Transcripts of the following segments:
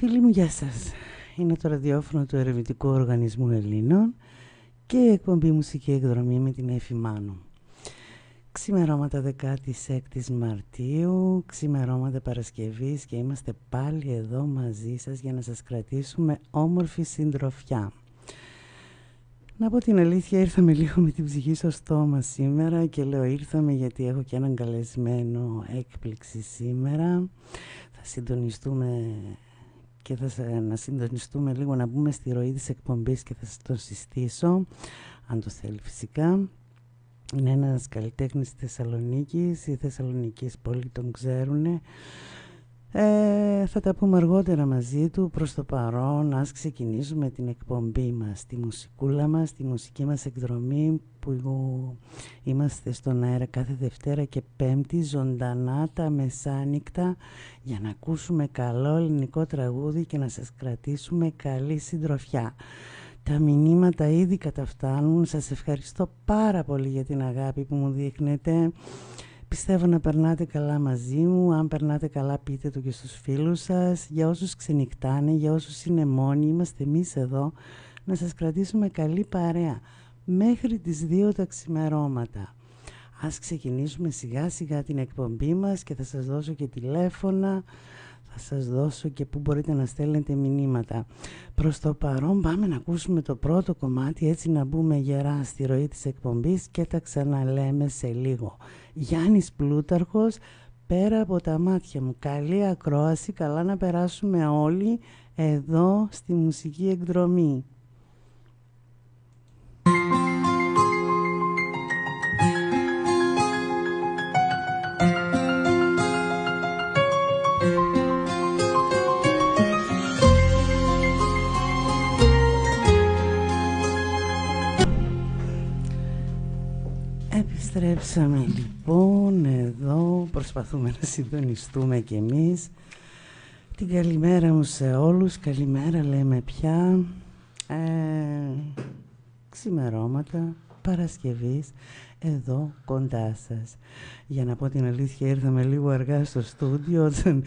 Φίλοι μου, γεια σας. Είναι το ραδιόφωνο του Ερευνητικού Οργανισμού Ελλήνων και η εκπομπή Μουσική Εκδρομή με την Εφη Μάνου. Ξημερώματα 16 Μαρτίου, ξημερώματα Παρασκευής και είμαστε πάλι εδώ μαζί σας για να σας κρατήσουμε όμορφη συντροφιά. Να πω την αλήθεια, ήρθαμε λίγο με την ψυχή στο στόμα σήμερα και λέω ήρθαμε γιατί έχω και έναν καλεσμένο έκπληξη σήμερα. Θα συντονιστούμε και θα να συντονιστούμε λίγο να μπούμε στη ροή της εκπομπής και θα σας το συστήσω, αν το θέλει φυσικά. Είναι ένας καλλιτέχνης της Θεσσαλονίκης, οι Θεσσαλονικείς πολλοί τον ξέρουν. Ε, θα τα πούμε αργότερα μαζί του προς το παρόν ας ξεκινήσουμε την εκπομπή μας τη μουσικούλα μας, τη μουσική μας εκδρομή που είμαστε στον αέρα κάθε Δευτέρα και Πέμπτη ζωντανά τα μεσάνυχτα για να ακούσουμε καλό ελληνικό τραγούδι και να σας κρατήσουμε καλή συντροφιά. Τα μηνύματα ήδη καταφτάνουν. Σας ευχαριστώ πάρα πολύ για την αγάπη που μου δείχνετε. Πιστεύω να περνάτε καλά μαζί μου. Αν περνάτε καλά πείτε το και στους φίλους σας. Για όσους ξενυχτάνε, για όσους είναι μόνοι, είμαστε εμείς εδώ να σας κρατήσουμε καλή παρέα μέχρι τις δύο τα ξημερώματα. Ας ξεκινήσουμε σιγά σιγά την εκπομπή μας και θα σας δώσω και τηλέφωνα, θα σας δώσω και πού μπορείτε να στέλνετε μηνύματα. Προς το παρόν πάμε να ακούσουμε το πρώτο κομμάτι έτσι να μπούμε γερά στη ροή της εκπομπής και τα ξαναλέμε σε λίγο. Γιάννης Πλούταρχος, πέρα από τα μάτια μου. Καλή ακρόαση, καλά να περάσουμε όλοι εδώ στη μουσική εκδρομή. Επιστρέψαμε λοιπόν εδώ, προσπαθούμε να συντονιστούμε κι εμείς. Την καλημέρα μου σε όλους, καλημέρα λέμε πια. Ε, ξημερώματα Παρασκευής εδώ κοντά σας. Για να πω την αλήθεια ήρθαμε λίγο αργά στο στούντιο όταν,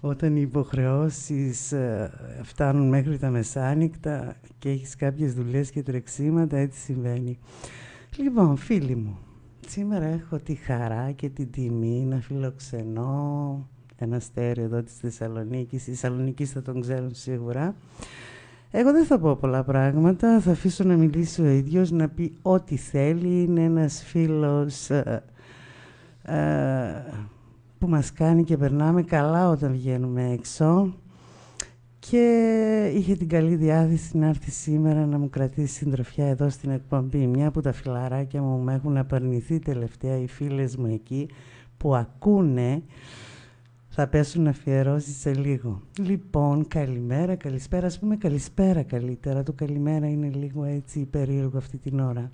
όταν οι υποχρεώσεις ε, φτάνουν μέχρι τα μεσάνυχτα και έχεις κάποιες δουλειές και τρεξίματα, έτσι συμβαίνει. Λοιπόν, φίλοι μου, Σήμερα έχω τη χαρά και την τιμή να φιλοξενώ ένα στέρεο εδώ της Θεσσαλονίκης. Οι Θεσσαλονίκη θα τον ξέρουν σίγουρα. Εγώ δεν θα πω πολλά πράγματα, θα αφήσω να μιλήσει ο ίδιος, να πει ό,τι θέλει. Είναι ένας φίλος ε, ε, που μας κάνει και περνάμε καλά όταν βγαίνουμε έξω και είχε την καλή διάθεση να έρθει σήμερα να μου κρατήσει συντροφιά εδώ στην εκπομπή. Μια που τα φιλαράκια μου με έχουν απαρνηθεί τελευταία οι φίλες μου εκεί που ακούνε θα πέσουν να αφιερώσεις σε λίγο. Λοιπόν, καλημέρα, καλησπέρα. Ας πούμε καλησπέρα καλύτερα. Το καλημέρα είναι λίγο έτσι περίεργο αυτή την ώρα.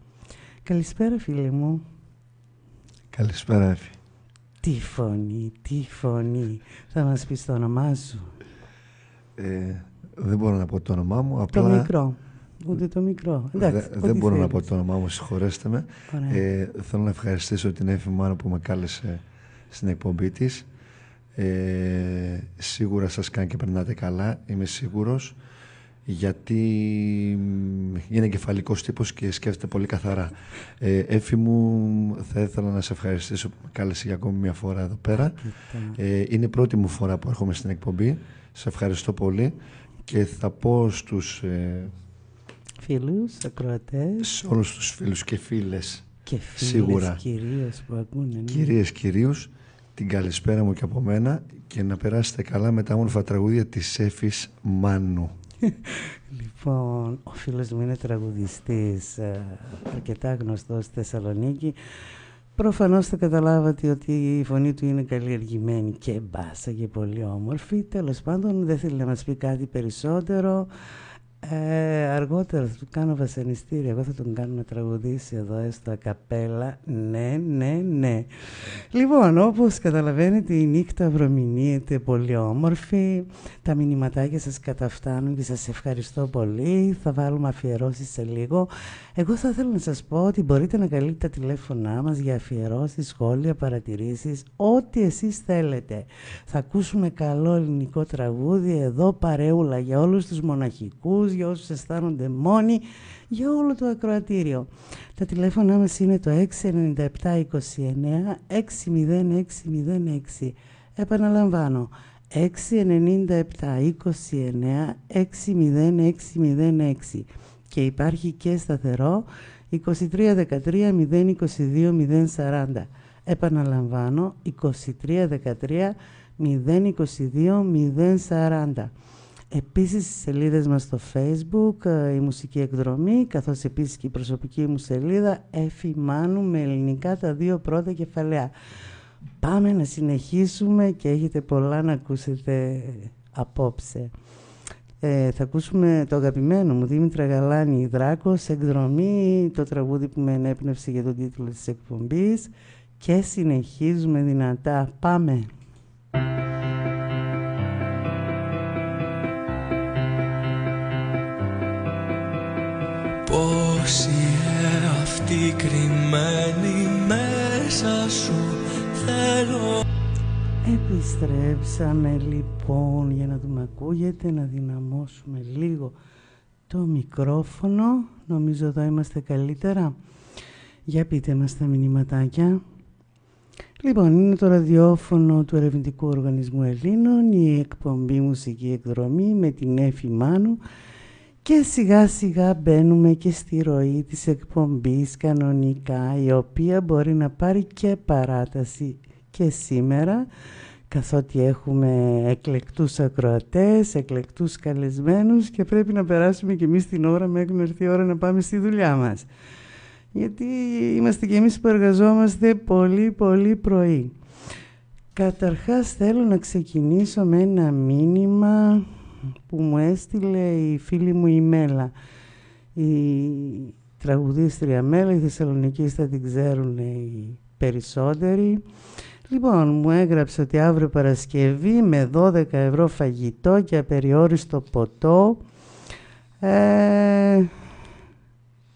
Καλησπέρα φίλε μου. Καλησπέρα Εφη. Τι φωνή, τι φωνή. Θα μας πεις το όνομά σου. Ε, δεν μπορώ να πω το όνομά μου. Απλά... Το μικρό. Ούτε το μικρό. Εντάξει, δεν μπορώ να πω το όνομά μου, συγχωρέστε με. Ε, θέλω να ευχαριστήσω την Εύη Μάνα που με κάλεσε στην εκπομπή της. Ε, σίγουρα σας κάνει και περνάτε καλά, είμαι σίγουρος γιατί είναι κεφαλικός τύπος και σκέφτεται πολύ καθαρά. Ε, Έφη μου, θα ήθελα να σε ευχαριστήσω που με κάλεσε για ακόμη μια φορά εδώ πέρα. Ε, είναι η πρώτη μου φορά που έρχομαι στην εκπομπή. Σε ευχαριστώ πολύ και θα πω στους ε, φίλους, ακροατές. σε όλους τους φίλους και φίλες. Και φίλες σίγουρα. κυρίως που ακούνε ναι. κυρίες κυρίους την καλησπέρα μου και από μένα και να περάσετε καλά με τα όμορφα τραγούδια της Έφης Μάνου. Λοιπόν, ο φίλος μου είναι τραγουδιστής ε, αρκετά γνωστός στη Θεσσαλονίκη Προφανώς θα καταλάβατε ότι η φωνή του είναι καλλιεργημένη και μπάσα και πολύ όμορφη. Τέλος πάντων δεν θέλει να μας πει κάτι περισσότερο. Ε, αργότερα θα του κάνω βασανιστήρια. Εγώ θα τον κάνω να τραγουδήσει εδώ έστω ακαπέλα. Ναι, ναι, ναι. Λοιπόν, όπως καταλαβαίνετε η νύχτα βρωμηνίεται πολύ όμορφη. Τα μηνυματάκια σας καταφτάνουν και σας ευχαριστώ πολύ. Θα βάλουμε αφιερώσεις σε λίγο. Εγώ θα ήθελα να σας πω ότι μπορείτε να καλείτε τα τηλέφωνά μας για αφιερώσεις, σχόλια, παρατηρήσεις, ό,τι εσείς θέλετε. Θα ακούσουμε καλό ελληνικό τραγούδι εδώ παρέουλα για όλους τους μοναχικούς, για όσους αισθάνονται μόνοι, για όλο το ακροατήριο. Τα τηλέφωνά μας είναι το 69729 60606. Επαναλαμβάνω, 69729 60606 και υπάρχει και σταθερό 2313 022 040. Επαναλαμβάνω, 2313 022 040. Επίσης στις σελίδες μας στο facebook ε, η μουσική εκδρομή καθώς επίσης και η προσωπική μου σελίδα Εφη Μάνου με ελληνικά τα δύο πρώτα κεφαλαία. Πάμε να συνεχίσουμε και έχετε πολλά να ακούσετε απόψε. Ε, θα ακούσουμε το αγαπημένο μου Δήμητρα Γαλάνη Δράκος εκδρομή, το τραγούδι που με ενέπνευσε για τον τίτλο της εκπομπής και συνεχίζουμε δυνατά. Πάμε! Πώς είναι αυτή κρυμμένη μέσα σου θέλω Επιστρέψαμε λοιπόν για να δούμε ακούγεται, να δυναμώσουμε λίγο το μικρόφωνο. Νομίζω εδώ είμαστε καλύτερα. Για πείτε μας τα μηνυματάκια. Λοιπόν, είναι το ραδιόφωνο του Ερευνητικού Οργανισμού Ελλήνων, η εκπομπή μουσική εκδρομή με την Έφη Μάνου και σιγά σιγά μπαίνουμε και στη ροή της εκπομπής κανονικά, η οποία μπορεί να πάρει και παράταση και σήμερα, καθότι έχουμε εκλεκτούς ακροατές, εκλεκτούς καλεσμένους και πρέπει να περάσουμε και εμείς την ώρα μέχρι να έρθει η ώρα να πάμε στη δουλειά μας. Γιατί είμαστε και εμείς που εργαζόμαστε πολύ πολύ πρωί. Καταρχάς θέλω να ξεκινήσω με ένα μήνυμα που μου έστειλε η φίλη μου η Μέλα. Η τραγουδίστρια Μέλα, η Θεσσαλονίκη θα την ξέρουν οι περισσότεροι. Λοιπόν, μου έγραψε ότι αύριο Παρασκευή με 12 ευρώ φαγητό και απεριόριστο ποτό ε,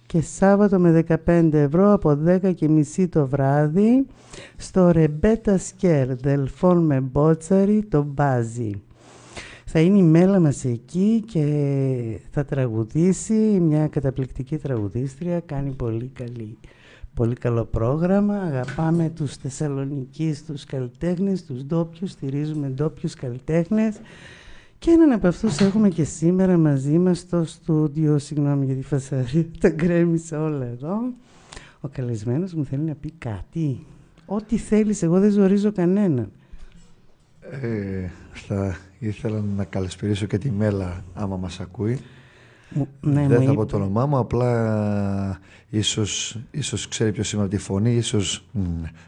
και Σάββατο με 15 ευρώ από 10 και μισή το βράδυ στο Ρεμπέτα Σκέρ, Δελφόν με Μπότσαρη, το Μπάζι. Θα είναι η μέλα μας εκεί και θα τραγουδήσει μια καταπληκτική τραγουδίστρια, κάνει πολύ καλή πολύ καλό πρόγραμμα. Αγαπάμε τους Θεσσαλονικείς, τους καλλιτέχνες, τους ντόπιους, στηρίζουμε ντόπιους καλλιτέχνες. Και έναν από αυτούς έχουμε και σήμερα μαζί μας στο στούντιο, συγγνώμη για τη φασαρία, τα γκρέμισα όλα εδώ. Ο καλεσμένος μου θέλει να πει κάτι. Ό,τι θέλεις, εγώ δεν ζορίζω κανέναν. Ε, θα ήθελα να καλεσπερίσω και τη Μέλα, άμα μας ακούει. Ναι, δεν θα πω το όνομά μου, απλά ίσως, ίσως ξέρει ποιος είμαι από τη φωνή, ίσως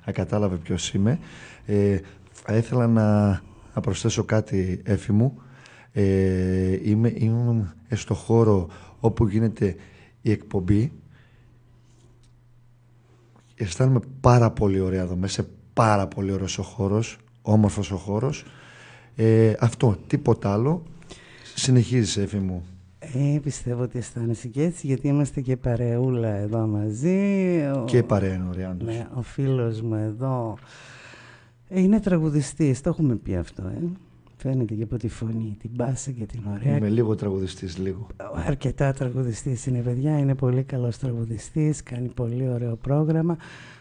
να κατάλαβε ποιος είμαι. Ε, θα ήθελα να, να προσθέσω κάτι έφη μου. Ε, είμαι, είμαι στο χώρο όπου γίνεται η εκπομπή. Αισθάνομαι πάρα πολύ ωραία εδώ μέσα, πάρα πολύ ωραίος ο χώρος, όμορφος ο χώρος. Ε, αυτό, τίποτα άλλο. Συνεχίζεις έφη μου. Ε, πιστεύω ότι αισθάνεσαι και έτσι, γιατί είμαστε και παρεούλα εδώ μαζί. Και παρέα ωραία. Ναι, ο φίλος μου εδώ είναι τραγουδιστής, το έχουμε πει αυτό, ε. Φαίνεται και από τη φωνή, την μπάσα και την ωραία. Είμαι λίγο τραγουδιστής, λίγο. Αρκετά τραγουδιστής είναι, παιδιά. Είναι πολύ καλός τραγουδιστής, κάνει πολύ ωραίο πρόγραμμα.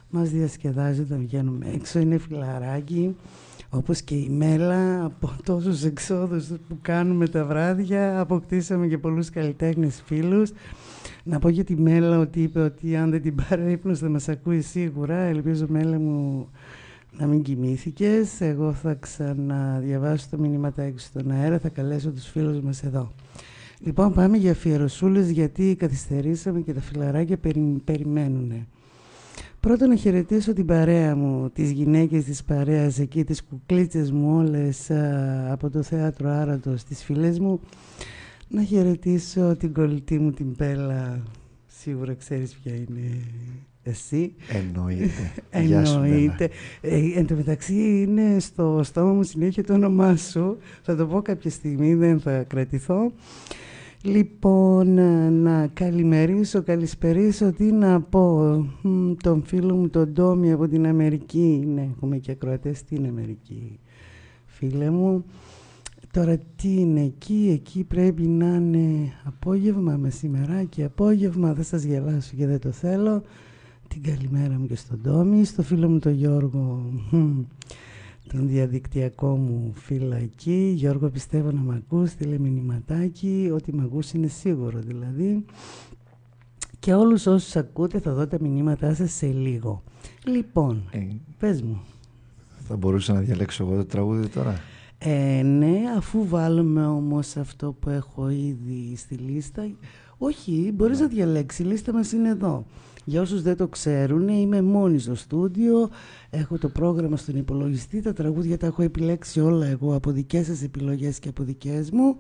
Μας διασκεδάζει όταν βγαίνουμε έξω, είναι φιλαράκι. Όπως και η Μέλα, από τόσους εξόδους που κάνουμε τα βράδια, αποκτήσαμε και πολλούς καλλιτέχνες φίλους. Να πω για τη Μέλα ότι είπε ότι αν δεν την πάρει ύπνος θα μας ακούει σίγουρα. Ελπίζω Μέλα μου να μην κοιμήθηκες. Εγώ θα ξαναδιαβάσω το μηνύματάκι στον αέρα, θα καλέσω τους φίλους μας εδώ. Λοιπόν, πάμε για αφιερωσούλες γιατί καθυστερήσαμε και τα φιλαράκια περι, περιμένουν. Πρώτα να χαιρετήσω την παρέα μου, τις γυναίκες της παρέας εκεί, τις κουκλίτσες μου όλες από το θέατρο Άρατος, τις φίλες μου. Να χαιρετήσω την κολλητή μου την Πέλα. Σίγουρα ξέρεις ποια είναι εσύ. Εννοείται. Εννοείται. Ε, εν τω μεταξύ είναι στο στόμα μου συνέχεια το όνομά σου. Θα το πω κάποια στιγμή, δεν θα κρατηθώ. Λοιπόν, να καλημερίσω, καλησπερίσω, τι να πω, τον φίλο μου τον Τόμι από την Αμερική, ναι, έχουμε και ακροατές στην Αμερική, φίλε μου. Τώρα τι είναι εκεί, εκεί πρέπει να είναι απόγευμα, μεσημεράκι, απόγευμα, θα σας γελάσω και δεν το θέλω. Την καλημέρα μου και στον Τόμι, στο φίλο μου τον Γιώργο, τον διαδικτυακό μου φίλο εκεί. Γιώργο πιστεύω να μ' ακούς, στείλε μηνυματάκι, ότι μ' ακούς είναι σίγουρο δηλαδή. Και όλους όσους ακούτε θα δω τα μηνύματά σας σε λίγο. Λοιπόν, ε, πες μου. Θα μπορούσα να διαλέξω εγώ το τραγούδι τώρα; Ε, ναι, αφού βάλουμε όμως αυτό που έχω ήδη στη λίστα. Όχι, μπορείς ναι. να διαλέξεις, η λίστα μας είναι εδώ. Για όσους δεν το ξέρουν, είμαι μόνη στο στούντιο, έχω το πρόγραμμα στον υπολογιστή, τα τραγούδια τα έχω επιλέξει όλα εγώ από δικές σας επιλογές και από δικές μου.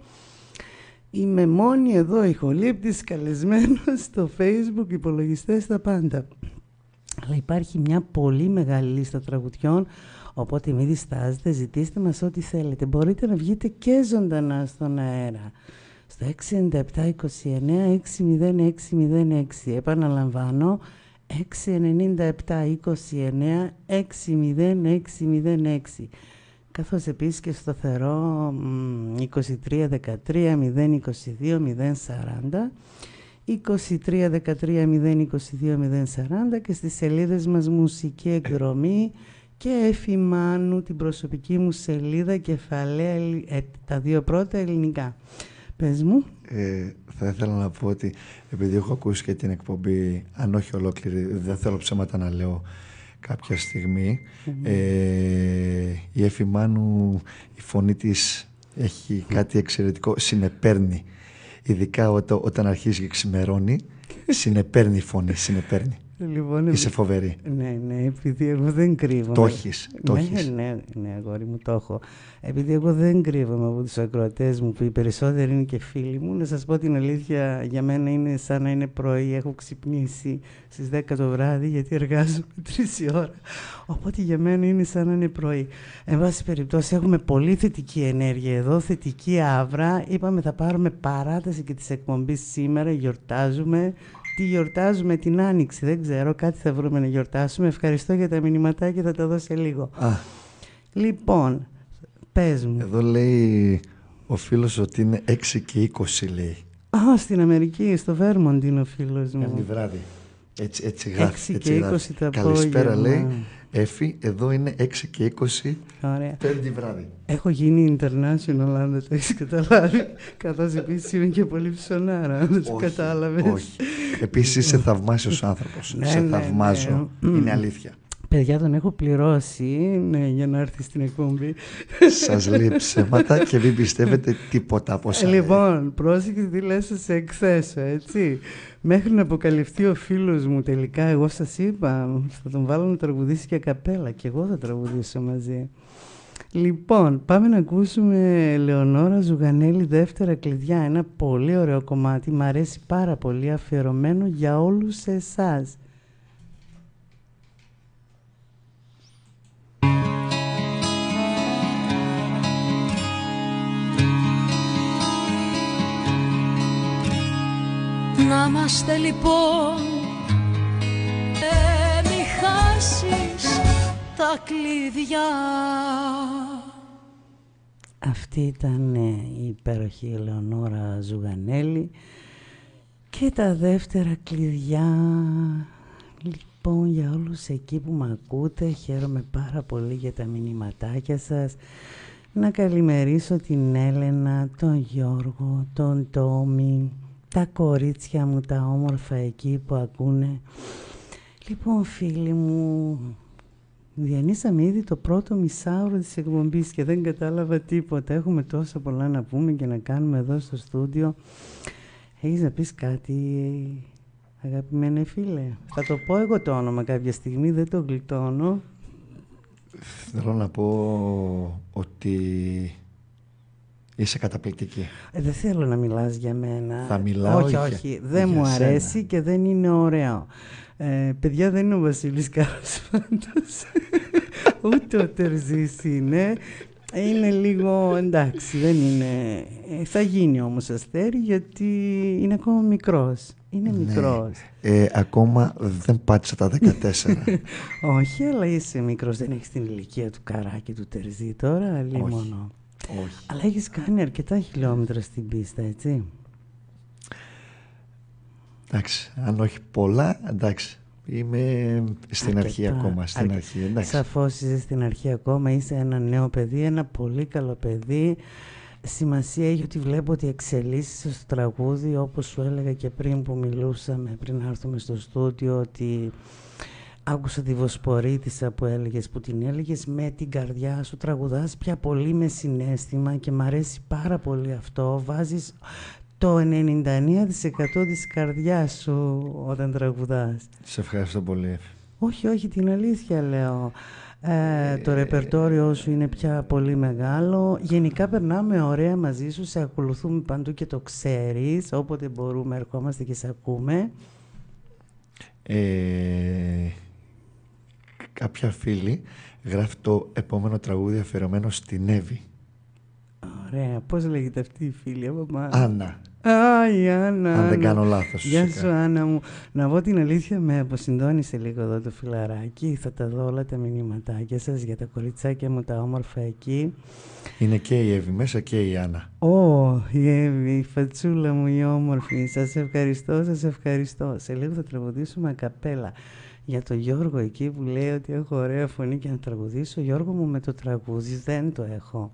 Είμαι μόνη εδώ, ηχολήπτης, καλεσμένος στο facebook, υπολογιστές, τα πάντα. Αλλά υπάρχει μια πολύ μεγάλη λίστα τραγουδιών, οπότε μην διστάζετε, ζητήστε μας ό,τι θέλετε. Μπορείτε να βγείτε και ζωντανά στον αέρα στο 697-29-60606. Επαναλαμβάνω, 697-29-60606. Καθώς επίσης και στο θερό 23-13-022-040 23-13-022-040 και στις σελίδες μας μουσική εκδρομή και εφημάνου την προσωπική μου σελίδα κεφαλαία ε, τα δύο πρώτα ελληνικά. Πες μου. Ε, θα ήθελα να πω ότι επειδή έχω ακούσει και την εκπομπή, αν όχι ολόκληρη, δεν θέλω ψέματα να λέω κάποια ε, η Εφη Μάνου, η φωνή της έχει κάτι εξαιρετικό, συνεπέρνει. Ειδικά όταν αρχίζει και ξημερώνει, συνεπέρνει η φωνή, συνεπέρνει. Λοιπόν, Είσαι φοβερή. Ναι, ναι, επειδή εγώ δεν κρύβω. Το έχεις. Το ναι, έχεις. ναι, ναι, αγόρι μου, το έχω. Επειδή εγώ δεν κρύβομαι από τους ακροατές μου, που οι περισσότεροι είναι και φίλοι μου, να σας πω την αλήθεια, για μένα είναι σαν να είναι πρωί. Έχω ξυπνήσει στις 10 το βράδυ, γιατί εργάζομαι 3 ώρα. Οπότε για μένα είναι σαν να είναι πρωί. Εν πάση περιπτώσει, έχουμε πολύ θετική ενέργεια εδώ, θετική άβρα. Είπαμε θα πάρουμε παράταση και της εκπομπής σήμερα, γιορτάζουμε τι γιορτάζουμε την Άνοιξη. Δεν ξέρω, κάτι θα βρούμε να γιορτάσουμε. Ευχαριστώ για τα μηνυματάκια, θα τα δω σε λίγο. Α. Λοιπόν, πες μου. Εδώ λέει ο φίλος ότι είναι 6 και 20 λέει. Α, στην Αμερική, στο Βέρμοντ είναι ο φίλος μου. Εμπι βράδυ. Έτσι, έτσι γράφει. 6 και 20 τα Καλησπέρα λέει. Εφη, εδώ είναι 6 και 20 Ωραία. πέμπτη βράδυ. Έχω γίνει international, αν δεν το έχεις καταλάβει. Καθώς επίσης είμαι και πολύ ψωνάρα, αν δεν το κατάλαβες. Όχι. Επίσης είσαι θαυμάσιος άνθρωπος. Ναι, σε ναι, θαυμάζω. Ναι. Είναι αλήθεια. Παιδιά, τον έχω πληρώσει ναι, για να έρθει στην εκπομπή. Σας λέει ψέματα και μην πιστεύετε τίποτα από όσα Λοιπόν, πρόσεχε τι λες, σε εκθέσω, έτσι. Μέχρι να αποκαλυφθεί ο φίλος μου τελικά, εγώ σας είπα, θα τον βάλω να τραγουδήσει και καπέλα και εγώ θα τραγουδήσω μαζί. Λοιπόν, πάμε να ακούσουμε Λεωνόρα Ζουγανέλη δεύτερα κλειδιά. Ένα πολύ ωραίο κομμάτι, μ' αρέσει πάρα πολύ, αφιερωμένο για όλους εσάς. Να είμαστε λοιπόν. Ε, μη χάσεις τα κλειδιά. Αυτή ήταν ε, η υπέροχη Ελεονόρα Ζουγανέλη και τα δεύτερα κλειδιά. Λοιπόν για όλους εκεί που με ακούτε χαίρομαι πάρα πολύ για τα μηνυματάκια σας. Να καλημερίσω την Έλενα, τον Γιώργο, τον Τόμι τα κορίτσια μου τα όμορφα εκεί που ακούνε. Λοιπόν φίλοι μου, διανύσαμε ήδη το πρώτο μισάωρο της εκπομπής και δεν κατάλαβα τίποτα. Έχουμε τόσα πολλά να πούμε και να κάνουμε εδώ στο στούντιο. Έχεις να πεις κάτι αγαπημένε φίλε; Θα το πω εγώ το όνομα κάποια στιγμή, δεν το Είσαι καταπληκτική. Ε, δεν θέλω να μιλάς για μένα. Θα μιλάω όχι, για- όχι. Δεν για μου σένα. αρέσει και δεν είναι ωραίο. Ε, παιδιά δεν είναι ο Βασίλης Κάρος πάντως. Ούτε ο Τερζής είναι. Είναι λίγο εντάξει, δεν είναι. ε, Θα γίνει όμως αστέρι γιατί είναι ακόμα μικρός. Είναι μικρός. Ε, ακόμα δεν πάτησα τα 14. Όχι, αλλά είσαι μικρός. Δεν έχεις την ηλικία του Καράκη του Τερζή τώρα, αλλή Όχι. μόνο. Όχι. Αλλά έχεις κάνει αρκετά χιλιόμετρα στην πίστα, έτσι. Εντάξει, αν όχι πολλά, εντάξει. Είμαι στην αρχή Αρκετά. ακόμα, στην Αρκε- αρχή, εντάξει. Σαφώς είσαι στην αρχή ακόμα, είσαι ένα νέο παιδί, ένα πολύ καλό παιδί. Σημασία έχει ότι βλέπω ότι εξελίσσεσαι στο τραγούδι, όπως σου έλεγα και πριν που μιλούσαμε, πριν να έρθουμε στο στούντιο, ότι άκουσα τη Βοσπορίτισσα που έλεγες, που την έλεγες με την καρδιά σου, τραγουδάς πια πολύ με συνέστημα και μ' αρέσει πάρα πολύ αυτό. Βάζεις το 99% της καρδιάς σου όταν τραγουδάς. Σε ευχαριστώ πολύ. Εφη. Όχι, όχι, την αλήθεια λέω. Ε, το ρεπερτόριό σου είναι πια πολύ μεγάλο. Γενικά περνάμε ωραία μαζί σου, σε ακολουθούμε παντού και το ξέρεις. Όποτε μπορούμε ερχόμαστε και σε ακούμε. Ε, κάποια φίλη γράφει το επόμενο τραγούδι αφιερωμένο στην Εύη. Ωραία. Πώς λέγεται αυτή η φίλη από εμάς; Άννα, Α, η Άννα. αν δεν Άννα. κάνω λάθος. Γεια φυσικά. σου Άννα μου. Να πω την αλήθεια με αποσυντώνησε λίγο εδώ το φιλαράκι. Θα τα δω όλα τα μηνύματάκια σας για τα κοριτσάκια μου τα όμορφα εκεί. Είναι και η Εύη μέσα και η Άννα. Ω, η Εύη, η φατσούλα μου, η όμορφη. Σας ευχαριστώ, σας ευχαριστώ. Σε λίγο θα τραγουδήσουμε ακαπέλα. Για τον Γιώργο εκεί που λέει ότι έχω ωραία φωνή και να τραγουδήσω. Γιώργο μου με το τραγούδι δεν το έχω.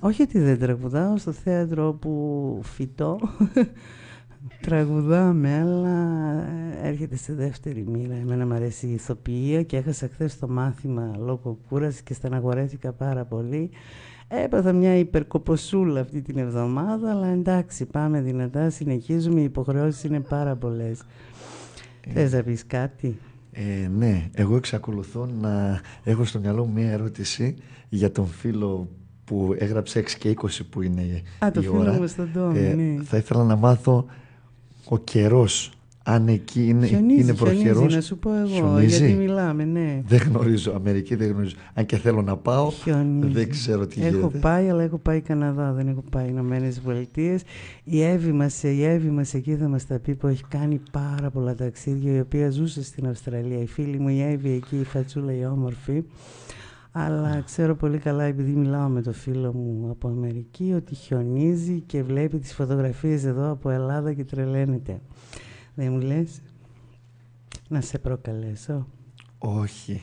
Όχι ότι δεν τραγουδάω στο θέατρο που φυτώ. Τραγουδάμε, αλλά έρχεται σε δεύτερη μοίρα. Εμένα μου αρέσει η ηθοποιία και έχασα χθες το μάθημα λόγω κούρασης και στεναγορέθηκα πάρα πολύ. Έπαθα μια υπερκοποσούλα αυτή την εβδομάδα, αλλά εντάξει, πάμε δυνατά, συνεχίζουμε, οι υποχρεώσεις είναι πάρα πολλές. Θες να πεις κάτι; Ε, ναι, εγώ εξακολουθώ να έχω στο μυαλό μου μια ερώτηση για τον φίλο που έγραψε 6 και 20 που είναι Α, το η φίλο ώρα. μου στον Τόμι, Ε, ναι. Θα ήθελα να μάθω ο καιρός, αν εκεί είναι, χιονίζει, είναι χιονίζει, προχερός. να σου πω εγώ, Χιονίζει; γιατί μιλάμε, ναι. Δεν γνωρίζω, Αμερική δεν γνωρίζω. Αν και θέλω να πάω, Χιονίζει. δεν ξέρω τι έχω γίνεται. πάει, αλλά έχω πάει Καναδά, δεν έχω πάει Ηνωμένες Πολιτείες. Η Εύη μας, η Εύη μας εκεί θα μας τα πει που έχει κάνει πάρα πολλά ταξίδια, η οποία ζούσε στην Αυστραλία. Η φίλη μου η Εύη εκεί, η Φατσούλα η όμορφη. Αλλά ξέρω πολύ καλά, επειδή μιλάω με το φίλο μου από Αμερική, ότι χιονίζει και βλέπει τις φωτογραφίες εδώ από Ελλάδα και τρελαίνεται. Δεν μου λες να σε προκαλέσω. Όχι.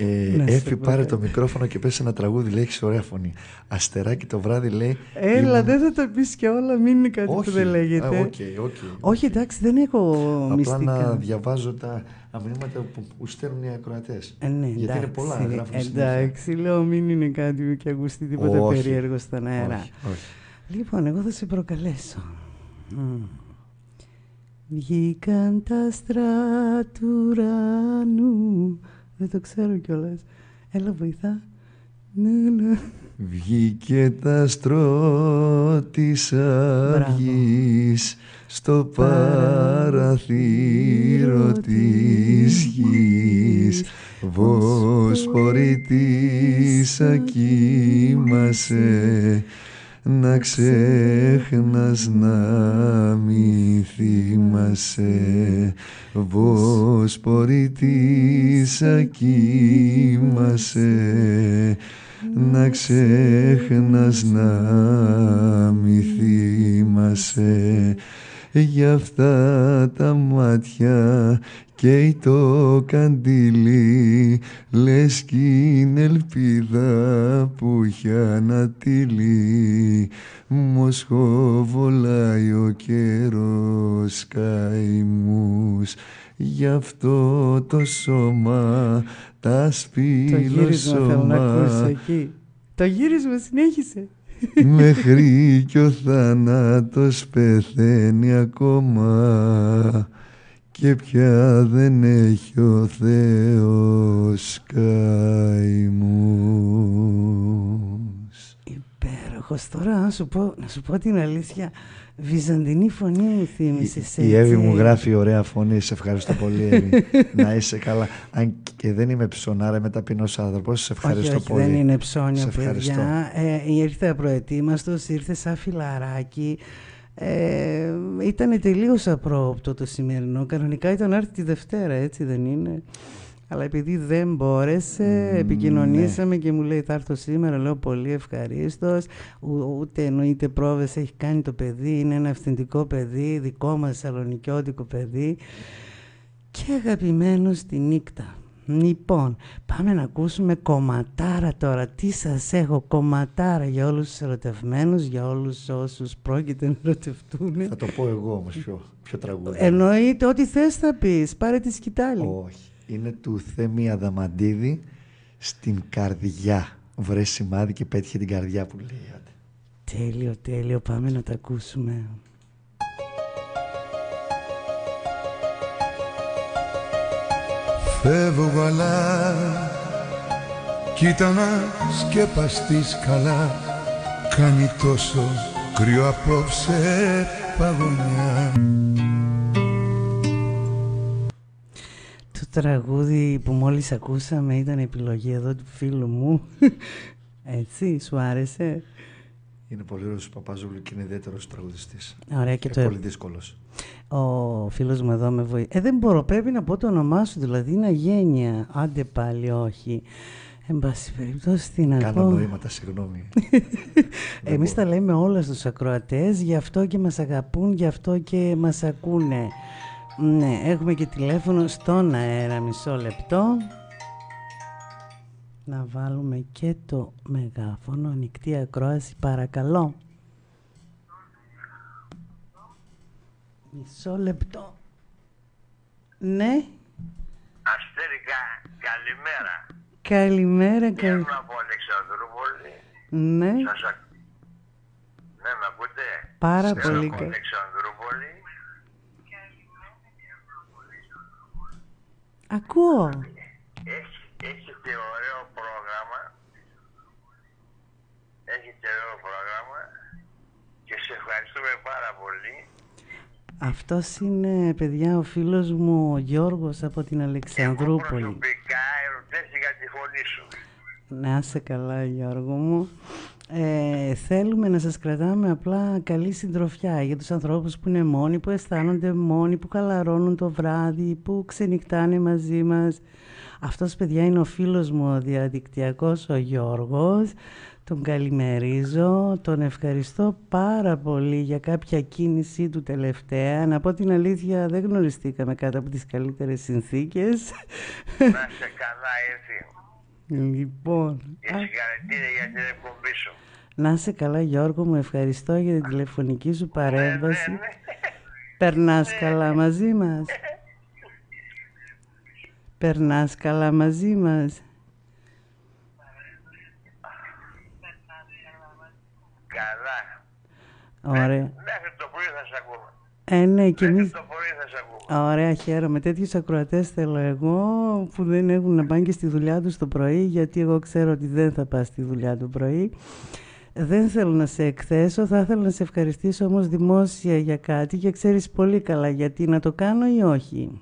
Ε, Να σε Έφη, πάρε παρακαλώ. το μικρόφωνο και πες ένα τραγούδι, λέει, έχεις ωραία φωνή. Αστεράκι το βράδυ λέει... Έλα, ήμουν- δεν θα τα πεις και όλα, μην είναι κάτι Όχι. που δεν λέγεται. Α, OK, OK. Όχι, εντάξει, δεν έχω Απλά μυστικά. να διαβάζω τα αμηνύματα που, που στέλνουν οι ακροατές. Ε, ναι, Γιατί είναι εντάξει, πολλά, γράφουν συνέχεια. Εντάξει, λέω μην είναι κάτι που και ακουστεί τίποτα Όχι. περίεργο στον αέρα. Όχι, όχι. Λοιπόν, εγώ θα σε προκαλέσω. Μμ. Βγήκαν τα άστρα του ουρανού. Δεν το ξέρω κιόλας. Έλα, βοηθά. Ναι, ναι. Βγήκε τα αστρό της αυγής στο παραθύρο της γης Βοσπορητήσα κοίμασε να ξέχνας να μη θυμάσαι Βοσπορητήσα κοίμασε να ξέχνας να μη θυμάσαι. Για αυτά τα μάτια και το καντήλι λες κι είναι ελπίδα που έχει ανατείλει Μοσχοβολάει ο καιρός καημούς γι' αυτό το σώμα τα Το γύρισμα θέλω να ακούσεις σπήλωσώμα εκεί. Το γύρισμα συνέχισε. Μέχρι κι ο θάνατος πεθαίνει ακόμα και πια δεν έχει ο Θεός καημούς. Υπέροχος Πανάρχος τώρα, να σου πω, να σου πω την αλήθεια, βυζαντινή φωνή μου θύμισες. Η, η Εύη μου γράφει ωραία φωνή, σε ευχαριστώ πολύ Εύη. να είσαι καλά. Αν και δεν είμαι ψωνάρα, είμαι ταπεινός άνθρωπος, σε ευχαριστώ όχι, όχι, πολύ. δεν είναι ψώνιο, παιδιά. Ε, ήρθε απροετοίμαστος, ήρθε σαν φιλαράκι. Ε, ήταν τελείως απρόοπτο το σημερινό. Κανονικά ήταν έρθει τη Δευτέρα, έτσι δεν είναι; Αλλά επειδή δεν μπόρεσε, επικοινωνήσαμε ναι. και μου λέει θα έρθω σήμερα, λέω πολύ ευχαρίστως. Ούτε εννοείται πρόβες έχει κάνει το παιδί, είναι ένα αυθεντικό παιδί, δικό μας σαλονικιώτικο παιδί και αγαπημένος στη νύχτα. Λοιπόν, πάμε να ακούσουμε κομματάρα τώρα. Τι σας έχω κομματάρα για όλους τους ερωτευμένους, για όλους όσους πρόκειται να ερωτευτούν. Θα το πω εγώ όμως πιο, πιο τραγούδι. Εννοείται ό,τι θες θα πεις. Πάρε τη σκητάλη. Όχι είναι του Θέμη Αδαμαντίδη στην καρδιά. Βρε σημάδι και πέτυχε την καρδιά που λέει. Τέλειο, τέλειο. Πάμε να τα ακούσουμε. Φεύγω αλλά κοίτα να σκεπαστείς καλά κάνει τόσο κρύο απόψε παγωνιά τραγούδι που μόλις ακούσαμε ήταν επιλογή εδώ του φίλου μου. Έτσι, σου άρεσε; Είναι πολύ ωραίος ο Παπαζούλου και είναι ιδιαίτερος τραγουδιστής. Ωραία και, το... πολύ δύσκολος. Ο φίλος μου εδώ με βοηθάει. Ε, δεν μπορώ, πρέπει να πω το όνομά σου, δηλαδή είναι αγένεια. Άντε πάλι, όχι. Εν πάση περιπτώσει, τι να Κάνω πω. νοήματα, συγγνώμη. Εμείς τα λέμε όλα στους ακροατές, γι' αυτό και μας αγαπούν, γι' αυτό και μας ακούνε. Ναι, έχουμε και τηλέφωνο στον αέρα, μισό λεπτό. Να βάλουμε και το μεγάφωνο, ανοιχτή ακρόαση, παρακαλώ. Μισό λεπτό. Ναι. Αστέρικα, καλημέρα. Καλημέρα, καλημέρα. από Αλεξανδρούπολη. Ναι. Σας α... Ναι, με ακούτε; Πάρα πολύ καλά. Ακούω. έχετε ωραίο πρόγραμμα. Έχετε ωραίο πρόγραμμα και σε ευχαριστούμε πάρα πολύ. Αυτός είναι, παιδιά, ο φίλος μου ο Γιώργος από την Αλεξανδρούπολη. Εγώ προσωπικά ερωτήθηκα τη φωνή σου. Να είσαι καλά, Γιώργο μου. Ε, θέλουμε να σας κρατάμε απλά καλή συντροφιά για τους ανθρώπους που είναι μόνοι, που αισθάνονται μόνοι, που χαλαρώνουν το βράδυ, που ξενυχτάνε μαζί μας. Αυτός παιδιά είναι ο φίλος μου ο διαδικτυακός ο Γιώργος. Τον καλημερίζω, τον ευχαριστώ πάρα πολύ για κάποια κίνησή του τελευταία. Να πω την αλήθεια δεν γνωριστήκαμε κάτω από τις καλύτερες συνθήκες. Να σε καλά έτσι. Λοιπόν. Και συγχαρητήρια για την εκπομπή σου. Να είσαι καλά Γιώργο μου, ευχαριστώ για την τηλεφωνική σου παρέμβαση. Ναι, ναι, ναι. Περνάς καλά μαζί μας. Περνάς καλά μαζί μας. Καλά. Ωραία. Μέχρι το πρωί θα σε ακούμε. Ε, ναι, και εμείς... το πρωί θα σε ακούμε. Ωραία, χαίρομαι. Τέτοιους ακροατές θέλω εγώ που δεν έχουν να πάνε και στη δουλειά τους το πρωί, γιατί εγώ ξέρω ότι δεν θα πας στη δουλειά το πρωί. Δεν θέλω να σε εκθέσω, θα ήθελα να σε ευχαριστήσω όμως δημόσια για κάτι και ξέρεις πολύ καλά γιατί να το κάνω ή όχι.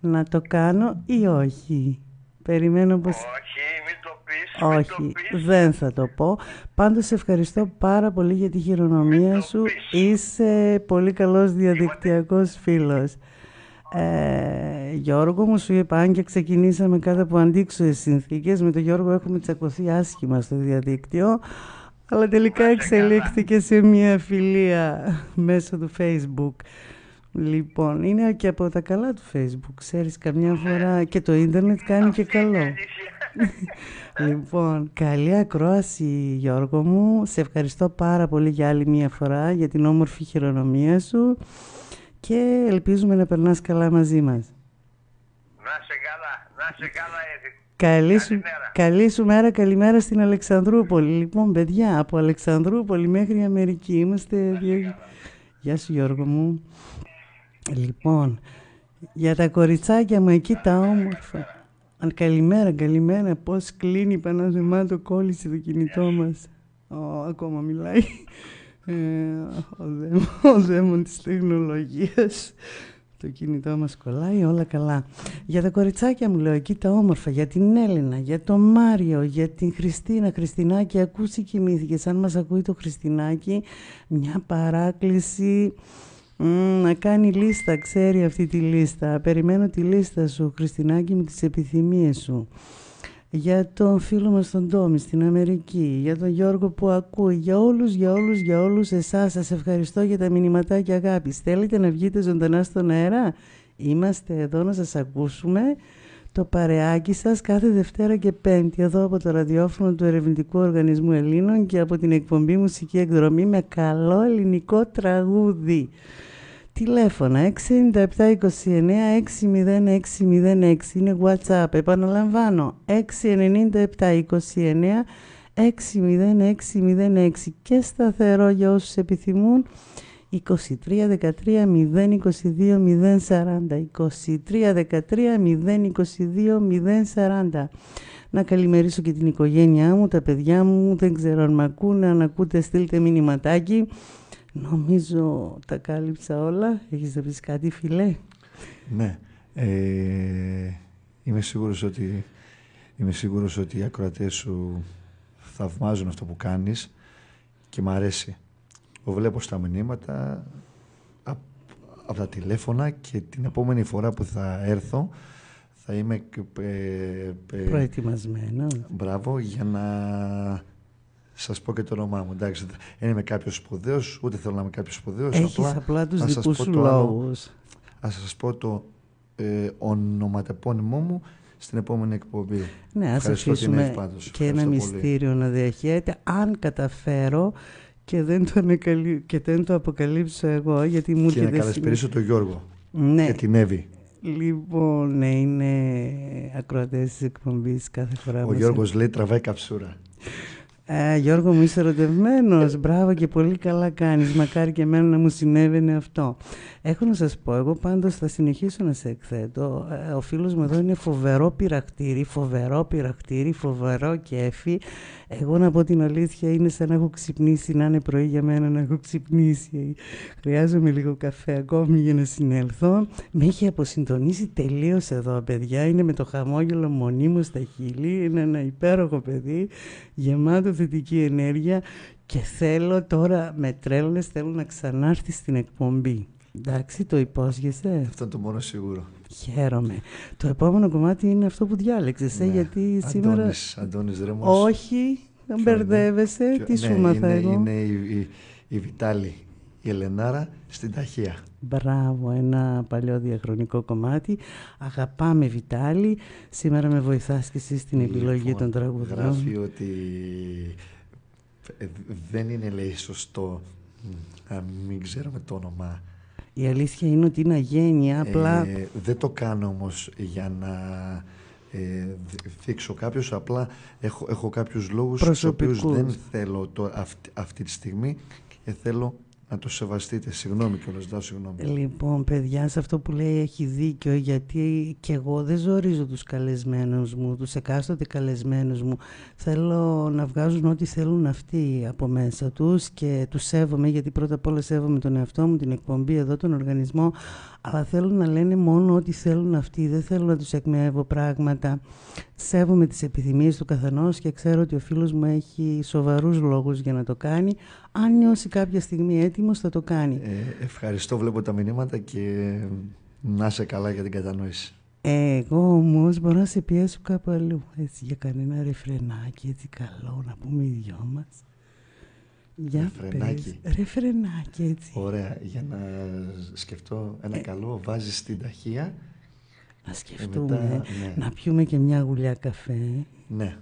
Ναι, ναι. Να το κάνω ή όχι. Περιμένω πως... Όχι, μην το πεις. Όχι, δεν θα το πω. Πάντως σε ευχαριστώ πάρα πολύ για τη χειρονομία σου. Είσαι πολύ καλός διαδικτυακός φίλος. Ε, Γιώργο μου σου είπα αν και ξεκινήσαμε κάτω από αντίξωες συνθήκες με τον Γιώργο έχουμε τσακωθεί άσχημα στο διαδίκτυο αλλά τελικά εξελίχθηκε σε μια φιλία μέσω του facebook λοιπόν είναι και από τα καλά του facebook ξέρεις καμιά φορά και το ίντερνετ κάνει και καλό λοιπόν καλή ακρόαση Γιώργο μου σε ευχαριστώ πάρα πολύ για άλλη μια φορά για την όμορφη χειρονομία σου και ελπίζουμε να περνάς καλά μαζί μας. Να σε καλά, να σε καλά Καλή σου, καλή σου μέρα, καλημέρα στην Αλεξανδρούπολη. Λοιπόν, παιδιά, από Αλεξανδρούπολη μέχρι Αμερική είμαστε... Γεια σου Γιώργο μου. Λοιπόν, για τα κοριτσάκια μου εκεί τα όμορφα. Αν καλημέρα, καλημέρα. Πώς κλείνει παναζεμάτο κόλλησε το κινητό μας. Ω, ακόμα μιλάει. Ε, ο, δαίμον, ο δαίμον της τεχνολογίας. Το κινητό μας κολλάει, όλα καλά. Για τα κοριτσάκια μου λέω, εκεί τα όμορφα, για την Έλληνα, για τον Μάριο, για την Χριστίνα. Χριστινάκη, ακούσει κοιμήθηκες. Αν μας ακούει το Χριστινάκη, μια παράκληση να κάνει λίστα, ξέρει αυτή τη λίστα. Περιμένω τη λίστα σου, Χριστινάκη, με τις επιθυμίες σου. Για τον φίλο μας τον Τόμι στην Αμερική, για τον Γιώργο που ακούει, για όλους, για όλους, για όλους εσάς. Σας ευχαριστώ για τα μηνυματάκια αγάπης. Θέλετε να βγείτε ζωντανά στον αέρα; Είμαστε εδώ να σας ακούσουμε το παρεάκι σας κάθε Δευτέρα και Πέμπτη εδώ από το ραδιόφωνο του Ερευνητικού Οργανισμού Ελλήνων και από την εκπομπή Μουσική Εκδρομή με καλό ελληνικό τραγούδι. Τηλέφωνα 697 29 60606 είναι WhatsApp. Επαναλαμβάνω 697 29 60606 και σταθερό για όσους επιθυμούν 23 13 022 040 23 13 022 040 να καλημερίσω και την οικογένειά μου, τα παιδιά μου, δεν ξέρω αν με ακούνε, αν ακούτε στείλτε μηνυματάκι Νομίζω τα κάλυψα όλα. Έχεις να πεις κάτι φίλε; Ναι. Ε, είμαι σίγουρος ότι είμαι σίγουρος ότι οι ακροατές σου θαυμάζουν αυτό που κάνεις και μ' αρέσει. Το βλέπω στα μηνύματα από απ τα τηλέφωνα και την επόμενη φορά που θα έρθω θα είμαι ε, ε, προετοιμασμένος. Μπράβο, για να σας πω και το όνομά μου. Εντάξει, δεν είμαι κάποιος σπουδαίος, ούτε θέλω να είμαι κάποιος σπουδαίος. Έχεις απλά, απλά τους δικούς σου λόγου. Α σας πω το ε, ονοματεπώνυμό μου στην επόμενη εκπομπή. Ναι, ας αφήσουμε και ένα μυστήριο να διαχέεται. Αν καταφέρω και δεν το, ανακαλύ... και δεν το αποκαλύψω εγώ, γιατί μου Και να καλεσπερίσω τον Γιώργο ναι. και την Εύη. Λοιπόν, ναι, είναι ακροατές της εκπομπής κάθε φορά. Ο Γιώργος λέει τραβάει καψούρα. Ε, Γιώργο μου είσαι ερωτευμένος, μπράβο και πολύ καλά κάνεις, μακάρι και εμένα να μου συνέβαινε αυτό. Έχω να σας πω, εγώ πάντως θα συνεχίσω να σε εκθέτω. Ε, ο φίλος μου εδώ είναι φοβερό πειρακτήρι, φοβερό πειρακτήρι, φοβερό κέφι. Εγώ να πω την αλήθεια είναι σαν να έχω ξυπνήσει, να είναι πρωί για μένα να έχω ξυπνήσει. Χρειάζομαι λίγο καφέ ακόμη για να συνέλθω. Με έχει αποσυντονίσει τελείως εδώ, παιδιά. Είναι με το χαμόγελο μονίμου στα χείλη. Είναι ένα υπέροχο παιδί, γεμάτο θετική ενέργεια και θέλω τώρα με τρέλνες θέλω να ξανάρθει στην εκπομπή. Εντάξει, το υπόσχεσαι. Αυτό είναι το μόνο σίγουρο. Χαίρομαι. Το επόμενο κομμάτι είναι αυτό που διάλεξες, ε, ναι. γιατί Αντώνης, σήμερα... Αντώνης Ρέμος. Όχι, δεν μπερδεύεσαι. Τι σου μάθα είναι, εγώ. Είναι η, η, η Βιτάλη, η Ελενάρα στην Ταχεία. Μπράβο, ένα παλιό διαχρονικό κομμάτι. Αγαπάμε Βιτάλη. Σήμερα με βοηθάς και εσύ στην επιλογή λοιπόν, των τραγουδιών. Γράφει ότι ε, δεν είναι λέει σωστό να μην ξέρουμε το όνομα η αλήθεια είναι ότι είναι αγένεια, απλά... Ε, δεν το κάνω όμως για να ε, δείξω κάποιους, απλά έχω, έχω κάποιους λόγους στους οποίους δεν θέλω το, αυτή, αυτή τη στιγμή και θέλω να το σεβαστείτε. Συγγνώμη κιόλας, ζητάω συγγνώμη. Λοιπόν, παιδιά, σε αυτό που λέει έχει δίκιο, γιατί και εγώ δεν ζορίζω τους καλεσμένους μου, τους εκάστοτε καλεσμένους μου. Θέλω να βγάζουν ό,τι θέλουν αυτοί από μέσα τους και τους σέβομαι, γιατί πρώτα απ' όλα σέβομαι τον εαυτό μου, την εκπομπή εδώ, τον οργανισμό, αλλά θέλουν να λένε μόνο ό,τι θέλουν αυτοί. Δεν θέλω να τους εκμεύω πράγματα. Σέβομαι τις επιθυμίες του καθενός και ξέρω ότι ο φίλος μου έχει σοβαρούς λόγους για να το κάνει. Αν νιώσει κάποια στιγμή έτοιμος θα το κάνει. Ε, ευχαριστώ, βλέπω τα μηνύματα και να είσαι καλά για την κατανόηση. Εγώ όμως μπορώ να σε πιέσω κάπου αλλού. Έτσι για κανένα ρεφρενάκι, έτσι καλό να πούμε οι δυο μας. Για ρεφρενάκι. Πες. Ρεφρενάκι, έτσι. Ωραία. Για να σκεφτώ ένα ε. καλό, βάζεις στην ταχεία. Να σκεφτούμε, μετά, ναι. να πιούμε και μια γουλιά καφέ. Ναι.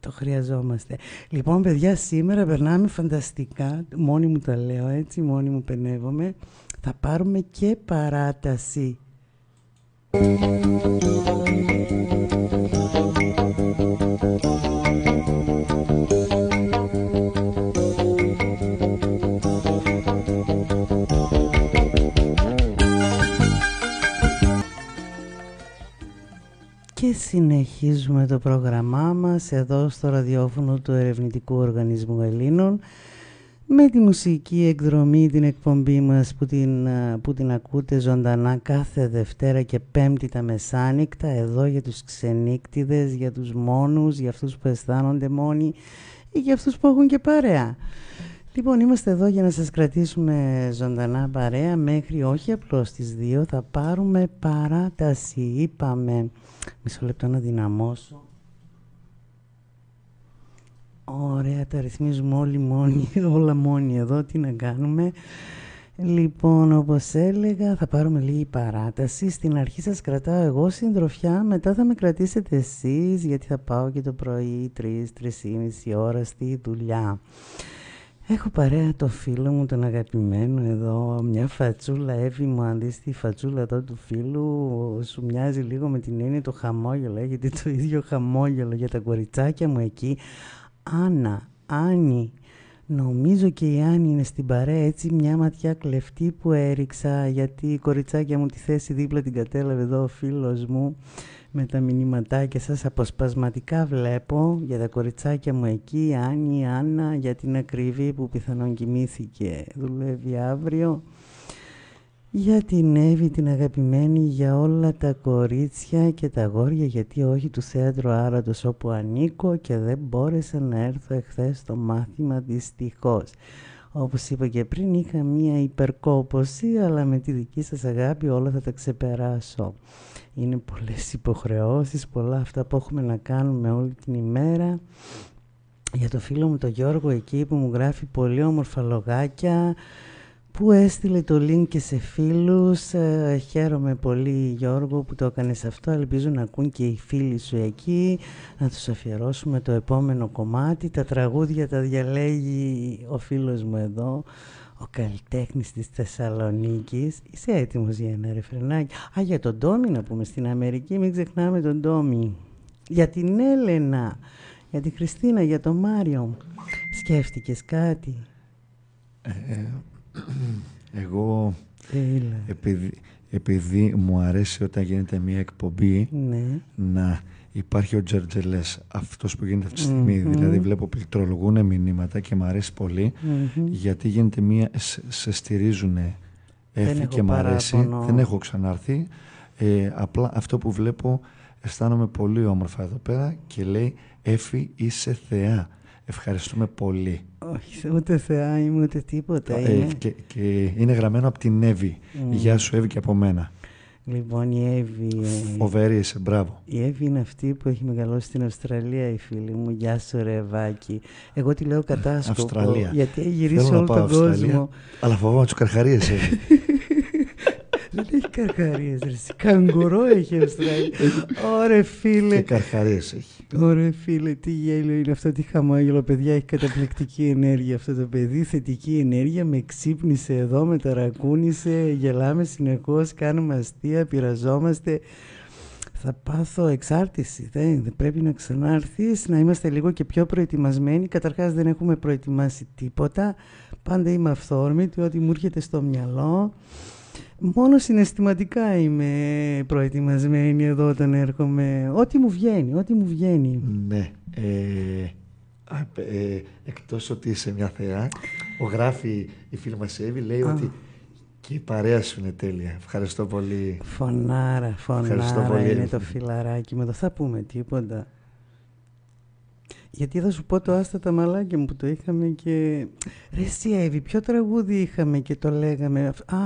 Το χρειαζόμαστε. Λοιπόν, παιδιά, σήμερα περνάμε φανταστικά. Μόνοι μου τα λέω έτσι, μόνοι μου πενεύομαι. Θα πάρουμε και παράταση. Συνεχίζουμε το πρόγραμμά μας εδώ στο ραδιόφωνο του Ερευνητικού Οργανισμού Ελλήνων με τη μουσική εκδρομή την εκπομπή μας που την, που την ακούτε ζωντανά κάθε Δευτέρα και Πέμπτη τα μεσάνυχτα εδώ για τους ξενύκτιδες, για τους μόνους, για αυτούς που αισθάνονται μόνοι ή για αυτούς που έχουν και παρέα. Λοιπόν, είμαστε εδώ για να σας κρατήσουμε ζωντανά παρέα μέχρι όχι απλώς τις δύο, θα πάρουμε παράταση, είπαμε. Μισό λεπτό να δυναμώσω. Ωραία, τα ρυθμίζουμε όλοι μόνοι, όλα μόνοι εδώ, τι να κάνουμε. Λοιπόν, όπως έλεγα, θα πάρουμε λίγη παράταση. Στην αρχή σας κρατάω εγώ συντροφιά, μετά θα με κρατήσετε εσείς, γιατί θα πάω και το πρωί, τρεις, τρεις ή ώρα στη δουλειά. Έχω παρέα το φίλο μου τον αγαπημένο εδώ, μια φατσούλα Εύη μου αντίστοιχη φατσούλα εδώ του φίλου σου μοιάζει λίγο με την έννοια το χαμόγελο, έχετε το ίδιο χαμόγελο για τα κοριτσάκια μου εκεί. Άννα, Άννη, νομίζω και η Άννη είναι στην παρέα έτσι μια ματιά κλεφτή που έριξα γιατί η κοριτσάκια μου τη θέση δίπλα την κατέλαβε εδώ ο φίλος μου με τα μηνυματάκια σας αποσπασματικά βλέπω για τα κοριτσάκια μου εκεί, η Άννη, η Άννα, για την ακρίβη που πιθανόν κοιμήθηκε, δουλεύει αύριο. Για την Εύη την αγαπημένη, για όλα τα κορίτσια και τα γόρια, γιατί όχι του θέατρου Άρατος όπου ανήκω και δεν μπόρεσα να έρθω εχθές στο μάθημα δυστυχώς. Όπως είπα και πριν είχα μία υπερκόπωση αλλά με τη δική σας αγάπη όλα θα τα ξεπεράσω. Είναι πολλές υποχρεώσεις, πολλά αυτά που έχουμε να κάνουμε όλη την ημέρα. Για το φίλο μου τον Γιώργο εκεί που μου γράφει πολύ όμορφα λογάκια, που έστειλε το link και σε φίλους. Ε, χαίρομαι πολύ Γιώργο που το έκανες αυτό. Ελπίζω να ακούν και οι φίλοι σου εκεί, να τους αφιερώσουμε το επόμενο κομμάτι. Τα τραγούδια τα διαλέγει ο φίλος μου εδώ, ο καλλιτέχνης της Θεσσαλονίκης. Είσαι έτοιμος για ένα ρεφρενάκι; Α, για τον Τόμι να πούμε στην Αμερική, μην ξεχνάμε τον Τόμι. Για την Έλενα, για την Χριστίνα, για τον Μάριο. Σκέφτηκες κάτι; Ε, ε εγώ, επειδή, επειδή μου αρέσει όταν γίνεται μια εκπομπή, ναι. να υπάρχει ο Τζερτζελές, αυτός που γίνεται αυτή τη στιγμη Δηλαδή βλέπω πληκτρολογούν μηνύματα και μου αρέσει γιατί γίνεται μια, σε στηρίζουν έφη και μου αρέσει. Δεν έχω ξανάρθει. Ε, απλά αυτό που βλέπω αισθάνομαι πολύ όμορφα εδώ πέρα και λέει Έφη είσαι θεά. Ευχαριστούμε πολύ. Όχι, ούτε θεά είμαι ούτε τίποτα. Ε, είναι. Και, και, είναι γραμμένο από την Εύη. Γεια σου Εύη και από μένα. Λοιπόν, η Εύη. Ε, Φοβερή είσαι, μπράβο. Η Εύη είναι αυτή που έχει μεγαλώσει στην Αυστραλία, η φίλη μου. Γεια σου, ρε Ευάκη. Εγώ τη λέω κατάσκοπο. Αυστραλία. Γιατί έχει γυρίσει όλο τον κόσμο. Αλλά φοβάμαι τους καρχαρίες. Δεν έχει καρχαρίες. Καγκουρό έχεις Αυστραλία. Ωρε φίλε. Και καρχαρίες έχει. Ωρε φίλε, τι γέλιο είναι αυτό, τι χαμόγελο. Παιδιά, έχει καταπληκτική ενέργεια αυτό το παιδί. Θετική ενέργεια. Με ξύπνησε εδώ, με ταρακούνησε. Γελάμε συνεχώς, κάνουμε αστεία, πειραζόμαστε. Θα πάθω εξάρτηση. Δεν, δεν πρέπει να ξανάρθεις, να είμαστε λίγο και πιο προετοιμασμένοι. Καταρχάς, δεν έχουμε προετοιμάσει τίποτα. Πάντα είμαι αυθόρμητη, ό,τι μου έρχεται στο μυαλό. Μόνο συναισθηματικά είμαι προετοιμασμένη εδώ όταν έρχομαι. Ό,τι μου βγαίνει, ό,τι μου βγαίνει. Ναι. Ε, ε, εκτός ότι είσαι μια θεά, ο γράφει η φίλη μας Εύη, λέει ότι και η παρέα σου είναι τέλεια. Ευχαριστώ πολύ. Φωνάρα, φωνάρα πολύ, είναι το φιλαράκι μου. Δεν θα πούμε τίποτα. Γιατί θα σου πω το άστα τα μαλάκια μου που το είχαμε και... Ρε εσύ Εύη, ποιο τραγούδι είχαμε και το λέγαμε; Α,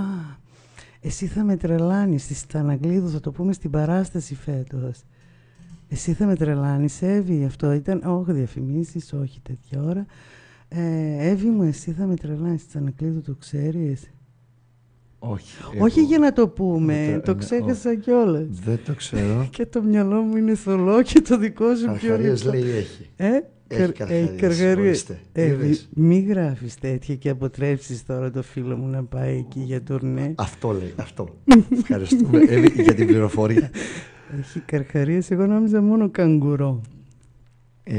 εσύ θα με τρελάνεις στη Σταναγκλίδου, θα το πούμε στην παράσταση φέτος. Εσύ θα με τρελάνεις, Εύη, αυτό ήταν, όχι διαφημίσεις, όχι τέτοια ώρα. Ε, Εύη μου, εσύ θα με τρελάνεις στη Σταναγκλίδου, το ξέρεις; Όχι. Όχι για να το πούμε, το, ξέχασα κιόλας. Δεν το ξέρω. και το μυαλό μου είναι θολό και το δικό σου πιο λεπτό. λέει έχει. Ε; Έχει καρχαρίες. Ε, μη γράφεις τέτοια και αποτρέψεις τώρα το φίλο μου να πάει εκεί για τουρνέ. Αυτό λέει, αυτό. Ευχαριστούμε για την πληροφορία. Έχει καρχαρίες, εγώ νόμιζα μόνο καγκουρό. Ε,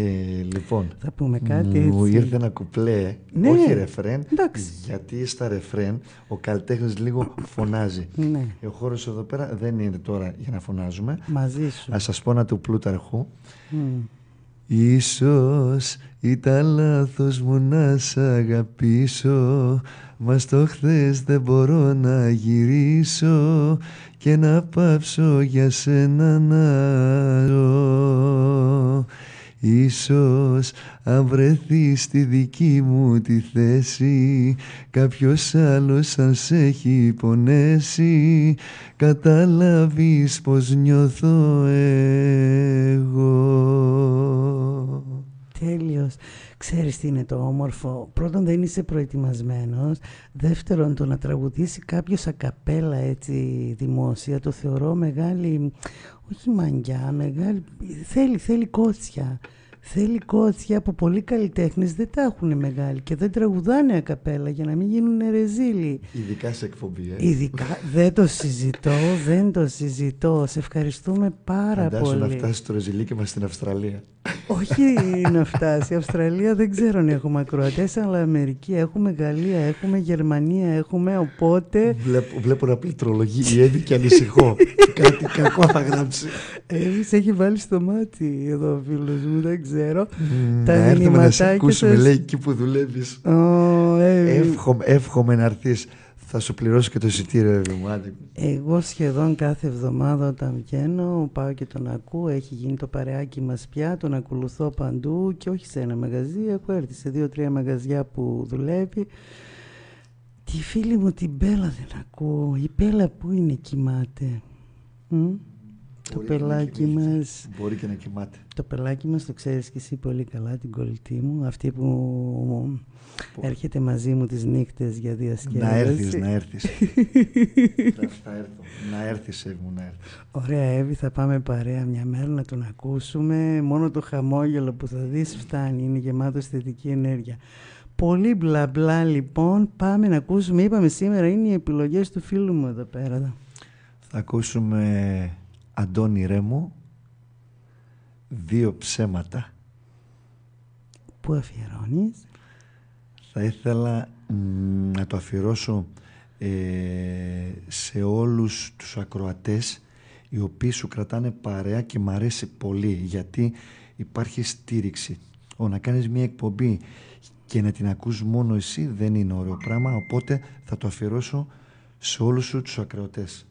λοιπόν, θα πούμε κάτι μου έτσι. ήρθε ένα κουπλέ, Ναι. όχι ρεφρέν, Εντάξει. γιατί στα ρεφρέν ο καλλιτέχνης λίγο φωνάζει. Ναι, Ο χώρος εδώ πέρα δεν είναι τώρα για να φωνάζουμε. μαζί σου. Ας σας πω ένα του Πλούταρχου. Μμ. Ίσως ήταν λάθος μου να σ' αγαπήσω Μας στο χθες δεν μπορώ να γυρίσω Και να πάψω για σένα να ζω. Ίσως αν βρεθεί στη δική μου τη θέση Κάποιος άλλος αν σε έχει πονέσει Καταλάβεις πως νιώθω εγώ Τέλειος. Ξέρεις τι είναι το όμορφο; Πρώτον δεν είσαι προετοιμασμένος. Δεύτερον το να τραγουδήσει κάποιος ακαπέλα έτσι δημόσια το θεωρώ μεγάλη, όχι μαγιά, μεγάλη, θέλει, θέλει κότσια. Θέλει κότσια που πολλοί καλλιτέχνες δεν τα έχουν μεγάλη και δεν τραγουδάνε ακαπέλα για να μην γίνουν ρεζίλοι. Ειδικά σε εκπομπή, ε. Ειδικά δεν το συζητώ, δεν το συζητώ. Σε ευχαριστούμε πάρα Φαντάσου πολύ. να φτάσει στο ρεζιλίκι μας στην Αυστραλία. Όχι να φτάσει. Αυστραλία δεν ξέρω αν έχουμε ακροατές, αλλά Αμερική έχουμε, Γαλλία έχουμε, Γερμανία έχουμε, οπότε... Βλέπω, βλέπω να πληκτρολογεί η Εύη και ανησυχώ. Κάτι κακό θα γράψει. Εύης έχει βάλει στο μάτι εδώ ο φίλος μου, δεν ξέρω. Τα να έρθουμε να σε μηνυματάκια ακούσουμε, σας- λέει, εκεί που δουλεύεις. Ω, Εύη. Εύχομαι, εύχομαι να έρθεις. Θα σου πληρώσω και το εισιτήριο, Εύη μου. άντε. Εγώ σχεδόν κάθε εβδομάδα όταν βγαίνω πάω και τον ακούω, έχει γίνει το παρεάκι μας πια, τον ακολουθώ παντού και όχι σε ένα μαγαζί, έχω έρθει σε δύο-τρία μαγαζιά που δουλεύει. Τη φίλη μου την Μπέλα δεν ακούω, η Μπέλα που είναι κοιμάται; Μ; Το Μπορεί και να πελάκι κοιμήθηκε. μας, Μπορεί και να κοιμάται. το πελάκι μας το ξέρεις και εσύ πολύ καλά, την κολλητή μου, αυτή που έρχεται μαζί μου τις νύχτες για διασκέδαση. Να έρθεις, να έρθεις. θα, θα έρθω. Να έρθεις, Εύη μου, να έρθεις. Ωραία Εύη, θα πάμε παρέα μια μέρα να τον ακούσουμε. Μόνο το χαμόγελο που θα δεις φτάνει, είναι γεμάτος αισθητική ενέργεια. Πολύ μπλα μπλα λοιπόν, πάμε να ακούσουμε. Είπαμε σήμερα είναι οι επιλογές του φίλου μου εδώ πέρα. Θα ακούσουμε Αντώνη Ρέμου, δύο ψέματα. Πού αφιερώνεις; Θα ήθελα μ, να το αφιερώσω ε, σε όλους τους ακροατές οι οποίοι σου κρατάνε παρέα και μ' αρέσει πολύ γιατί υπάρχει στήριξη. Ο να κάνεις μια εκπομπή και να την ακούς μόνο εσύ δεν είναι ωραίο πράγμα οπότε θα το αφιερώσω σε όλους σου τους ακροατές.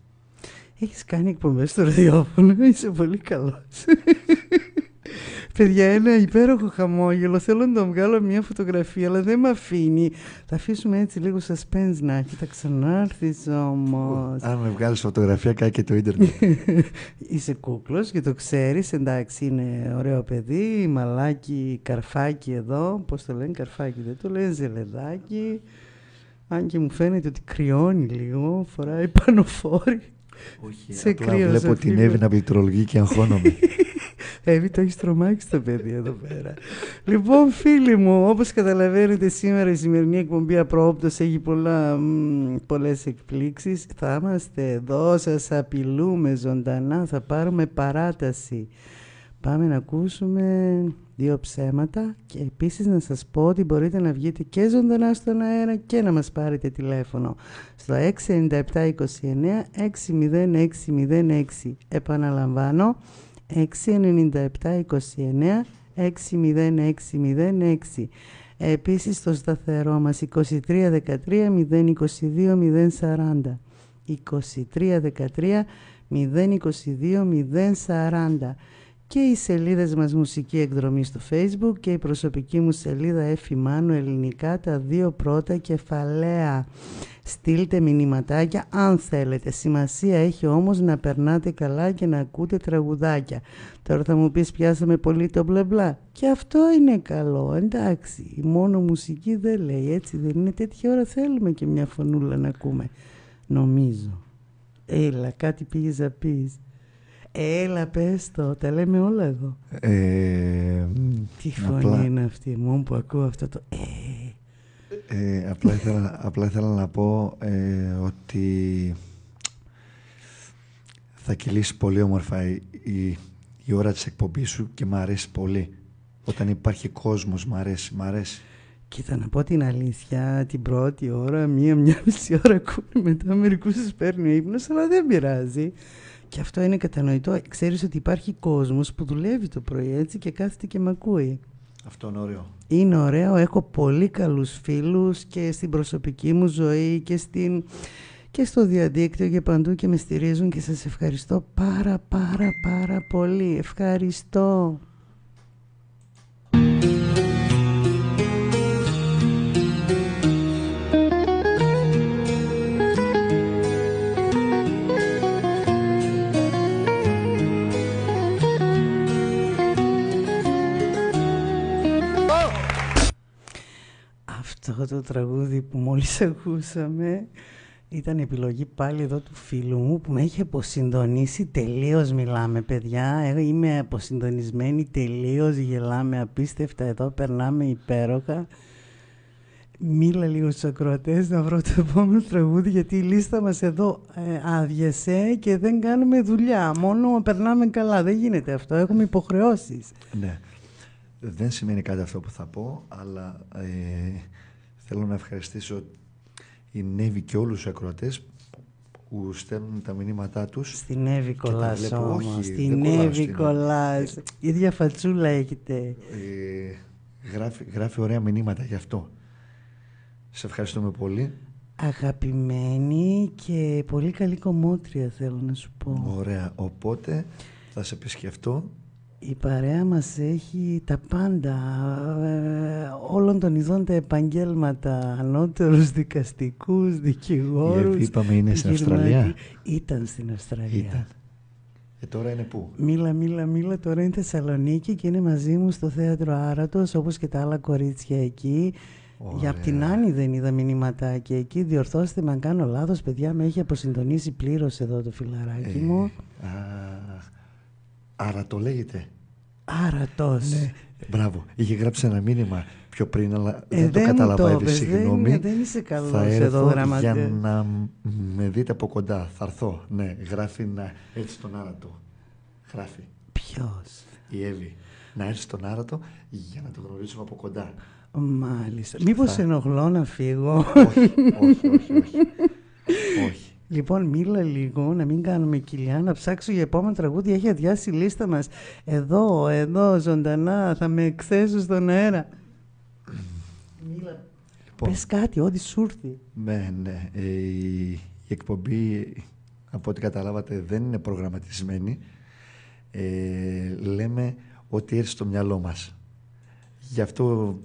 Έχεις κάνει εκπομπές στο ραδιόφωνο, είσαι πολύ καλός. Παιδιά, ένα υπέροχο χαμόγελο. Θέλω να το βγάλω μια φωτογραφία, αλλά δεν με αφήνει. Θα αφήσουμε έτσι λίγο suspense να έχει. Θα ξανάρθεις όμως. Αν με βγάλεις φωτογραφία κάνει και το ίντερνετ. Είσαι κούκλος και το ξέρεις, εντάξει είναι ωραίο παιδί, μαλάκι, καρφάκι εδώ, πώς το λένε καρφάκι, δεν το λένε ζελεδάκι, αν και μου φαίνεται ότι κρυώνει λίγο, φοράει πανοφόρι. Όχι, Σε απλά κρύωσα, βλέπω την φίλε. Εύη να πληκτρολογεί και αγχώνομαι. Εύη το έχεις τρομάξει το παιδί εδώ πέρα. λοιπόν φίλοι μου, όπως καταλαβαίνετε σήμερα η σημερινή εκπομπή απρόοπτως έχει πολλά, μ, πολλές εκπλήξεις. Θα είμαστε εδώ, σας απειλούμε ζωντανά, θα πάρουμε παράταση. Πάμε να ακούσουμε δύο ψέματα και επίσης να σας πω ότι μπορείτε να βγείτε και ζωντανά στον αέρα και να μας πάρετε τηλέφωνο στο 697 29 60606. Επαναλαμβάνω 697 29 60606. Επίσης στο σταθερό μας 23 13 022 040. 23 13 022 040 και οι σελίδες μας μουσική εκδρομή στο facebook και η προσωπική μου σελίδα εφημάνου ελληνικά τα δύο πρώτα κεφαλαία. Στείλτε μηνυματάκια αν θέλετε. Σημασία έχει όμως να περνάτε καλά και να ακούτε τραγουδάκια. Τώρα θα μου πεις πιάσαμε πολύ το μπλα μπλα και αυτό είναι καλό εντάξει. Μόνο μουσική δεν λέει έτσι δεν είναι. Τέτοια ώρα θέλουμε και μια φωνούλα να ακούμε νομίζω. Έλα κάτι πήγες να πεις Έλα πες το, τα λέμε όλα εδώ. Ε, Τι φωνή απλά, είναι αυτή μου που ακούω αυτό το ε. ε, απλά, ήθελα, απλά ήθελα να πω ε, ότι θα κυλήσει πολύ όμορφα η, η, η ώρα της εκπομπής σου και μου αρέσει πολύ. Όταν υπάρχει κόσμος, μ' αρέσει, μ' αρέσει. Κοίτα, να πω την αλήθεια, την πρώτη ώρα, μία-μία μισή ώρα ακούνε, μετά μερικούς τους παίρνει ο ύπνος, αλλά δεν πειράζει. Και αυτό είναι κατανοητό. Ξέρεις ότι υπάρχει κόσμος που δουλεύει το πρωί έτσι και κάθεται και με ακούει. Αυτό είναι ωραίο. Είναι ωραίο, έχω πολύ καλούς φίλους και στην προσωπική μου ζωή και, στην, και στο διαδίκτυο και παντού και με στηρίζουν και σας ευχαριστώ πάρα πάρα πάρα πολύ. Ευχαριστώ. Αυτό το τραγούδι που μόλις ακούσαμε ήταν επιλογή πάλι εδώ του φίλου μου που με έχει αποσυντονίσει τελείως μιλάμε παιδιά. Είμαι αποσυντονισμένη τελείως γελάμε απίστευτα. Εδώ περνάμε υπέροχα. Μίλα λίγο στους ακροατές να βρω το επόμενο τραγούδι γιατί η λίστα μας εδώ ε, άδειασε και δεν κάνουμε δουλειά. Μόνο περνάμε καλά. Δεν γίνεται αυτό. Έχουμε υποχρεώσεις. Ναι. Δεν σημαίνει κάτι αυτό που θα πω αλλά ε, Θέλω να ευχαριστήσω η Νέβη και όλους τους ακροατές που στέλνουν τα μηνύματά τους. Στην Νέβη κολλάς όμως. Στην Νέβη κολλάς. Η ε, ίδια φατσούλα έχετε. Ε, γράφει, γράφει ωραία μηνύματα γι' αυτό. Σε ευχαριστούμε πολύ. Αγαπημένη και πολύ καλή κομμότρια θέλω να σου πω. Ωραία. Οπότε θα σε επισκεφτώ η παρέα μας έχει τα πάντα, ε, όλων των ειδών τα επαγγέλματα, ανώτερους δικαστικούς, δικηγόρους. Η είπαμε είναι στην Αυστραλία. Ήταν στην Αυστραλία. Ήταν. Ε, τώρα είναι πού; Μίλα, μίλα, μίλα, τώρα είναι Θεσσαλονίκη και είναι μαζί μου στο θέατρο Άρατος, όπως και τα άλλα κορίτσια εκεί. Ωραία. Για απ' την Άννη δεν είδα μηνύματάκια εκεί. Διορθώστε με αν κάνω λάθος, παιδιά, με έχει αποσυντονίσει πλήρως εδώ το φιλαράκι μου. Ε, α, Άρα το λέγεται. Άρατος. Ναι. Μπράβο. Είχε γράψει ένα μήνυμα πιο πριν, αλλά ε, δεν, το κατάλαβα ήδη. Συγγνώμη. Δεν, δεν είσαι καλός θα έρθω για να με δείτε από κοντά. Θα έρθω. Ναι, γράφει να έρθει στον Άρατο. Γράφει. Ποιος; Η Εύη. Να έρθει στον Άρατο για να το γνωρίσουμε από κοντά. Μάλιστα. Μήπως θα... ενοχλώ να φύγω; όχι, όχι. όχι. όχι. Λοιπόν, μίλα λίγο, να μην κάνουμε κοιλιά, να ψάξω για επόμενο τραγούδι. Έχει αδειάσει η λίστα μας. Εδώ, εδώ, ζωντανά, θα με εκθέσω στον αέρα. Μίλα. Λοιπόν, Πες κάτι, ό,τι σου έρθει. Ναι, ναι. Ε, η, η εκπομπή, από ό,τι καταλάβατε, δεν είναι προγραμματισμένη. Ε, λέμε ό,τι έρθει στο μυαλό μας. Γι' αυτό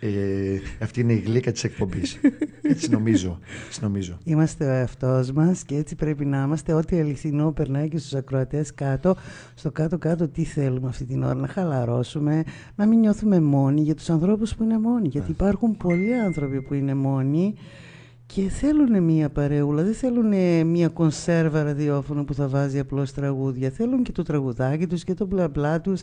ε, αυτή είναι η γλύκα της εκπομπής. Έτσι νομίζω. Έτσι νομίζω. Είμαστε ο εαυτός μας και έτσι πρέπει να είμαστε. Ό,τι αληθινό περνάει και στους ακροατές κάτω, στο κάτω-κάτω τι θέλουμε αυτή την ώρα. Να χαλαρώσουμε, να μην νιώθουμε μόνοι για τους ανθρώπους που είναι μόνοι. Γιατί υπάρχουν πολλοί άνθρωποι που είναι μόνοι και θέλουν μία παρεούλα, δεν θέλουν μία κονσέρβα ραδιόφωνο που θα βάζει απλώς τραγούδια. Θέλουν και το τραγουδάκι τους και το μπλα μπλα τους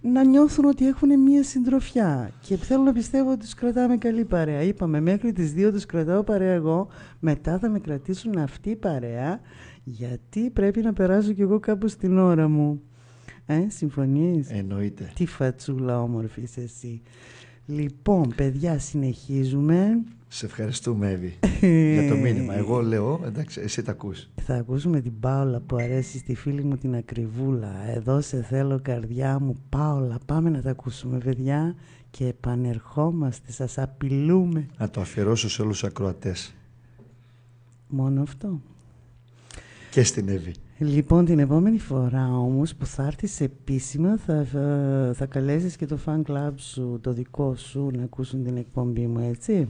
να νιώθουν ότι έχουν μία συντροφιά. Και θέλω να πιστεύω ότι τους κρατάμε καλή παρέα. Είπαμε μέχρι τις δύο τους κρατάω παρέα εγώ, μετά θα με κρατήσουν αυτή η παρέα, γιατί πρέπει να περάσω κι εγώ κάπου στην ώρα μου. Ε, συμφωνείς; Εννοείται. Τι φατσούλα όμορφη είσαι εσύ. Λοιπόν, παιδιά, συνεχίζουμε. Σε ευχαριστούμε, Εύη, για το μήνυμα. Εγώ λέω, εντάξει, εσύ τα ακούς. Θα ακούσουμε την Πάολα που αρέσει στη φίλη μου την Ακριβούλα. Εδώ σε θέλω, καρδιά μου. Πάολα, πάμε να τα ακούσουμε, παιδιά. Και επανερχόμαστε, σας απειλούμε. Να το αφιερώσω σε όλους τους ακροατές. Μόνο αυτό. Και στην Εύη. Λοιπόν, την επόμενη φορά όμως που θα έρθεις επίσημα θα, θα, θα καλέσεις και το fan club σου, το δικό σου, να ακούσουν την εκπομπή μου, έτσι;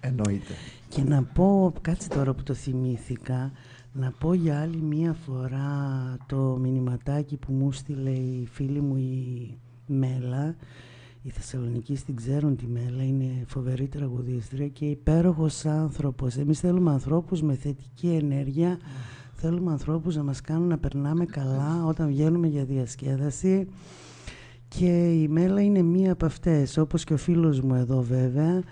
Εννοείται. Και να πω, κάτσε τώρα που το θυμήθηκα, να πω για άλλη μία φορά το μηνυματάκι που μου στείλε η φίλη μου η Μέλα. Η Θεσσαλονίκη την ξέρουν τη Μέλα, είναι φοβερή τραγουδίστρια και υπέροχος άνθρωπος. Εμείς θέλουμε ανθρώπους με θετική ενέργεια, θέλουμε ανθρώπους να μας κάνουν να περνάμε καλά όταν βγαίνουμε για διασκέδαση. Και η Μέλα είναι μία από αυτές, όπως και ο φίλος μου εδώ βέβαια,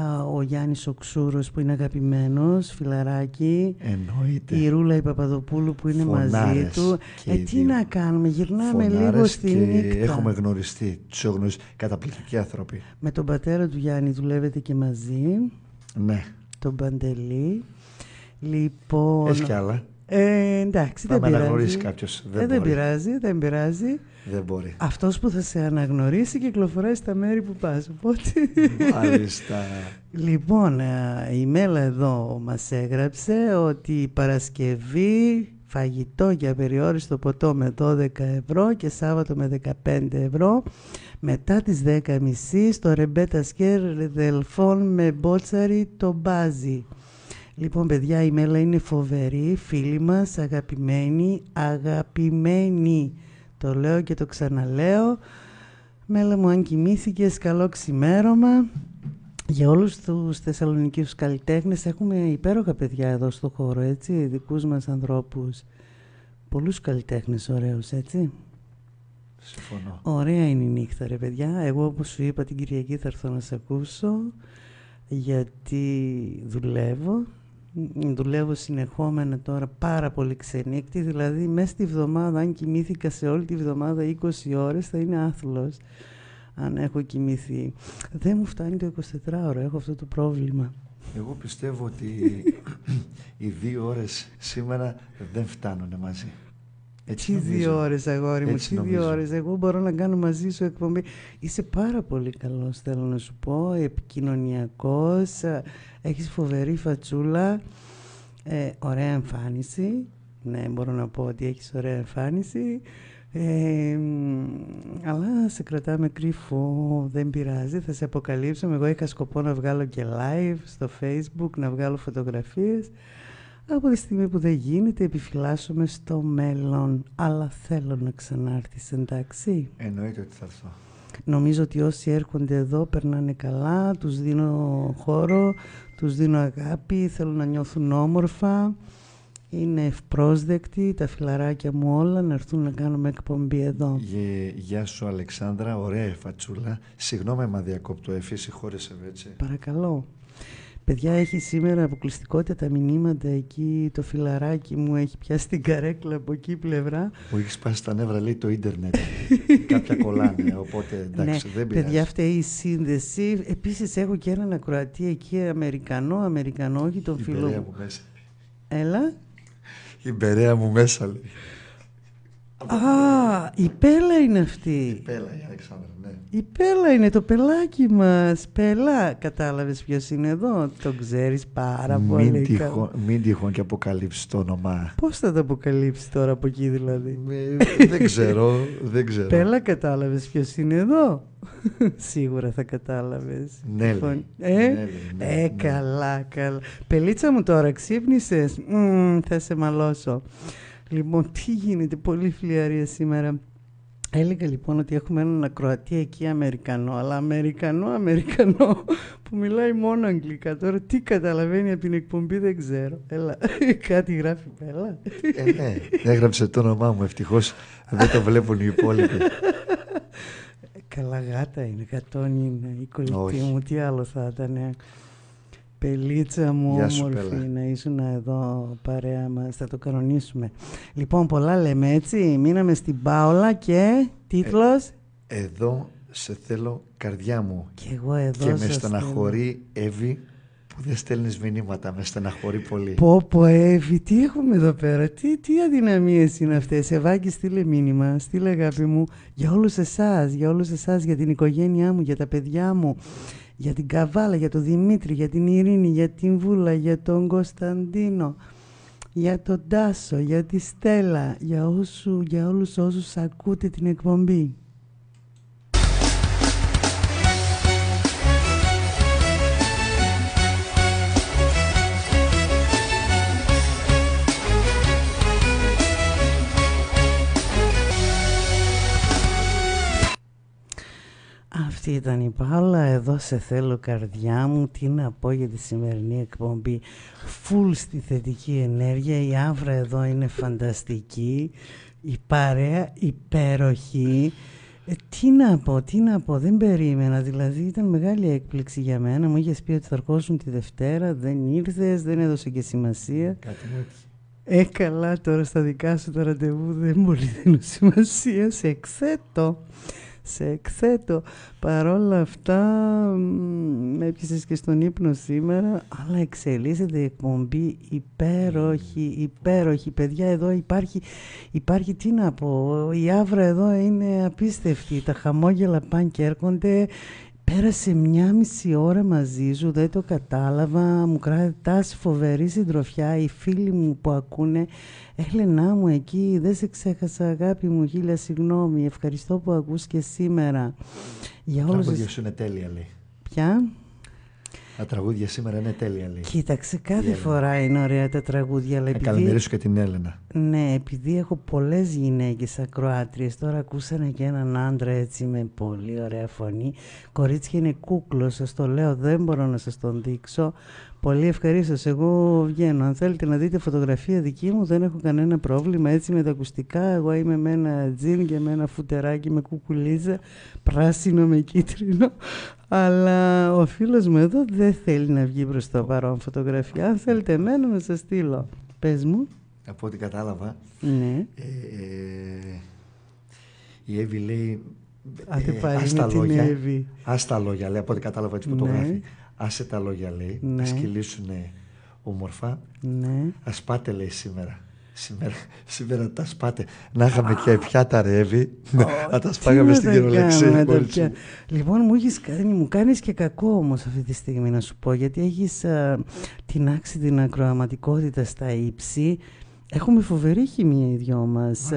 Α, ο Γιάννης ο Ξούρος που είναι αγαπημένος, φιλαράκι. Εννοείται. Η Ρούλα η Παπαδοπούλου που είναι μαζί Φωνάρες του. και Ε, οι τι δύο. να κάνουμε, γυρνάμε Φωνάρες λίγο στη και νύχτα. έχουμε γνωριστεί. Τους έχω γνωρίσει. Καταπληκτικοί άνθρωποι. Με τον πατέρα του Γιάννη δουλεύετε και μαζί, Ναι. τον Παντελή. Λοιπόν... Έχει κι άλλα. Ε, εντάξει, Θα δεν με πειράζει. αναγνωρίσει κάποιος. Ε, Δεν δεν μπορεί. πειράζει, δεν πειράζει. Δεν μπορεί. Αυτός που θα σε αναγνωρίσει κυκλοφοράει στα μέρη που πας. Οπότε... Μάλιστα. Λοιπόν, ε, η Μέλα εδώ μας έγραψε ότι η Παρασκευή φαγητό για περιόριστο ποτό με 12 ευρώ και Σάββατο με 15 ευρώ μετά τις 10.30 στο Ρεμπέτα Σκέρ Δελφών με μπότσαρι το μπάζι. Λοιπόν παιδιά η Μέλα είναι φοβερή, φίλη μας, αγαπημένη, αγαπημένη. Το λέω και το ξαναλέω. Μέλα μου αν κοιμήθηκες, καλό ξημέρωμα. Για όλους τους θεσσαλονικούς καλλιτέχνες έχουμε υπέροχα παιδιά εδώ στο χώρο, έτσι, δικούς μας ανθρώπους. Πολλούς καλλιτέχνες ωραίους, έτσι. Συμφωνώ. Ωραία είναι η νύχτα ρε παιδιά. Εγώ όπως σου είπα την Κυριακή θα έρθω να σε ακούσω γιατί δουλεύω. Μ, Δουλεύω συνεχόμενα τώρα πάρα πολύ ξενύκτη, δηλαδή μέσα στη βδομάδα, αν κοιμήθηκα σε όλη τη βδομάδα 20 ώρες θα είναι άθλος αν έχω κοιμηθεί. Δεν μου φτάνει το 24ωρο, έχω αυτό το πρόβλημα. Εγώ πιστεύω ότι οι δύο ώρες σήμερα δεν φτάνουν μαζί. Έτσι Τι νομίζω. δύο ώρες αγόρι μου, Έτσι τι δύο νομίζω. ώρες. Εγώ μπορώ να κάνω μαζί σου εκπομπή. Είσαι πάρα πολύ καλός θέλω να σου πω, επικοινωνιακός, ε, έχεις φοβερή φατσούλα, ε, ωραία εμφάνιση. Ναι, μπορώ να πω ότι έχεις ωραία εμφάνιση. Ε, μ, αλλά σε κρατάμε κρύφο, δεν πειράζει, θα σε αποκαλύψουμε. Εγώ είχα σκοπό να βγάλω και live στο facebook, να βγάλω φωτογραφίες. Από τη στιγμή που δεν γίνεται, επιφυλάσσομαι στο μέλλον. Αλλά θέλω να ξανάρθεις, εντάξει. Εννοείται ότι θα έρθω. Νομίζω ότι όσοι έρχονται εδώ περνάνε καλά, τους δίνω χώρο, τους δίνω αγάπη, θέλουν να νιώθουν όμορφα. Είναι ευπρόσδεκτοι τα φιλαράκια μου όλα να έρθουν να κάνουμε εκπομπή εδώ. Γε- Γεια σου Αλεξάνδρα, ωραία η φατσούλα. Συγγνώμη μα διακόπτω, εφή συγχώρεσαι με, έτσι. Παρακαλώ. Παιδιά, έχει σήμερα αποκλειστικότητα τα μηνύματα εκεί. Το φιλαράκι μου έχει πιάσει την καρέκλα από εκεί πλευρά. Μου έχεις σπάσει τα νεύρα, λέει το ίντερνετ. Κάποια κολλάνε, οπότε εντάξει, ναι, δεν πειράζει. παιδιά, φταίει η σύνδεση. Επίσης, έχω και έναν ακροατή εκεί, Αμερικανό, Αμερικανό, όχι τον Η φίλο Μπερέα μου. μου μέσα. Έλα. Η Μπερέα μου μέσα, λέει. Α, η Πέλα είναι αυτή. Πέλα η Αλεξάνδρα, ναι. Η Πέλα είναι το πελάκι μας. Πέλα, κατάλαβες ποιος είναι εδώ; Το ξέρεις πάρα πολύ Μην καλά. τυχόν, μην τυχόν και αποκαλύψεις το όνομά. Πώς θα το αποκαλύψεις τώρα από εκεί δηλαδή; Ε, δεν ξέρω, δεν ξέρω. Πέλα, κατάλαβες ποιος είναι εδώ; Σίγουρα θα κατάλαβες. Νέλη. Λοιπόν, Ε, Νέλη, ναι, ε ναι. καλά, καλά. Πελίτσα μου τώρα, ξύπνησες; Μμμ, θα σε μαλώσω. Λοιπόν, τι γίνεται, πολύ φλιαρία σήμερα. Έλεγα λοιπόν ότι έχουμε έναν ακροατή εκεί Αμερικανό, αλλά Αμερικανό, Αμερικανό, που μιλάει μόνο αγγλικά. Τώρα τι καταλαβαίνει από την εκπομπή δεν ξέρω. Έλα, κάτι γράφει πέλα. Ε, ναι, έγραψε το όνομά μου, ευτυχώς δεν το βλέπουν οι υπόλοιποι. Καλά γάτα είναι, κατόν είναι η κολλητή Όχι. μου, τι άλλο θα ήταν. Πελίτσα μου Γεια σου, όμορφη Πέλα. να ήσουν εδώ παρέα μας, θα το κανονίσουμε. Λοιπόν, πολλά λέμε έτσι, μείναμε στην Πάολα και τίτλος; Εδώ σε θέλω καρδιά μου. και εγώ εδώ και με σας στεναχωρεί Εύη που δεν στέλνεις μηνύματα, με στεναχωρεί πολύ. Πω πω Εύη, τι έχουμε εδώ πέρα, τι, τι αδυναμίες είναι αυτές. Ευάγγι στείλε μήνυμα, στείλε αγάπη μου για όλους εσάς, για όλους εσάς, για την οικογένειά μου, για τα παιδιά μου, για την Καβάλα, για τον Δημήτρη, για την Ειρήνη, για την Βούλα, για τον Κωνσταντίνο, για τον Τάσο, για τη Στέλλα, για, όσου, για όλους όσους ακούτε την εκπομπή. Αυτή ήταν η Παύλα, εδώ σε θέλω καρδιά μου, τι να πω για τη σημερινή εκπομπή, φουλ στη θετική ενέργεια, η Άβρα εδώ είναι φανταστική, η παρέα υπέροχη, Ε, τι να πω, τι να πω, δεν περίμενα. Δηλαδή ήταν μεγάλη έκπληξη για μένα. Μου είχες πει ότι θα ερχόσουν τη Δευτέρα, δεν ήρθες, δεν έδωσε και σημασία. Κάτι μου έτσι. Ε, καλά, τώρα στα δικά σου τα ραντεβού δεν πολύ δίνω σημασία. Σε εξέτω. Σε εξέτω. Παρόλα αυτά, με έπιασες και στον ύπνο σήμερα, αλλά εξελίσσεται η εκπομπή υπέροχη, υπέροχη. Παιδιά, εδώ υπάρχει, υπάρχει τι να πω, η άβρα εδώ είναι απίστευτη. Τα χαμόγελα πάνε και έρχονται, Πέρασε μια μισή ώρα μαζί σου, δεν το κατάλαβα, μου κρατάς φοβερή συντροφιά, οι φίλοι μου που ακούνε, Έλενά μου εκεί, δεν σε ξέχασα αγάπη μου, χίλια συγγνώμη, ευχαριστώ που ακούς και σήμερα. Για όλους... Τα σου είναι τέλεια λέει. Ποια; Τα τραγούδια σήμερα είναι τέλεια, λέει. Κοίταξε, κάθε φορά είναι ωραία τα τραγούδια. Αλλά επειδή... καλημερίσω και την Έλενα. Ναι, επειδή έχω πολλές γυναίκες ακροάτριες, τώρα ακούσανε και έναν άντρα έτσι με πολύ ωραία φωνή. Κορίτσια είναι κούκλος, σας το λέω, δεν μπορώ να σας τον δείξω. Πολύ ευχαρίστω. Εγώ βγαίνω. Αν θέλετε να δείτε φωτογραφία δική μου, δεν έχω κανένα πρόβλημα. Έτσι με τα ακουστικά. Εγώ είμαι με ένα τζιν και με ένα φουτεράκι με κουκουλίζα, πράσινο με κίτρινο. Αλλά ο φίλος μου εδώ δεν θέλει να βγει προς το παρόν φωτογραφία. Αν θέλετε εμένα να σας στείλω. Πες μου. Από ό,τι κατάλαβα. Ναι. Ε, ε, η Εύη λέει... Άντε ε, πάει με λόγια, την Εύη. Ας τα λόγια λέει, από ό,τι κατάλαβα τη φωτογράφη. Ναι. Άσε τα λόγια λέει, ναι. ας κυλήσουνε όμορφα. Ναι. Ας πάτε λέει σήμερα. Σήμερα, σήμερα τα σπάτε. Να είχαμε και πιάτα ρεύει. να τα σπάγαμε στην κυριολεξία. Λοιπόν, μου, έχεις, μου κάνεις και κακό όμως αυτή τη στιγμή να σου πω, γιατί έχεις την άξει την ακροαματικότητα στα ύψη. Έχουμε φοβερή χημία οι δυο μας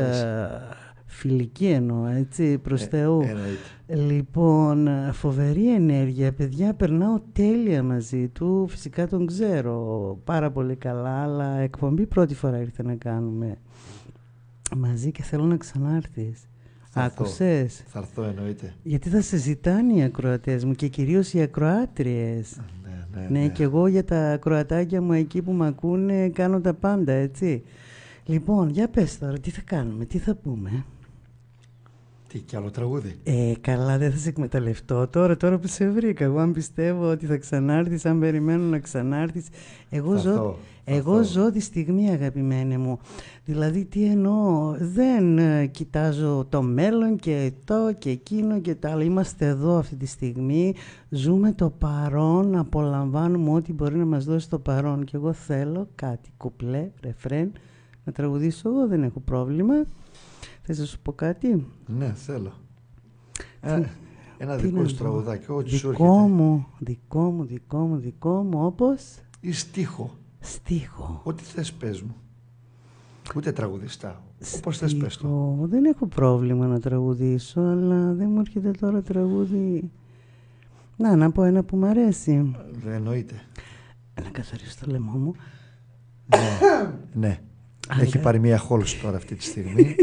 φιλική εννοώ, έτσι, προς ε, Θεού. Λοιπόν, φοβερή ενέργεια, παιδιά, περνάω τέλεια μαζί του, φυσικά τον ξέρω πάρα πολύ καλά, αλλά εκπομπή πρώτη φορά ήρθε να κάνουμε μαζί και θέλω να ξανάρθεις. Θα Άκουσες; Θα έρθω εννοείται. Γιατί θα σε ζητάνε οι ακροατές μου και κυρίως οι ακροάτριες. Ναι, ναι, ναι. ναι, και εγώ για τα ακροατάκια μου εκεί που με ακούνε κάνω τα πάντα, έτσι. Λοιπόν, για πες τώρα, τι θα κάνουμε, τι θα πούμε; Τι, κι άλλο τραγούδι; Ε, καλά, δεν θα σε εκμεταλλευτώ τώρα, τώρα που σε βρήκα. Εγώ αν πιστεύω ότι θα ξανάρθεις, αν περιμένω να ξανάρθεις. Εγώ, ζω, εγώ ζω τη στιγμή, αγαπημένη μου. Δηλαδή, τι εννοώ, δεν ε, κοιτάζω το μέλλον και το και εκείνο και τα άλλα. Είμαστε εδώ αυτή τη στιγμή, ζούμε το παρόν, απολαμβάνουμε ό,τι μπορεί να μας δώσει το παρόν. Και εγώ θέλω κάτι, κουπλέ, ρεφρέν, να τραγουδήσω εγώ, δεν έχω πρόβλημα. Θες να σου πω κάτι; Ναι, θέλω. Ε, ένα δικό σου τραγουδάκι, ό,τι σου Δικό μου, δικό μου, δικό μου, δικό μου, όπως... Ή στίχο. Στίχο. Ό,τι θες πες μου. Ούτε τραγουδιστά. Όπως θες πες το. Δεν έχω πρόβλημα να τραγουδήσω, αλλά δεν μου έρχεται τώρα τραγούδι... Να, να πω ένα που μου αρέσει. Δεν εννοείται. Να καθαρίσω το λαιμό μου. ναι. ναι. Έχει πάρει μία χόλση τώρα αυτή τη στιγμή.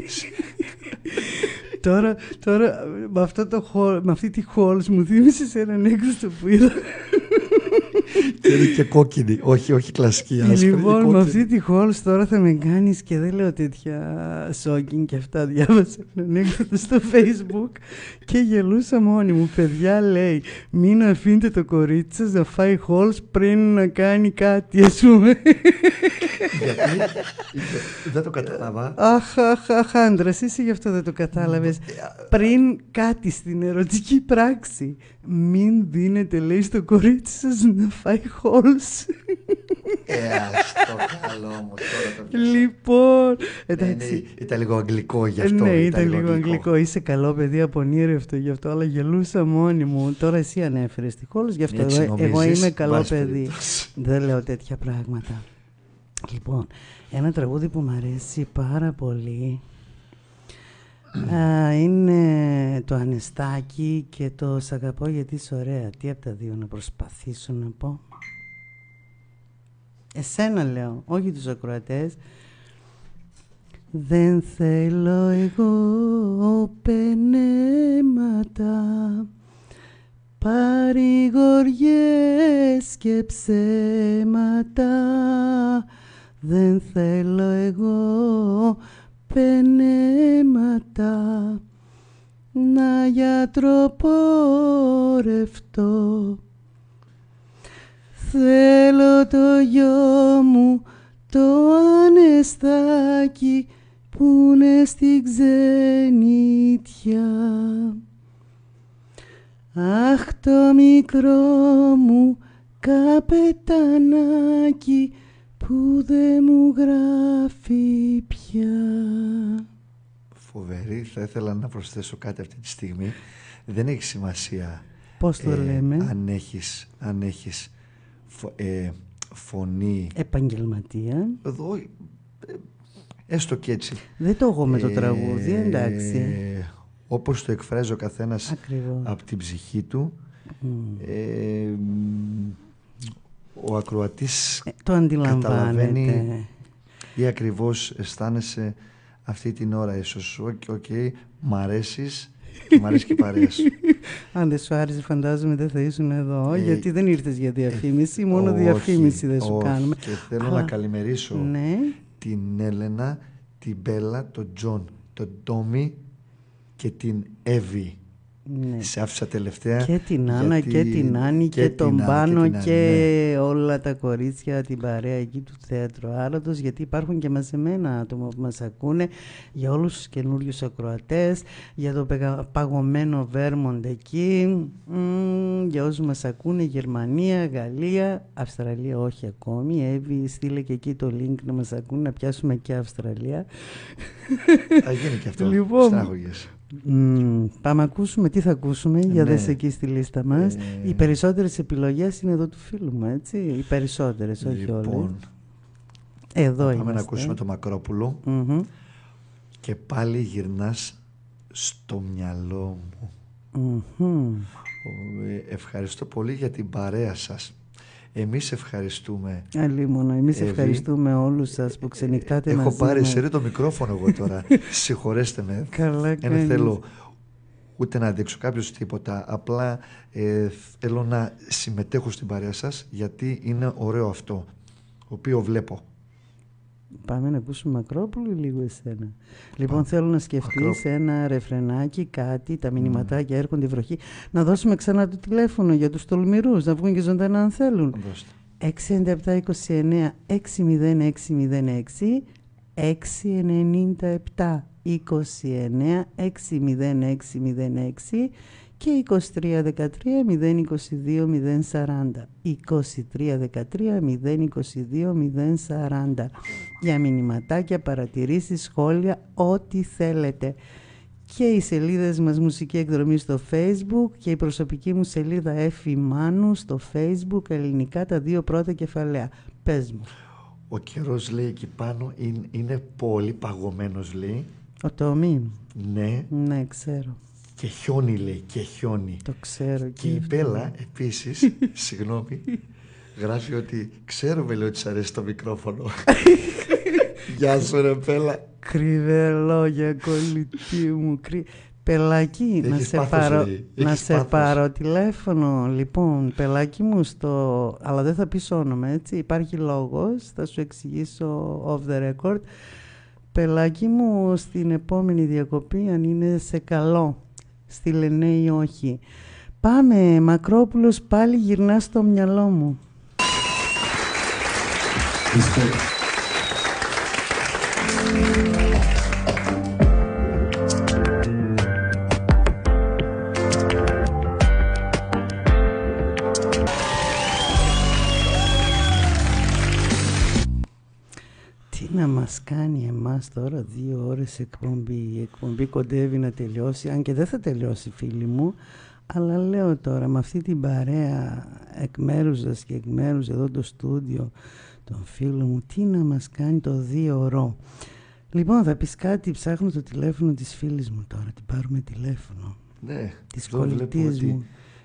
τώρα, τώρα με, αυτό το, με αυτή τη χόλση μου θύμισες έναν έκδοτο που είδα και είναι και κόκκινη, όχι, όχι κλασική άσπρη. Λοιπόν, με αυτή τη χόλς τώρα θα με κάνεις και δεν λέω τέτοια σόκινγκ και αυτά. Διάβασα έναν έκδοτο στο facebook και γελούσα μόνη μου. Παιδιά λέει, μην αφήνετε το κορίτσι σας να φάει χόλς πριν να κάνει κάτι, ας πούμε. Γιατί; Δεν το κατάλαβα. Αχ, αχ, αχ, άντρας, εσύ γι' αυτό δεν το κατάλαβες. Πριν κάτι στην ερωτική πράξη, μην δίνετε, λέει, στο κορίτσι σας να φάει χόλς. Ε, ας το καλό μου τώρα το Λοιπόν, ε, εντάξει. Ναι, ήταν λίγο αγγλικό γι' αυτό. Ναι, ήταν, λίγο αγγλικό. Είσαι καλό παιδί, απονήρευτο γι' αυτό, αλλά γελούσα μόνη μου. Τώρα εσύ ανέφερες τη χόλος, γι' αυτό εγώ, εγώ είμαι καλό παιδί. Δεν λέω τέτοια πράγματα. Λοιπόν, ένα τραγούδι που μου αρέσει πάρα πολύ Α, είναι το Ανεστάκι και το Σ' αγαπώ γιατί είσαι ωραία. Τι από τα δύο να προσπαθήσω να πω; Εσένα λέω, όχι τους ακροατές. Δεν θέλω εγώ πενέματα παρηγοριές και ψέματα δεν θέλω εγώ πενέματα να γιατροπορευτώ Θέλω το γιο μου το ανεστάκι που είναι στη ξενιτιά. Αχ το μικρό μου καπετανάκι που δεν μου γράφει πια; Φοβερή, θα ήθελα να προσθέσω κάτι αυτή τη στιγμή. Δεν έχει σημασία Πώς το ε, λέμε; αν έχεις, αν έχεις φω- ε, φωνή Επαγγελματία. εδώ, ε, έστω και έτσι. Δεν το έχω με το Ε, τραγούδι, εντάξει. όπως το εκφράζει ο καθένας Ακριβώς. από την ψυχή του, Μμ. Ε, μ, ο ακροατής Ε, το αντιλαμβάνεται. καταλαβαίνει ή ακριβώς αισθάνεσαι αυτή την ώρα ίσως. OK, OK, μ' αρέσεις και μ' αρέσει και η παρέα σου. Αν δεν σου άρεσε, φαντάζομαι δεν θα ήσουν εδώ, Ε, γιατί δεν ήρθες για διαφήμιση, μόνο Όχι, διαφήμιση δεν σου όχι. κάνουμε. Και θέλω Αλλά- να καλημερίσω Ναι, την Έλενα, την Μπέλα, τον Τζον, τον Τόμι και την Εύη. Ναι. Σε άφησα τελευταία. Και την Άννα γιατί- και την Άννη και, την τον Άννα Πάνο την και, Άννη, ναι. όλα τα κορίτσια, την παρέα εκεί του Θέατρου Άρατος, γιατί υπάρχουν και μαζεμένα άτομα που μας ακούνε, για όλους τους καινούριους ακροατές, για το πεγα- παγωμένο Βέρμοντ εκεί, μ, για όσους μας ακούνε, Γερμανία, Γαλλία, Αυστραλία όχι ακόμη, Εύη στείλε και εκεί το link να μας ακούνε, να πιάσουμε και Αυστραλία. Θα γίνει και αυτό. Λοιπόν, Στράγωγες. Μμμ, πάμε ακούσουμε, τι θα ακούσουμε, για Ναι. δες εκεί στη λίστα μας. Ε, Οι περισσότερες επιλογές είναι εδώ του φίλου μου, έτσι. Οι περισσότερες, όχι όλες. Λοιπόν, Εδώ πάμε είμαστε. να ακούσουμε το Μακρόπουλο Μμμ, και πάλι γυρνάς στο μυαλό μου. μμμ. Ο, ε, Ευχαριστώ πολύ για την παρέα σας. Εμείς ευχαριστούμε. Αλίμονο, εμείς Εύη. ευχαριστούμε όλους σας που ξενυχτάτε Έχω μαζί πάρει μας. σε το μικρόφωνο εγώ τώρα. Συγχωρέστε με. Καλά Δεν κάνεις. θέλω ούτε να δείξω κάποιος τίποτα. Απλά ε, θέλω να συμμετέχω στην παρέα σας γιατί είναι ωραίο αυτό. Το οποίο βλέπω. Πάμε να ακούσουμε Μακρόπουλο ή λίγο εσένα; Λοιπόν, θέλω να σκεφτείς Μακρόπουλο. ένα ρεφρενάκι, κάτι, τα μηνυματάκια έρχονται η βροχή. Να δώσουμε ξανά το τηλέφωνο για τους τολμηρούς, να βγουν και ζωντανά αν θέλουν. Δώστε. 697-29 60606 697 29 60606 και 2313 022 040 2313 022 040 για μηνυματάκια, παρατηρήσεις, σχόλια, ό,τι θέλετε. Και οι σελίδες μας μουσική εκδρομή στο facebook και η προσωπική μου σελίδα Εφη Μάνου στο facebook ελληνικά τα δύο πρώτα κεφαλαία. Πες μου. Ο καιρός λέει εκεί πάνω είναι, είναι πολύ παγωμένος λέει. ο Τόμι. Ναι. ναι ξέρω Και χιόνι λέει. Και χιόνι. το ξέρω Και και η αυτό. Μπέλα επίσης, συγγνώμη, γράφει ότι ξέρουμε λέει ότι σ' αρέσει το μικρόφωνο. Γεια σου ρε Μπέλα. κρύβε λόγια κολλητή μου κρύ... Πελάκι, να Έχεις σε, πάθος, πάρω, λέει. να Έχεις σε πάθος. πάρω τηλέφωνο. Λοιπόν, πελάκι μου, στο... αλλά δεν θα πεις όνομα, έτσι. Υπάρχει λόγος, θα σου εξηγήσω off the record. Πελάκι μου, στην επόμενη διακοπή, αν είναι σε καλό, στείλε ναι ή όχι. Πάμε, Μακρόπουλος, πάλι γυρνά στο μυαλό μου. Μας κάνει εμάς τώρα δύο ώρες εκπομπή. Η εκπομπή κοντεύει να τελειώσει, αν και δεν θα τελειώσει φίλοι μου. Αλλά λέω τώρα με αυτή την παρέα εκ μέρους σας και εκ μέρους εδώ το στούντιο των φίλων μου, τι να μας κάνει το δύο ώρο. Λοιπόν, θα πεις κάτι, ψάχνω το τηλέφωνο της φίλης μου τώρα, την πάρουμε τηλέφωνο. Ναι, Της εδώ βλέπω, κολλητής ότι, μου.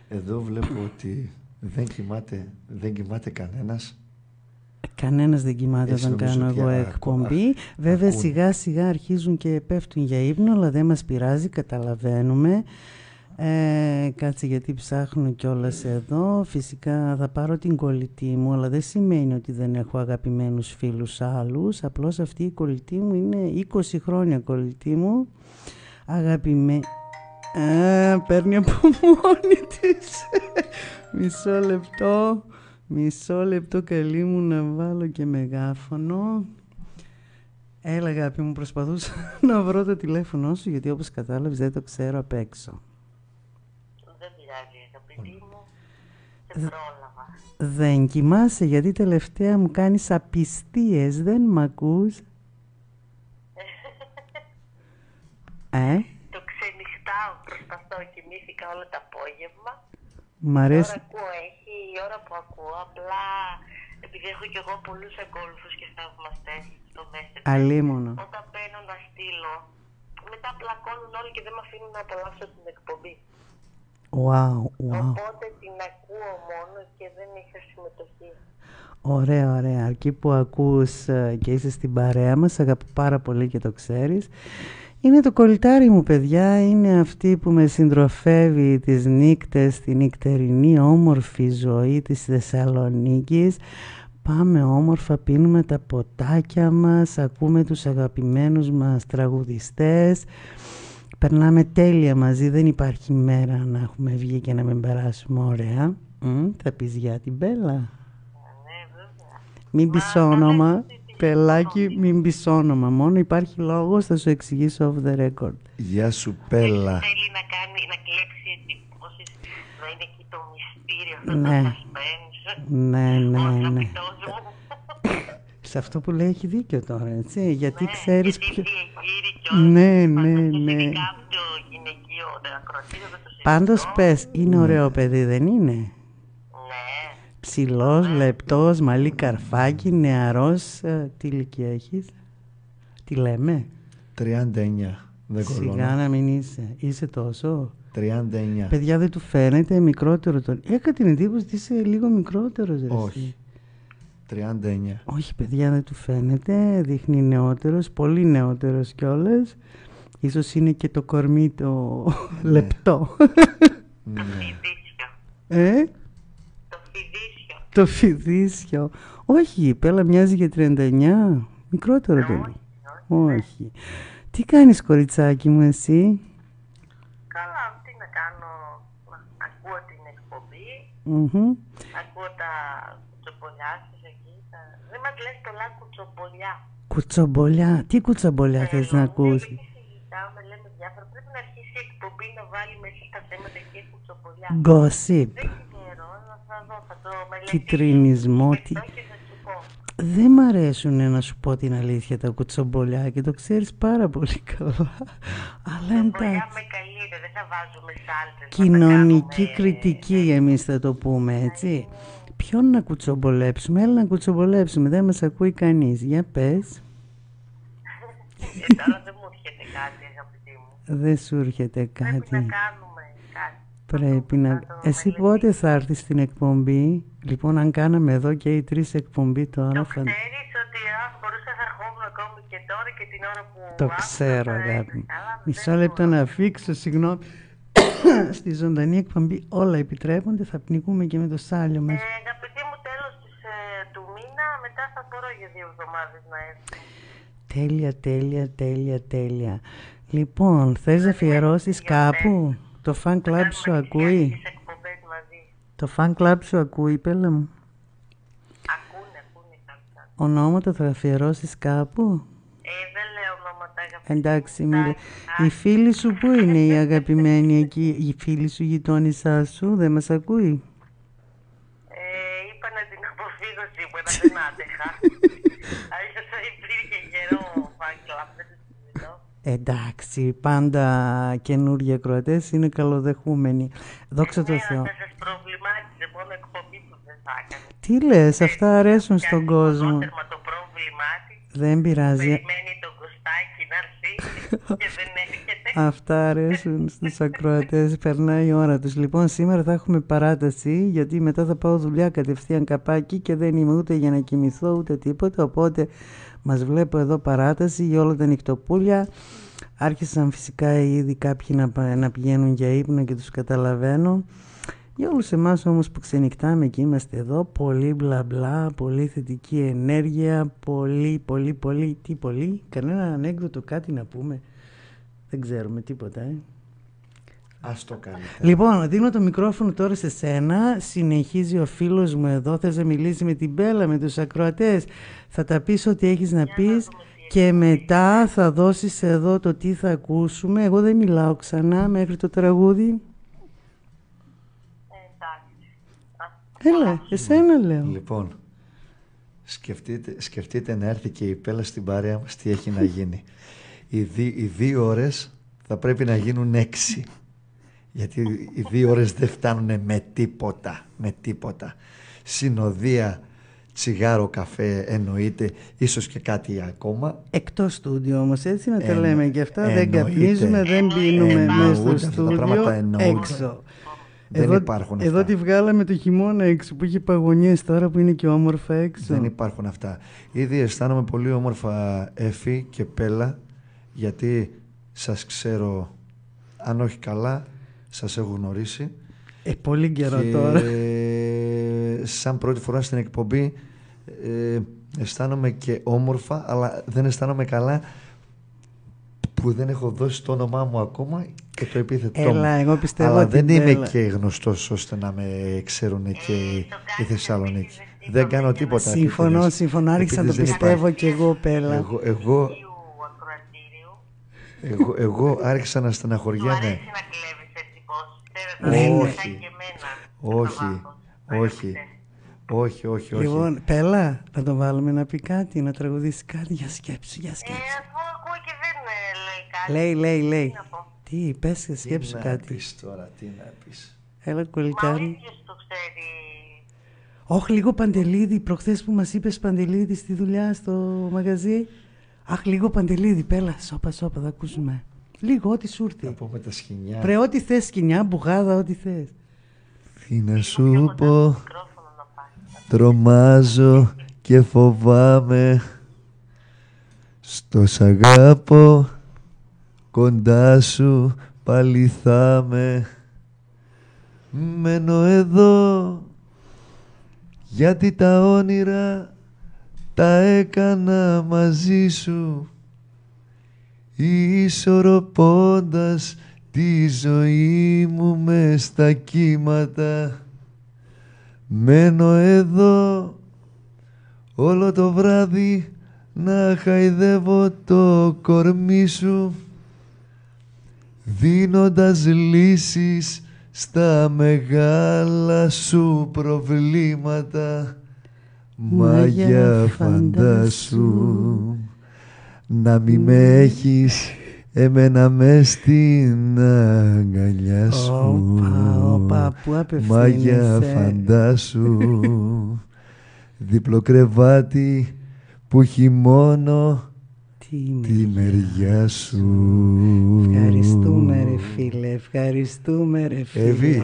εδώ βλέπω ότι δεν κοιμάται, δεν κοιμάται κανένας. Κανένας δεν κοιμάται Έτσι όταν νομίζω κάνω ότι εγώ α- εκπομπή. Βέβαια ακούνε. σιγά σιγά αρχίζουν και πέφτουν για ύπνο, αλλά δεν μας πειράζει, καταλαβαίνουμε. Ε, κάτσε γιατί ψάχνω κιόλας εδώ. Φυσικά θα πάρω την κολλητή μου, αλλά δεν σημαίνει ότι δεν έχω αγαπημένους φίλους άλλους. Απλώς αυτή η κολλητή μου είναι 20 χρόνια κολλητή μου. Αγαπημένη... Ε, παίρνει από μόνη της. Μισό λεπτό. Μισό λεπτό καλή μου να βάλω και μεγάφωνο. Έλα αγάπη μου προσπαθούσα να βρω το τηλέφωνο σου γιατί όπως κατάλαβες δεν το ξέρω απ' έξω. Δεν πειράζει αγαπητή μου. Δεν πρόλαβα. Δεν κοιμάσαι γιατί τελευταία μου κάνεις απιστίες, δεν μ' ακούς; ε; Το ξενυχτάω, προσπαθώ, κοιμήθηκα όλο το απόγευμα. Μ' αρέσει. Τώρα ακούω, έχει η ώρα που ακούω, απλά επειδή έχω κι εγώ πολλούς εγκόλφους και θαυμαστές στο Messenger. Αλίμονο. Όταν παίρνω να στείλω, μετά πλακώνουν όλοι και δεν με αφήνουν να απολαύσω την εκπομπή. Wow, wow. Οπότε την ακούω μόνο και δεν είχα συμμετοχή. Ωραία, ωραία. Αρκεί που ακούς ε, και είσαι στην παρέα μας, αγαπώ πάρα πολύ και το ξέρεις. Είναι το κολλητάρι μου, παιδιά. Είναι αυτή που με συντροφεύει τις νύκτες, τη νυχτερινή όμορφη ζωή της Θεσσαλονίκης. Πάμε όμορφα, πίνουμε τα ποτάκια μας, ακούμε τους αγαπημένους μας τραγουδιστές. Περνάμε τέλεια μαζί, δεν υπάρχει μέρα να έχουμε βγει και να μην περάσουμε ωραία. Μ, θα πεις για την Μπέλα. Ναι, βέβαια. Μην πεις όνομα, πελάκι, μην πεις όνομα. Μόνο υπάρχει λόγος, θα σου εξηγήσω off the record. Γεια σου Πέλα. Θέλει να κάνει, να κλέψει εντυπώσεις, να είναι εκεί το μυστήριο, αυτό Ναι. το suspense. Ναι, ναι, Ο ναι. αγαπητός μου. Σε αυτό που λέει έχει δίκιο τώρα, έτσι. Γιατί Ναι, ξέρεις γιατί ποιο... διεγείρει κιόλας. Ναι, Πάντως, ναι, και ναι. Ειδικά από το γυναικείο το ακροατήριο δεν το συζητώ. Πάντως πες, είναι ωραίο παιδί, δεν είναι; Ναι. Ψηλός, λεπτός, μαλλί καρφάκι, νεαρός. ε, τι ηλικία έχεις; Τι λέμε; 39. Δεν Σιγά κολλώνω. να μην είσαι. Είσαι τόσο. 39. Παιδιά δεν του φαίνεται μικρότερο τον. Έκανα την εντύπωση ότι είσαι λίγο μικρότερος ρε, Όχι. εσύ. 39. Όχι παιδιά δεν του φαίνεται. Δείχνει νεότερος, πολύ νεότερος κιόλας. Ίσως είναι και το κορμί το λεπτό. Ναι. Φιδίσιο. ε, Το φιδίσιο. Το φιδίσιο. Όχι, η Πέλα μοιάζει για 39. Μικρότερο παιδί. Όχι. Τι κάνεις κοριτσάκι μου εσύ; Καλά, τι να κάνω. να Ακούω την εκπομπή, Μμμ. ακούω τα κουτσομπολιά σας εκεί. Τα... Δεν μας λες πολλά κουτσομπολιά. Κουτσομπολιά. Τι κουτσομπολιά θες να Θέλω, ακούσεις. Εμείς συζητάμε, λέμε διάφορα. Πρέπει να αρχίσει η εκπομπή να βάλει μέσα στα θέματα και κουτσομπολιά. Gossip. Δεν ξέρω, αλλά θα δω, θα το μελετήσω. Κυτρινισμό, Και τι- αυτό και θα σου πω. Δεν μ' αρέσουν να σου πω την αλήθεια τα κουτσομπολιά και το ξέρεις πάρα πολύ καλά. Αλλά Κουτσομπολιά εντάξει. με καλύτε, δεν θα βάζουμε σάλτες. να τα Κοινωνική κάνουμε- κριτική εμείς θα το πούμε έτσι. Ποιον να κουτσομπολέψουμε, έλα να κουτσομπολέψουμε, δεν μας ακούει κανείς. Για πες, Ε, τώρα δεν μου έρχεται κάτι, αγαπητή μου. δεν σου έρχεται Πρέπει να κάτι. κάνουμε κάτι. Πρέπει Θα να... το Εσύ μελετήσω. πότε θα έρθεις στην εκπομπή, λοιπόν αν κάναμε εδώ και οι τρεις εκπομπή τώρα Το θα... ξέρεις ότι αν μπορούσα θα ερχόμουν ακόμη και τώρα και την ώρα που Το άκουσα, ξέρω θα αγάπη μου. ήρθα. Αλλά Μισό δεν λεπτό μπορώ. να φίξω, συγγνώμη. Στη ζωντανή εκπομπή όλα επιτρέπονται, θα πνιγούμε και με το σάλιο Ε, μας. αγαπητή μου, τέλος της, ε, του μήνα, μετά θα μπορώ για δύο εβδομάδες να έρθω. Τέλεια, τέλεια, τέλεια, τέλεια. Λοιπόν, θες να αφιερώσεις κάπου, το fan club σου Κάνουμε ακούει, τις εκπομπές μαζί. το fan club σου ακούει, πέλα μου; Ακούνε, ακούνε κάποια. Ονόματα θα αφιερώσεις κάπου; Ε, δεν λέω ονόματα, αγαπητή Εντάξει, μου. μιλ... Εντάξει, η φίλη σου που είναι η αγαπημένη εκεί, η φίλη σου γειτόνισά σου, δεν μας ακούει; Ε, είπα να την αποφύγω σίγουρα, δεν άντεχα. Αλλιώς θα υπήρχε καιρό fan club, δεν το συζητώ. Εντάξει, πάντα καινούργια κροατές είναι καλοδεχούμενοι. Δόξα τω Ναι, Θεώ. αλλά θα σας προβλημάτισε μόνο εκπομπή που δεν θα έκανε. Τι λες, αυτά αρέσουν στον Πιάνει κόσμο. μονότερμα το πρόβλημά της, Δεν πειράζει. περιμένει τον Κωστάκη να έρθει και δεν έρχεται. Αυτά αρέσουν στους ακροατές, περνάει η ώρα τους. Λοιπόν, σήμερα θα έχουμε παράταση, γιατί μετά θα πάω δουλειά κατευθείαν καπάκι και δεν είμαι ούτε για να κοιμηθώ ούτε τίποτα, οπότε μας βλέπω εδώ παράταση για όλα τα νυχτοπούλια. Άρχισαν φυσικά ήδη κάποιοι να, πα- να πηγαίνουν για ύπνο και τους καταλαβαίνω. Για όλους εμάς όμως που ξενυχτάμε και είμαστε εδώ, πολύ μπλα μπλα, πολύ θετική ενέργεια, πολύ, πολύ, πολύ, τι πολύ, κανένα ανέκδοτο κάτι να πούμε. Δεν ξέρουμε τίποτα, ε. Ας το καλύτερα. Λοιπόν, δίνω το μικρόφωνο τώρα σε σένα. Συνεχίζει ο φίλος μου εδώ. Θες να μιλήσει με την Μπέλα, με τους ακροατές. Θα τα πεις ό,τι έχεις να πεις και μετά θα δώσεις εδώ το τι θα ακούσουμε. Εγώ δεν μιλάω ξανά μέχρι το τραγούδι. Ε, εντάξει. Έλα, εσένα λέω. Λοιπόν, σκεφτείτε, σκεφτείτε να έρθει και η Πέλα στην παρέα μας τι έχει να γίνει. Οι, δι- οι δύο ώρες θα πρέπει να γίνουν έξι. Γιατί οι δύο ώρες δεν φτάνουν με τίποτα, με τίποτα. Συνοδεία, τσιγάρο, καφέ εννοείται, ίσως και κάτι ακόμα. Εκτός στούντιο όμως, έτσι να τα Εννο- λέμε και αυτά. Δεν εννοείται. καπνίζουμε, δεν πίνουμε Εννοούνται μέσα στο αυτά τα στούντιο. πράγματα, εννοούνται. Έξω. Δεν εδώ, υπάρχουν Εδώ αυτά. τη βγάλαμε το χειμώνα έξω που είχε παγωνιές τώρα που είναι και όμορφα έξω. Δεν υπάρχουν αυτά. Ήδη αισθάνομαι πολύ όμορφα Εφη και Πέλα γιατί σας ξέρω αν όχι καλά σας έχω γνωρίσει Ε, πολύ καιρό και τώρα. σαν πρώτη φορά στην εκπομπή ε, αισθάνομαι και όμορφα αλλά δεν αισθάνομαι καλά που δεν έχω δώσει το όνομά μου ακόμα και το επίθετό μου. Έλα, εγώ πιστεύω Αλλά ότι δεν είμαι Μπέλα- και γνωστός ώστε να με ξέρουν και το οι κάνεις Θεσσαλονίκη. επίτηδες, τι Δεν το κάνω κάνεις. τίποτα. Συμφωνώ, επίτηδες. συμφωνώ. Άρχισα να το Επίτηδες δεν πιστεύω υπάρχει. και εγώ, Πέλα. Εγώ, εγώ, Του ακροατήριου. εγώ, εγώ άρχισα να Του στεναχωριέμαι. αρέσει να κλέβεις έτσι πώς. Ξέρετε, Ναι, ναι, ναι. ναι. και εμένα. Όχι, στο βάθος. όχι, όχι, όχι, όχι. Λοιπόν, Πέλα, να τον βάλουμε να πει κάτι, να τραγουδήσει κάτι. Για σκέψου, για Ε, σκέψου. αφού ακούει και δεν ε, λέει κάτι. Λέει, λέει, λέει. Τι να πω. Τι, πες, Τι σκέψου να κάτι; πεις τώρα, τι να πεις. Έλα, Μα ο κολλητάρι. ίδιος το ξέρει. Όχι, λίγο παντελίδι. Προχθές που μας είπες παντελίδι στη δουλειά, στο μαγαζί. Αχ, λίγο παντελίδι. Πέλα, σώπα, σώπα, θα ακούσουμε. Λίγο, ό,τι σου Να ήρθε. πω με τα σκηνιά. Πρέ, ό,τι θες, σκηνιά, μπουγάδα, ό,τι θες. Τι να Πιο σου κοντά πω, στο μικρόφωνο να πάει. τρομάζω και φοβάμαι. Στο σ' αγάπω, κοντά σου πάλι θα με. Μένω εδώ, γιατί τα όνειρα τα έκανα μαζί σου ισορροπώντας τη ζωή μου με στα κύματα. Μένω εδώ όλο το βράδυ να χαϊδεύω το κορμί σου δίνοντας λύσεις στα μεγάλα σου προβλήματα. Μάγια φαντάσου να μη με έχεις εμένα μες στην αγκαλιά σου Όπα, όπα, πού Μάγια απευθύνεσαι. φαντάσου διπλό κρεβάτι που έχει μόνο Τι είμαι. τη μεριά σου Ευχαριστούμε ρε φίλε, ευχαριστούμε ρε φίλε. Εύη,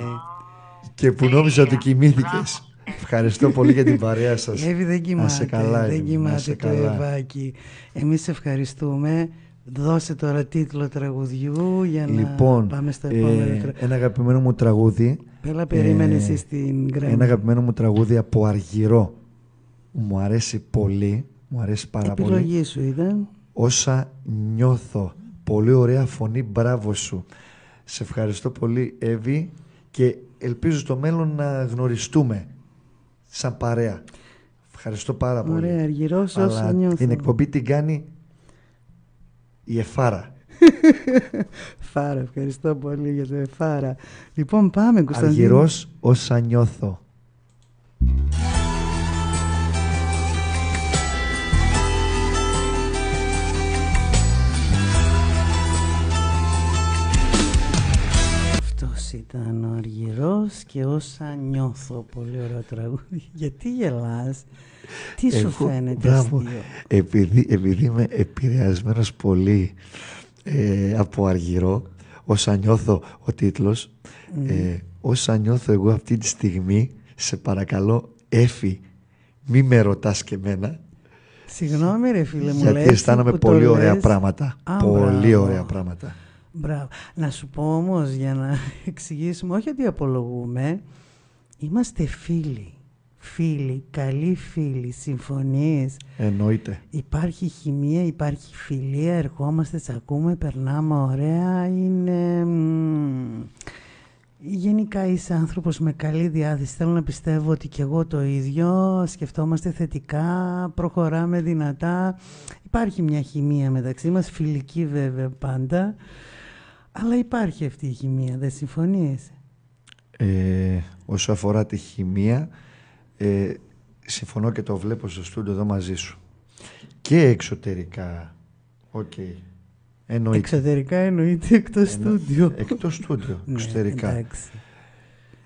και που νόμιζα ότι κοιμήθηκες Ευχαριστώ πολύ για την παρέα σας Εύη δεν κοιμάται, Να σε καλά, δεν Εύη, να κοιμάται σε το καλά. Ευάκι. Εμείς σε ευχαριστούμε. Δώσε τώρα τίτλο τραγουδιού για να Λοιπόν, πάμε στο ε, επόμενο τραγούδι. ένα αγαπημένο μου τραγούδι Πέλα περίμενε ε, εσύ στην γραμμή. Ένα αγαπημένο μου τραγούδι από Αργυρό Μου αρέσει πολύ Μου αρέσει πάρα πολύ Επιλογή σου ήταν. Όσα νιώθω Πολύ ωραία φωνή, μπράβο σου Σε ευχαριστώ πολύ Εύη Και ελπίζω στο μέλλον να γνωριστούμε Σαν παρέα Ευχαριστώ πάρα πολύ Ωραία, αργυρός όσα Αλλά νιώθω. την εκπομπή την κάνει η Εφάρα Φάρα, ευχαριστώ πολύ για το εφάρα. Λοιπόν, πάμε Κωνσταντίνο. Αργυρός όσα νιώθω ήταν ο Αργυρός και όσα νιώθω. Πολύ ωραίο τραγούδι. Γιατί γελάς, τι σου Εγώ, φαίνεται μπράβο, αστείο; επειδή, επειδή είμαι επηρεασμένος πολύ ε, από αργυρό, όσα νιώθω ο τίτλος, ε, όσα νιώθω εγώ αυτή τη στιγμή, σε παρακαλώ, Έφη, μη με ρωτάς και εμένα, Συγγνώμη ρε φίλε μου, γιατί λέει, έτσι αισθάνομαι που το πολύ ωραία λες. πράγματα. Α, πολύ μπράβο. ωραία πράγματα. Μπράβο. Να σου πω όμως για να εξηγήσουμε, όχι ότι απολογούμε, είμαστε φίλοι. Φίλοι, καλοί φίλοι, συμφωνείς. Εννοείται. Υπάρχει χημεία, υπάρχει φιλία, ερχόμαστε, τσακούμε, περνάμε ωραία, είναι... μ, Γενικά είσαι άνθρωπος με καλή διάθεση. Θέλω να πιστεύω ότι και εγώ το ίδιο. Σκεφτόμαστε θετικά, προχωράμε δυνατά. Υπάρχει μια χημεία μεταξύ μας, φιλική βέβαια πάντα. Αλλά υπάρχει αυτή η χημεία, δεν συμφωνείς; Ε, όσο αφορά τη χημεία, ε, συμφωνώ και το βλέπω στο στούντιο εδώ μαζί σου. Και εξωτερικά, OK. Okay. Εννοείται. Εξωτερικά εννοείται εκτός στούντιο. Εκτός στούντιο, ναι, εξωτερικά. εντάξει.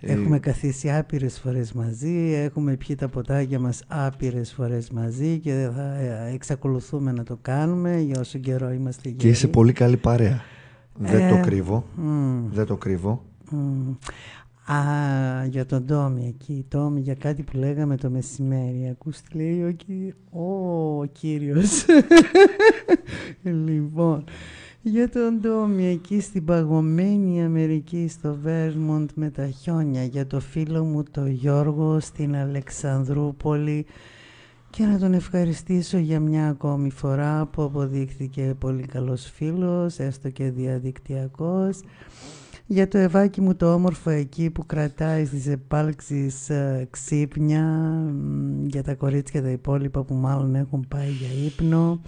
Ε, έχουμε καθίσει άπειρες φορές μαζί, έχουμε πιει τα ποτάκια μας άπειρες φορές μαζί και θα ε, εξακολουθούμε να το κάνουμε για όσο καιρό είμαστε γεροί. Και είσαι πολύ καλή παρέα. Δεν το ε, κρύβω. Δεν το κρύβω. Α, για τον Τόμι εκεί, Τόμι, για κάτι που λέγαμε το μεσημέρι. Ακούς τι λέει ο, κυ... ο κύριος. λοιπόν, για τον Τόμι εκεί στην παγωμένη Αμερική, στο Βέρμοντ με τα χιόνια. Για το φίλο μου το Γιώργο στην Αλεξανδρούπολη. Και να τον ευχαριστήσω για μια ακόμη φορά που αποδείχθηκε πολύ καλός φίλος, έστω και διαδικτυακός. Για το Ευάκι μου το όμορφο εκεί που κρατάει στις επάλξεις ε, ξύπνια για τα κορίτσια τα υπόλοιπα που μάλλον έχουν πάει για ύπνο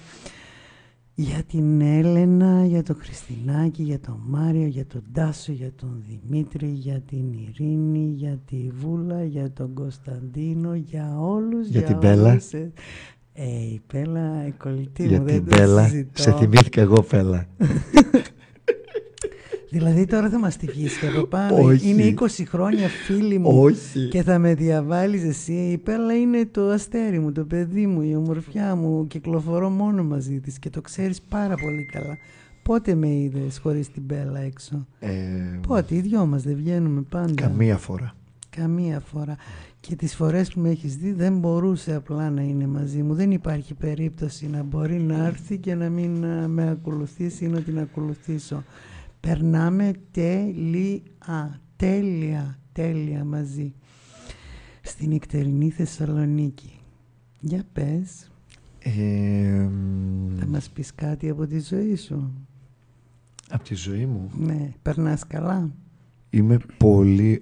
για την Έλενα, για τον Χριστινάκη, για τον Μάριο, για τον Τάσο, για τον Δημήτρη, για την Ειρήνη, για τη Βούλα, για τον Κωνσταντίνο, για όλους. Για, την Πέλα. Ε, η Πέλα, η κολλητή για μου, την Πέλα. Σε θυμήθηκα εγώ Πέλα. Δηλαδή τώρα θα μας τη βγεις και από πάνω. Είναι 20 χρόνια φίλοι μου Όχι. και θα με διαβάλεις εσύ. Η Πέλα είναι το αστέρι μου, το παιδί μου, η ομορφιά μου. Κυκλοφορώ μόνο μαζί της και το ξέρεις πάρα πολύ καλά. Πότε με είδες χωρίς την Πέλα έξω; Ε, Πότε, οι δυο μας δεν βγαίνουμε πάντα. Καμία φορά. Καμία φορά. Και τις φορές που με έχεις δει δεν μπορούσε απλά να είναι μαζί μου. Δεν υπάρχει περίπτωση να μπορεί να έρθει και να μην ε, με ακολουθήσει ή να την ακολουθήσω. Περνάμε τέλεια, τέλεια, τέλεια μαζί. Στην νυχτερινή Θεσσαλονίκη. Για πες. Ε, Θα μας πεις κάτι από τη ζωή σου. Από τη ζωή μου; Ναι, περνάς καλά. Είμαι πολύ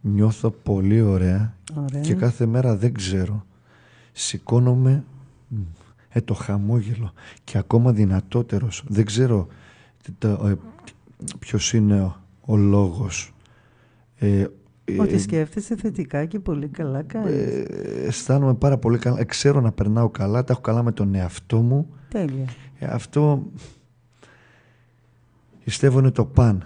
Νιώθω πολύ ωραία. ωραία. Και κάθε μέρα δεν ξέρω. Σηκώνομαι ε, το χαμόγελο και ακόμα δυνατότερος. Δεν ξέρω το, ε, ποιος είναι ο, ο λόγος. Ε, ότι ε, σκέφτεσαι θετικά και πολύ καλά κάνεις. Ε, αισθάνομαι πάρα πολύ καλά. Ξέρω να περνάω καλά, τα έχω καλά με τον εαυτό μου. Τέλεια. αυτό πιστεύω είναι το παν.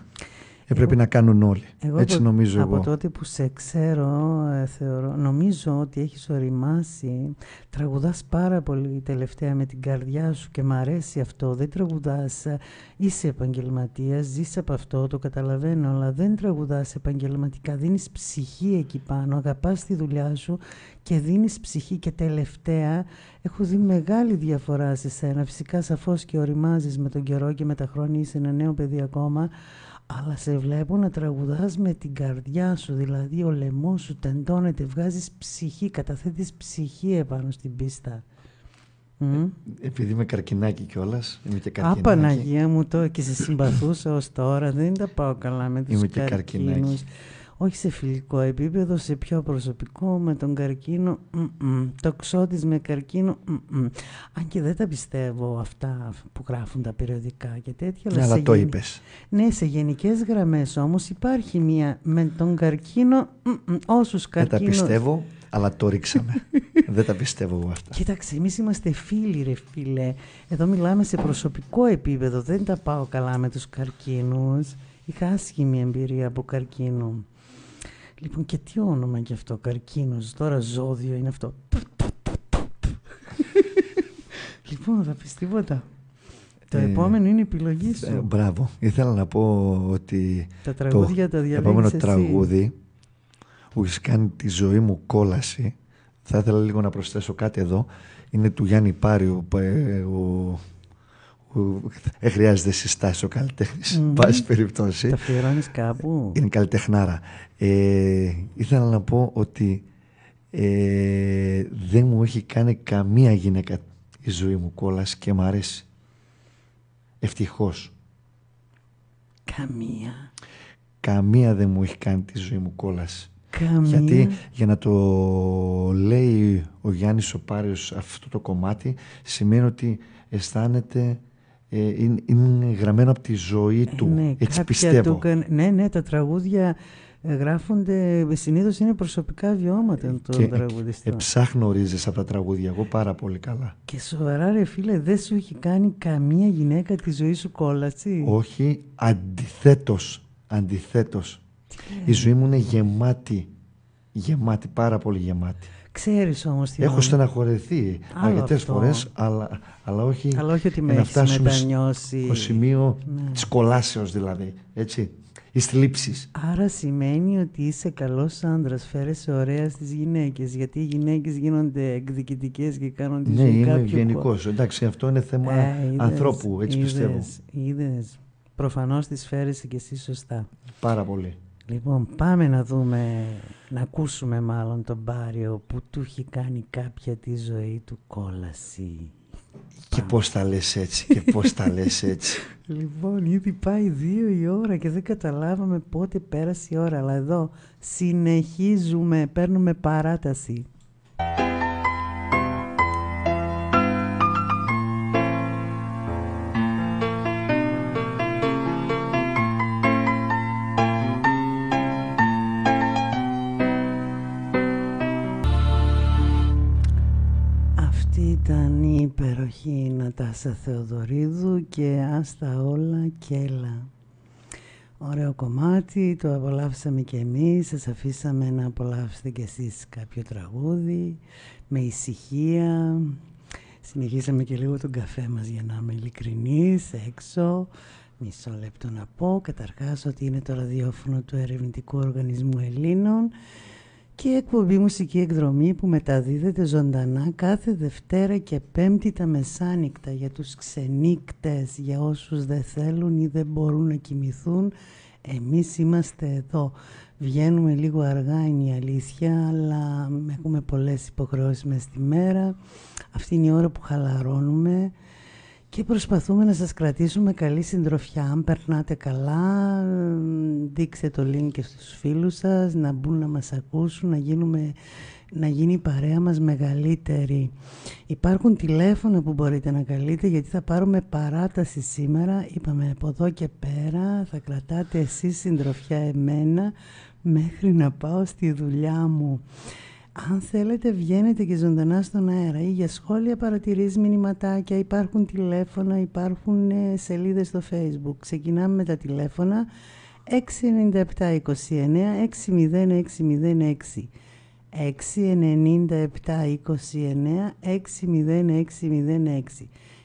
Έπρεπε να κάνουν όλοι. Έτσι από, νομίζω από εγώ. τότε που σε ξέρω, ε, θεωρώ, νομίζω ότι έχεις οριμάσει. Τραγουδάς πάρα πολύ τελευταία με την καρδιά σου και μ' αρέσει αυτό. Δεν τραγουδάς, ε, είσαι επαγγελματίας, ζεις από αυτό, το καταλαβαίνω, αλλά δεν τραγουδάς επαγγελματικά. Δίνεις ψυχή εκεί πάνω, αγαπάς τη δουλειά σου και δίνεις ψυχή και τελευταία έχω δει μεγάλη διαφορά σε σένα. Φυσικά σαφώς και οριμάζεις με τον καιρό και με τα χρόνια είσαι ένα νέο παιδί ακόμα, αλλά σε βλέπω να τραγουδάς με την καρδιά σου, δηλαδή ο λαιμός σου τεντώνεται, βγάζεις ψυχή, καταθέτεις ψυχή επάνω στην πίστα. Ε, επειδή είμαι καρκινάκι κιόλας, είμαι και καρκινάκι. Απαναγία μου το και σε συμπαθούσα ως τώρα, δεν τα πάω καλά με τους είμαι καρκίνους όχι σε φιλικό επίπεδο, σε πιο προσωπικό, με τον καρκίνο, το ξώτης με καρκίνο, αν και δεν τα πιστεύω αυτά που γράφουν τα περιοδικά και τέτοια. Ναι, αλλά το γεν... είπες. Ναι, σε γενικές γραμμές όμως υπάρχει μία με τον καρκίνο, όσους καρκίνο... Δεν τα πιστεύω, αλλά το ρίξαμε. δεν τα πιστεύω εγώ αυτά. Κοίταξε, εμείς είμαστε φίλοι ρε φίλε. Εδώ μιλάμε σε προσωπικό επίπεδο, δεν τα πάω καλά με τους καρκίνους. Είχα άσχημη εμπειρία από καρκίνο. Λοιπόν, και τι όνομα γι' αυτό, καρκίνος, τώρα ζώδιο είναι αυτό. λοιπόν, θα πεις τίποτα. Το ε, επόμενο είναι η επιλογή σου. Ε, μπράβο. Ήθελα να πω ότι τα τραγούδια το, τα επόμενο εσύ. τραγούδι που έχεις κάνει τη ζωή μου κόλαση θα ήθελα λίγο να προσθέσω κάτι εδώ είναι του Γιάννη Πάριου ε, ο, δεν χρειάζεται συστάσεις ο καλλιτέχνης. Mm. Πάση περιπτώσει. Τα αφιερώνεις κάπου; Είναι καλλιτεχνάρα. Ε, ήθελα να πω ότι ε, δεν μου έχει κάνει καμία γυναίκα η ζωή μου κόλαση και μ' αρέσει. Ευτυχώς. Καμία. καμία δεν μου έχει κάνει τη ζωή μου κόλαση. Καμία. Γιατί για να το λέει ο Γιάννης ο Πάριος αυτό το κομμάτι σημαίνει ότι αισθάνεται ε, είναι, είναι γραμμένο από τη ζωή του. ναι, Έτσι κάποια πιστεύω. του καν- ναι, ναι, τα τραγούδια ε, γράφονται, συνήθως είναι προσωπικά βιώματα των Και τραγουδιστών. Εψάχνω ρίζες από τα τραγούδια εγώ πάρα πολύ καλά. Και σοβαρά ρε φίλε, δεν σου έχει κάνει καμία γυναίκα τη ζωή σου κόλαση; Όχι, αντιθέτως. Αντιθέτως. Η ζωή μου είναι γεμάτη. Γεμάτη, πάρα πολύ γεμάτη. Ξέρεις όμως τι Έχω εννοώ. στεναχωρεθεί Άλλο αρκετές αυτό. φορές, αλλά, αλλά όχι Αλλά όχι ότι με να έχεις φτάσουμε σ- μετανιώσει. στο σημείο Ναι. της κολάσεως δηλαδή, έτσι, εις θλίψης. Άρα σημαίνει ότι είσαι καλός άντρας, φέρεσαι ωραία στις γυναίκες, γιατί οι γυναίκες γίνονται εκδικητικές και κάνουν τη Ναι, ζωή είμαι κάποιου ευγενικό. Εντάξει, αυτό είναι θέμα Ε, είδες, ανθρώπου, έτσι είδες, πιστεύω. Είδες. Προφανώς τις φέρεσαι και εσύ σωστά. Πάρα πολύ. Λοιπόν, πάμε να δούμε, να ακούσουμε μάλλον τον Πάριο που του έχει κάνει κάποια τη ζωή του κόλαση. Και πώς τα λες έτσι, και πώς τα λες έτσι. Λοιπόν, ήδη πάει δύο η ώρα και δεν καταλάβαμε πότε πέρασε η ώρα. Αλλά εδώ συνεχίζουμε, παίρνουμε παράταση. Ήταν η υπεροχή Νατάσα Θεοδωρίδου και άστα όλα και έλα. Ωραίο κομμάτι, το απολαύσαμε και εμείς, σας αφήσαμε να απολαύσετε κι εσείς κάποιο τραγούδι, με ησυχία. Συνεχίσαμε και λίγο τον καφέ μας για να είμαι ειλικρινής, έξω. Μισό λεπτό να πω, καταρχάς ότι είναι το ραδιόφωνο του Ερευνητικού Οργανισμού Ελλήνων και η εκπομπή μουσική εκδρομή που μεταδίδεται ζωντανά κάθε Δευτέρα και Πέμπτη τα μεσάνυχτα για τους ξενύκτες, για όσους δεν θέλουν ή δεν μπορούν να κοιμηθούν. Εμείς είμαστε εδώ. Βγαίνουμε λίγο αργά είναι η αλήθεια, αλλά έχουμε πολλές υποχρεώσεις μες στη μέρα. Αυτή είναι η ώρα που χαλαρώνουμε και προσπαθούμε να σας κρατήσουμε καλή συντροφιά. Αν περνάτε καλά, δείξτε το link και στους φίλους σας, να μπουν να μας ακούσουν, να, γίνουμε, να γίνει η παρέα μας μεγαλύτερη. Υπάρχουν τηλέφωνα που μπορείτε να καλείτε, γιατί θα πάρουμε παράταση σήμερα. Είπαμε από εδώ και πέρα, θα κρατάτε εσείς συντροφιά εμένα, μέχρι να πάω στη δουλειά μου. Αν θέλετε βγαίνετε και ζωντανά στον αέρα ή για σχόλια, παρατηρήσεις, μηνυματάκια, υπάρχουν τηλέφωνα, υπάρχουν ε, σελίδες στο facebook. Ξεκινάμε με τα τηλέφωνα. 697 29 60606 697 29 60606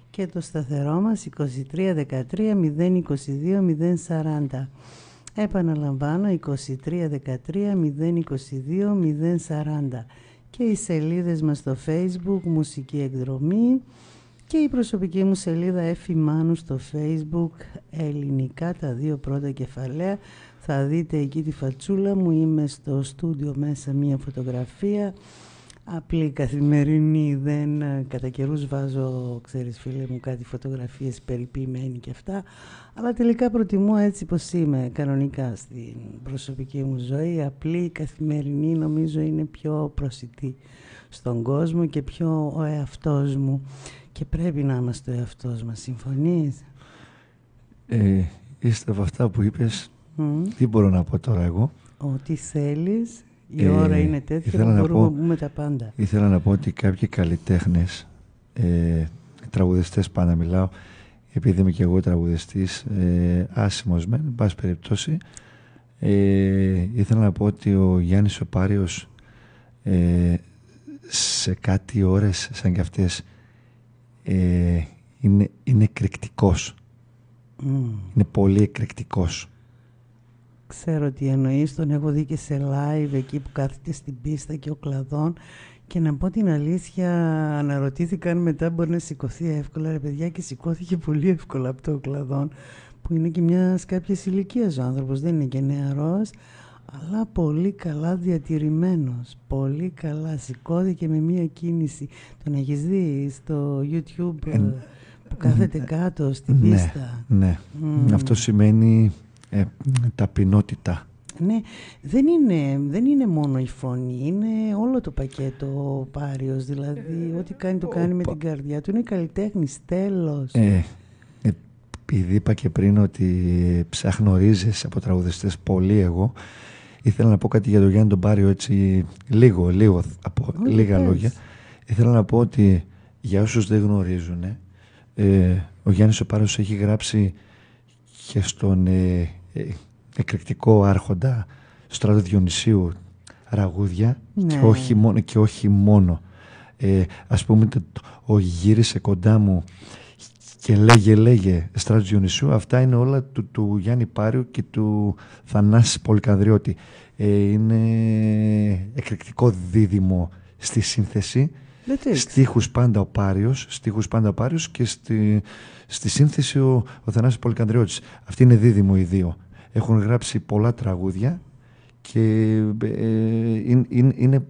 και το σταθερό μας 23 13 022 040 Επαναλαμβάνω 23 13 022 040 και οι σελίδες μας στο facebook Μουσική Εκδρομή. Και η προσωπική μου σελίδα Εφη Μάνου στο facebook ελληνικά τα δύο πρώτα κεφαλαία. Θα δείτε εκεί τη φατσούλα μου. Είμαι στο στούντιο μέσα μία φωτογραφία απλή καθημερινή δεν ε, κατά καιρούς βάζω ξέρεις φίλε μου κάτι φωτογραφίες περιποιημένη και αυτά αλλά τελικά προτιμώ έτσι πως είμαι κανονικά στην προσωπική μου ζωή απλή καθημερινή νομίζω είναι πιο προσιτή στον κόσμο και πιο ο εαυτός μου και πρέπει να είμαστε ο εαυτός μας συμφωνείς; Ε, είστε από αυτά που είπες, Μμ. τι μπορώ να πω τώρα εγώ; ό,τι θέλεις η Ε, ώρα είναι τέτοια ήθελα που να μπορούμε πω- να πούμε τα πάντα Ήθελα να πω ότι κάποιοι καλλιτέχνες, ε, τραγουδιστές πάντα μιλάω, επειδή είμαι και εγώ τραγουδιστής, ε, άσημος μεν, εν πάση περιπτώσει, ε, ήθελα να πω ότι ο Γιάννης ο Πάριος ε, σε κάτι ώρες σαν και αυτές ε, είναι, είναι εκρηκτικός. Μμ. Είναι πολύ εκρηκτικός. Ξέρω τι εννοείς, τον έχω δει και σε live εκεί που κάθεται στην πίστα και ο κλαδόν και να πω την αλήθεια αναρωτήθηκα αν μετά μπορεί να σηκωθεί εύκολα ρε παιδιά και σηκώθηκε πολύ εύκολα από το κλαδόν που είναι και μιας κάποιας ηλικίας ο άνθρωπος, δεν είναι και νεαρός αλλά πολύ καλά διατηρημένος, πολύ καλά, σηκώθηκε με μία κίνηση. Τον έχεις δει στο YouTube Ε, ε, που κάθεται κάτω στην ναι, πίστα; ναι. Μμ. Αυτό σημαίνει ε, ταπεινότητα. Ναι, δεν είναι, δεν είναι μόνο η φωνή, είναι όλο το πακέτο ο Πάριος, δηλαδή ό,τι κάνει το κάνει με την καρδιά του, είναι καλλιτέχνης, τέλος. Ε, επειδή είπα και πριν ότι ψάχνω ρίζες από τραγουδιστές πολύ εγώ, ήθελα να πω κάτι για τον Γιάννη τον Πάριο έτσι λίγο, λίγο από λίγα λόγια. Ήθελα να πω ότι για όσους δεν γνωρίζουν, ε, ο Γιάννης ο Πάριος έχει γράψει και στον ε, ε εκρηκτικό άρχοντα στράτο Διονυσίου ραγούδια και, ναι. όχι μόνο, και όχι μόνο. Ε, ας πούμε ο γύρισε κοντά μου και λέγε λέγε στράτο Διονυσίου αυτά είναι όλα του, του Γιάννη Πάριου και του Θανάση Πολυκανδριώτη. Ε, είναι εκρηκτικό δίδυμο στη σύνθεση Στίχους πάντα ο Πάριος, στίχους πάντα ο Πάριος και στη, στη σύνθεση ο, ο Θανάσης Πολυκανδριώτης. Αυτή είναι δίδυμο οι δύο. Έχουν γράψει πολλά τραγούδια και ε, είναι, είναι, είναι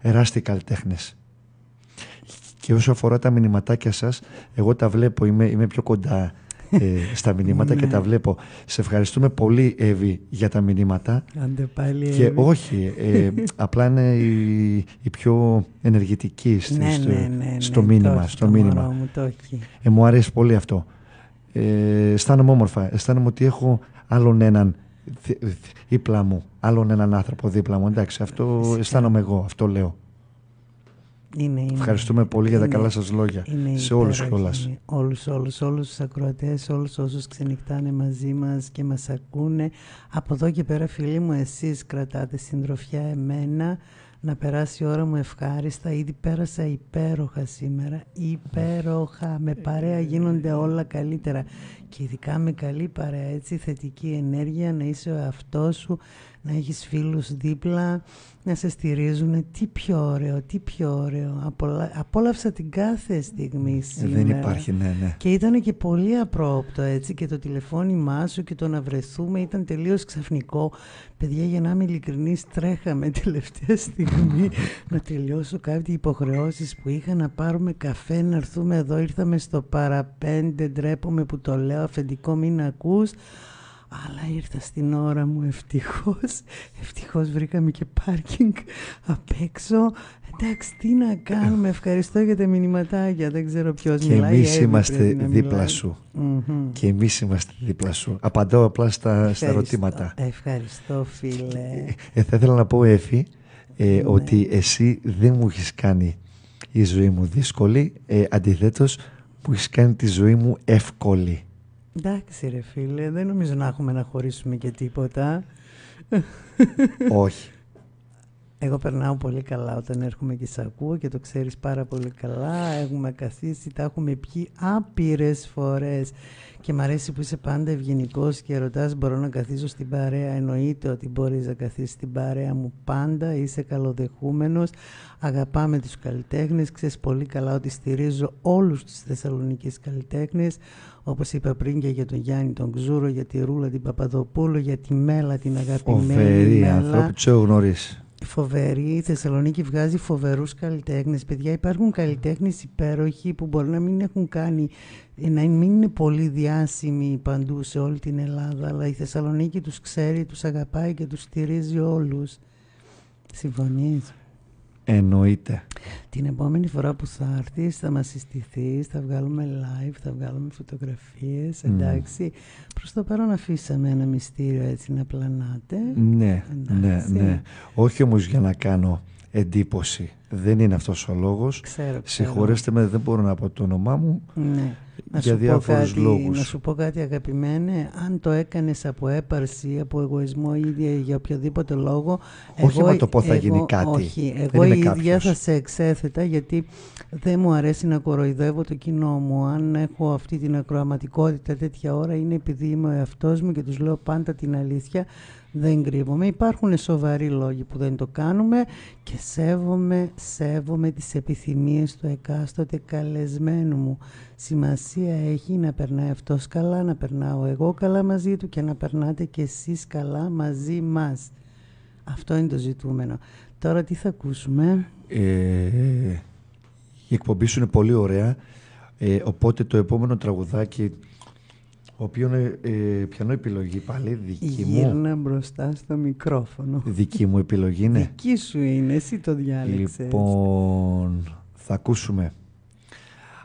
εράστιοι καλλιτέχνες. Και όσο αφορά τα μηνυματάκια σας, εγώ τα βλέπω, είμαι, είμαι πιο κοντά ε, στα μηνύματα και ναι. τα βλέπω. Σε ευχαριστούμε πολύ, Εύη, για τα μηνύματα. Άντε πάλι, και όχι, ε, απλά είναι η, η πιο ενεργητική στη, ναι, στο, ναι, ναι, στο μήνυμα. Το στο μήνυμα. Μου, το ε, μου αρέσει πολύ αυτό. Ε, αισθάνομαι όμορφα. Αισθάνομαι ότι έχω άλλον έναν δίπλα μου, άλλον έναν άνθρωπο δίπλα μου. Εντάξει, αυτό Φυσικά. αισθάνομαι εγώ, αυτό λέω. Είναι, είναι, Ευχαριστούμε πολύ για τα καλά σας λόγια. σε όλους κιόλας. Όλους, όλους, όλους τους ακροατές, όλους όσους ξενυχτάνε μαζί μας και μας ακούνε. Από εδώ και πέρα φίλοι μου, εσείς κρατάτε συντροφιά εμένα να περάσει η ώρα μου ευχάριστα. Ήδη πέρασα υπέροχα σήμερα. Υπέροχα. Με παρέα γίνονται όλα καλύτερα. Και ειδικά με καλή παρέα, έτσι, θετική ενέργεια, να είσαι ο εαυτός σου, να έχεις φίλους δίπλα, να σε στηρίζουν. Τι πιο ωραίο, τι πιο ωραίο. Απολα... Απόλαυσα την κάθε στιγμή σήμερα. Δεν υπάρχει, ναι, ναι. Και ήταν και πολύ απρόπτο έτσι και το τηλεφώνημά σου και το να βρεθούμε ήταν τελείως ξαφνικό. Παιδιά, για να είμαι ειλικρινής, τρέχαμε τελευταία στιγμή να τελειώσω κάτι υποχρεώσεις που είχα να πάρουμε καφέ, να έρθουμε εδώ. Ήρθαμε στο παραπέντε, ντρέπομαι που το λέω, αφεντικό μην ακούς αλλά ήρθα στην ώρα μου ευτυχώς. Ευτυχώς βρήκαμε και πάρκινγκ απ' έξω. Εντάξει τι να κάνουμε. Ευχαριστώ για τα μηνυματάκια. Δεν ξέρω ποιος και μιλάει εμείς είμαστε δίπλα σου. Και εμείς είμαστε δίπλα σου. Απαντώ απλά στα, στα ερωτήματα. Ευχαριστώ φίλε. Ε, θα ήθελα να πω Εφη ε, ναι. ότι εσύ δεν μου έχεις κάνει η ζωή μου δύσκολη. Ε, αντιθέτως μου έχεις κάνει τη ζωή μου εύκολη Εντάξει ρε φίλε, δεν νομίζω να έχουμε να χωρίσουμε και τίποτα. Όχι. Εγώ περνάω πολύ καλά όταν έρχομαι και σε ακούω και το ξέρεις πάρα πολύ καλά. Έχουμε καθίσει, τα έχουμε πιει άπειρες φορές και μ' αρέσει που είσαι πάντα ευγενικός και ρωτάς μπορώ να καθίσω στην παρέα; Εννοείται ότι μπορείς να καθίσεις στην παρέα μου πάντα, είσαι καλοδεχούμενος, αγαπάμε τους καλλιτέχνες, ξέρεις πολύ καλά ότι στηρίζω όλους τους Θεσσαλονικείς καλλιτέχνες, όπως είπα πριν και για τον Γιάννη τον Ξούρο, για τη Ρούλα την Παπαδοπούλου, για τη Μέλα την αγαπημένη Φοβερή άνθρωποι, τους έχω γνωρίσει. Φοβερή, η Θεσσαλονίκη βγάζει φοβερούς καλλιτέχνες. Παιδιά, υπάρχουν καλλιτέχνες υπέροχοι που μπορεί να μην έχουν κάνει, να μην είναι πολύ διάσημοι παντού σε όλη την Ελλάδα, αλλά η Θεσσαλονίκη τους ξέρει, τους αγαπάει και τους στηρίζει όλους. Συμφωνείς; Εννοείται. Την επόμενη φορά που θα έρθεις, θα μας συστηθείς, θα βγάλουμε live, θα βγάλουμε φωτογραφίες, εντάξει. Mm. Προς το παρόν αφήσαμε ένα μυστήριο έτσι να πλανάτε. Ναι, ναι, ναι. Όχι όμως για να κάνω εντύπωση. Δεν είναι αυτός ο λόγος. Ξέρω, Συγχωρέστε με, δεν μπορώ να πω το όνομά μου. Ναι. Να για διάφορους κάτι, λόγους. Να σου πω κάτι αγαπημένε, αν το έκανες από έπαρση, από εγωισμό ή για οποιοδήποτε λόγο... Όχι εγώ, να το πω θα γίνει κάτι. Όχι, εγώ η ίδια θα σε εξέθετα γιατί δεν μου αρέσει να κοροϊδεύω το κοινό μου. Αν έχω αυτή την ακροαματικότητα τέτοια ώρα είναι επειδή είμαι ο εαυτός μου και τους λέω πάντα την αλήθεια δεν κρύβομαι. Υπάρχουν σοβαροί λόγοι που δεν το κάνουμε και σέβομαι, σέβομαι τις επιθυμίες του εκάστοτε καλεσμένου μου. Σημασία έχει να περνάει αυτός καλά, να περνάω εγώ καλά μαζί του και να περνάτε και εσείς καλά μαζί μας. Αυτό είναι το ζητούμενο. Τώρα τι θα ακούσουμε; Ε, η εκπομπή σου είναι πολύ ωραία, ε, οπότε το επόμενο τραγουδάκι οποίο ε, πιανό επιλογή πάλι, δική μου. Γύρνα μπροστά στο μικρόφωνο. Δική μου επιλογή είναι. Δική σου είναι, εσύ το διάλεξες. Λοιπόν, θα ακούσουμε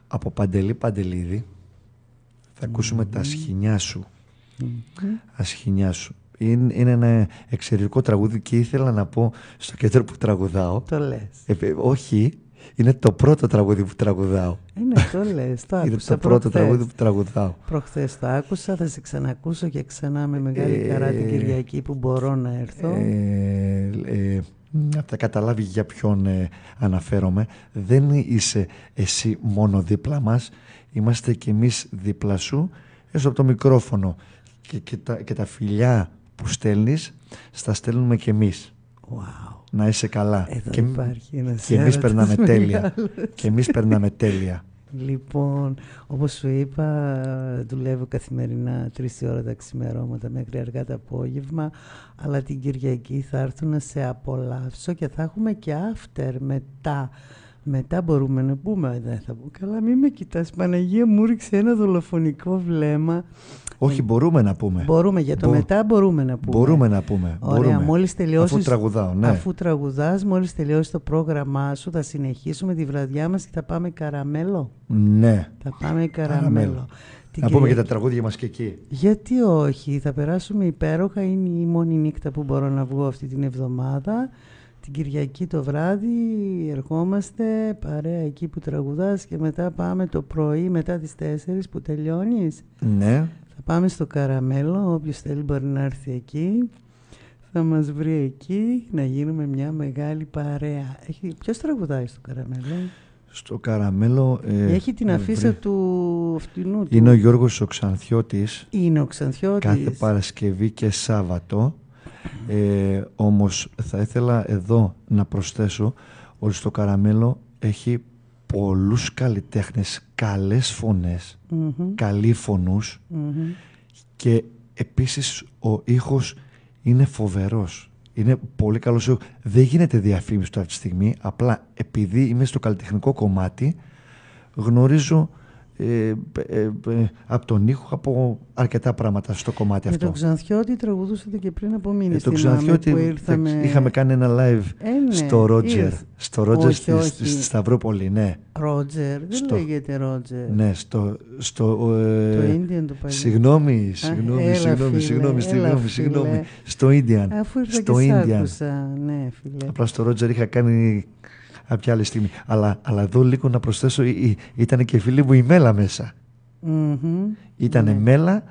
από Παντελή Παντελίδη, θα ακούσουμε τα σχοινιά σου. Ασχοινιά σου. Είναι, είναι ένα εξαιρετικό τραγούδι και ήθελα να πω στο κέντρο που τραγουδάω. Το λες. Ε, όχι, είναι το πρώτο τραγούδι που τραγουδάω. Είναι το λες, το άκουσα Είναι το πρώτο προχθές. τραγούδι που τραγουδάω. Προχθές το άκουσα, θα σε ξανακούσω και ξανά με μεγάλη χαρά την Ε, Κυριακή που μπορώ να έρθω. Ε, ε, θα καταλάβει για ποιον ε, αναφέρομαι. Δεν είσαι εσύ μόνο δίπλα μας. Είμαστε κι εμείς δίπλα σου, έστω από το μικρόφωνο. Και, και, τα, και τα φιλιά που στέλνεις, στα στέλνουμε κι εμείς. Wow. Να είσαι καλά. Εδώ και, υπάρχει ένας και εμείς έρωτας περνάμε τέλεια. μεγάλος. και εμείς περνάμε τέλεια. Λοιπόν, όπως σου είπα, δουλεύω καθημερινά τρεις η ώρα τα ξημερώματα μέχρι αργά το απόγευμα, αλλά την Κυριακή θα έρθω να σε απολαύσω και θα έχουμε και after μετά. Μετά μπορούμε να πούμε, δεν θα πω, καλά μην με κοιτάς, Παναγία μου ρίξε ένα δολοφονικό βλέμμα. Όχι, μπορούμε να πούμε. Μπορούμε, για το Μπο- μετά μπορούμε να πούμε. Μπορούμε να πούμε. Ωραία, μπορούμε. μόλις τελειώσεις, Αφού τραγουδάω, ναι. αφού τραγουδάς, μόλις τελειώσει το πρόγραμμά σου, θα συνεχίσουμε τη βραδιά μας και θα πάμε καραμέλο. Ναι. Θα πάμε καραμέλο. Καραμέλο. Την Να πούμε και Κυριακή- τα τραγούδια μας και εκεί. Γιατί όχι, θα περάσουμε υπέροχα, είναι η μόνη νύχτα που μπορώ να βγω αυτή την εβδομάδα. Την Κυριακή το βράδυ ερχόμαστε παρέα εκεί που τραγουδάς και μετά πάμε το πρωί μετά τις 4 που τελειώνεις. Ναι. Θα πάμε στο Καραμέλο, όποιος θέλει μπορεί να έρθει εκεί. Θα μας βρει εκεί να γίνουμε μια μεγάλη παρέα. Έχει... Ποιος τραγουδάει στο Καραμέλο; Στο Καραμέλο... ε, Έχει την με αφίσα βρει- του φτηνού του. Είναι ο Γιώργος ο Ξανθιώτης Είναι ο Ξανθιώτης. κάθε Παρασκευή και Σάββατο. Ε, όμως θα ήθελα εδώ να προσθέσω ότι στο Καραμέλο έχει πολλούς καλλιτέχνες, καλές φωνές, Μμμ, καλοί φωνούς μμμ. και επίσης ο ήχος είναι φοβερός. Είναι πολύ καλός ήχος. Δεν γίνεται διαφήμιση του αυτή τη στιγμή, απλά επειδή είμαι στο καλλιτεχνικό κομμάτι γνωρίζω ε, ε, ε, από τον ήχο από αρκετά πράγματα στο κομμάτι Με αυτό. τον Ξανθιώτη τραγουδούσατε και πριν από Ε, μήνες. τον θυμάμαι, Ξανθιώτη που ήρθαμε... είχαμε κάνει ένα live Ε, ναι, στο Ρότζερ. ήρθε. Στο Ρότζερ Όχι, στη, όχι. στη- στη Σταυρούπολη, ναι. Ρότζερ, δεν Στο- λέγεται Ρότζερ. Ναι, στο... στο ε, Το Indian το παλιό. Συγγνώμη, συγγνώμη, έλα, συγγνώμη, φίλε, συγγνώμη, έλα, συγγνώμη, φίλε. συγγνώμη. Στο Indian. Αφού ήρθα στο και σ' Indian. άκουσα. Ναι, φίλε. Απλά στο Ρότζερ είχα κάνει κάποια άλλη στιγμή. Αλλά, αλλά εδώ λίγο να προσθέσω, ή- ή- ήταν και φίλη μου η Μέλα μέσα. Μμμ. Ήταν Ναι. Μέλα,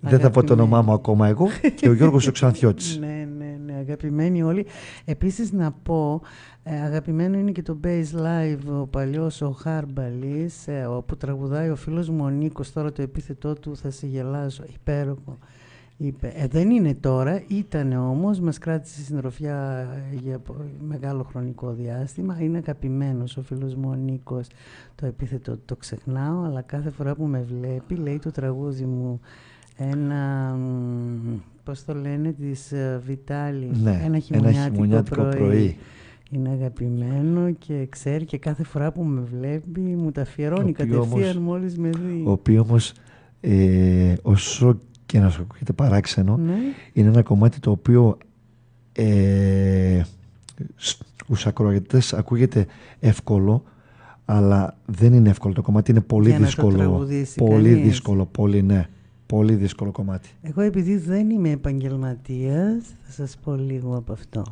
δεν θα πω το Αγαπημένη. όνομά μου ακόμα εγώ, και ο Γιώργος ο Ξανθιώτης. Ναι, ναι, ναι, αγαπημένοι όλοι. Επίσης να πω, ε, αγαπημένο είναι και το Bass Live, ο παλιός ο Χάρμπαλης, ε, όπου τραγουδάει ο φίλος μου ο Νίκος, τώρα το επίθετό του θα σε γελάσω, υπέροχο. Είπε. Ε, δεν είναι τώρα, ήταν όμως, μας κράτησε συντροφιά για πο- μεγάλο χρονικό διάστημα. Είναι αγαπημένος ο φίλος μου ο Νίκος, το επίθετο του το ξεχνάω, αλλά κάθε φορά που με βλέπει λέει το τραγούδι μου ένα, μ, πώς το λένε, της ε, Βιτάλη, Ναι, ένα χειμωνιάτικο, χειμωνιάτικο πρωί. Είναι αγαπημένο και ξέρει και κάθε φορά που με βλέπει μου τα αφιερώνει Το οποίο κατευθείαν όμως- μόλις με δει. Ο οποίο όμως, ε, όσο και να σου ακούγεται παράξενο, Ναι. είναι ένα κομμάτι το οποίο ε, στους ακροατές ακούγεται εύκολο, αλλά δεν είναι εύκολο. Το κομμάτι είναι πολύ Για να το δύσκολο. τραγουδήσει πολύ κανείς. δύσκολο, πολύ ναι. Πολύ δύσκολο κομμάτι. Εγώ επειδή δεν είμαι επαγγελματίας, θα σας πω λίγο από αυτό.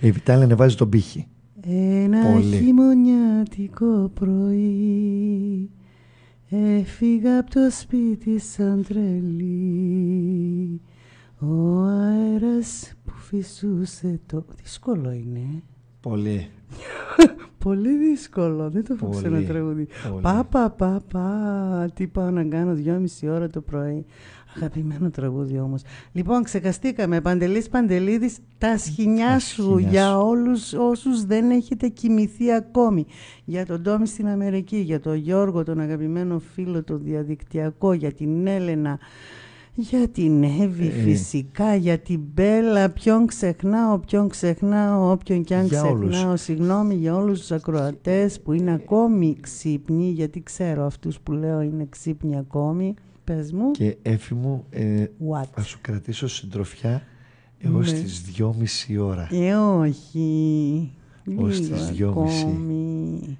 Η Βιτάλη ανεβάζει τον πύχη. Ένα Πολύ. χειμωνιάτικο πρωί Έφυγα από το σπίτι σαν τρελή Ο αέρας που φυσούσε το... Δύσκολο είναι Πολύ. Πολύ δύσκολο, δεν το έχω Πολύ, ξανατραγουδεί. πολύ. Πα, πα, πα, πα, τι πάω να κάνω δυόμιση ώρα το πρωί. Αγαπημένο τραγούδι όμως. Λοιπόν, ξεχαστήκαμε. Παντελής Παντελίδης, τα σχοινιά Τα σου σχοινιά για σου. όλους όσους δεν έχετε κοιμηθεί ακόμη. Για τον Τόμι στην Αμερική, για τον Γιώργο, τον αγαπημένο φίλο, τον διαδικτυακό, για την Έλενα, για την Εύη Ε. φυσικά, για την Μπέλα, ποιον ξεχνάω, ποιον ξεχνάω, όποιον κι αν Για όλους. ξεχνάω. Συγγνώμη για όλους τους ακροατές που είναι ακόμη ξύπνοι, γιατί ξέρω αυτούς που λέω είναι ξύπνοι ακόμη. Πες μου. Και έφη μου, ε, What? θα σου κρατήσω συντροφιά εγώ Ναι. στις δυόμιση ώρα. Ε, όχι. Ως Λίγο τις δυόμιση. ακόμη.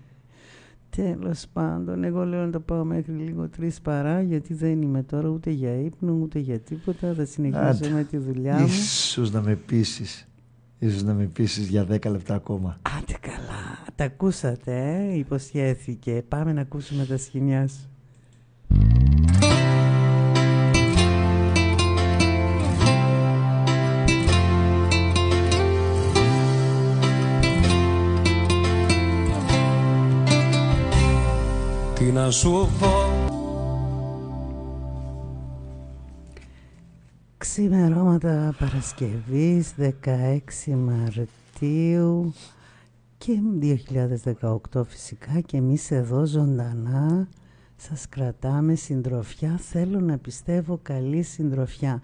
Τέλος πάντων, εγώ λέω να το πάω μέχρι λίγο τρεις παρά, γιατί δεν είμαι τώρα ούτε για ύπνο, ούτε για τίποτα. Θα συνεχίσω Άντε. με τη δουλειά μου. Ίσως να με πείσεις. Ίσως να με πείσεις για 10 λεπτά ακόμα. Άντε καλά, τα ακούσατε, ε; υποσχέθηκε. Πάμε να ακούσουμε τα σκηνιά σου. Τι να σου πω Ξημερώματα Παρασκευής 16 Μαρτίου και 2018 φυσικά και εμείς εδώ ζωντανά σας κρατάμε συντροφιά. Θέλω να πιστεύω καλή συντροφιά.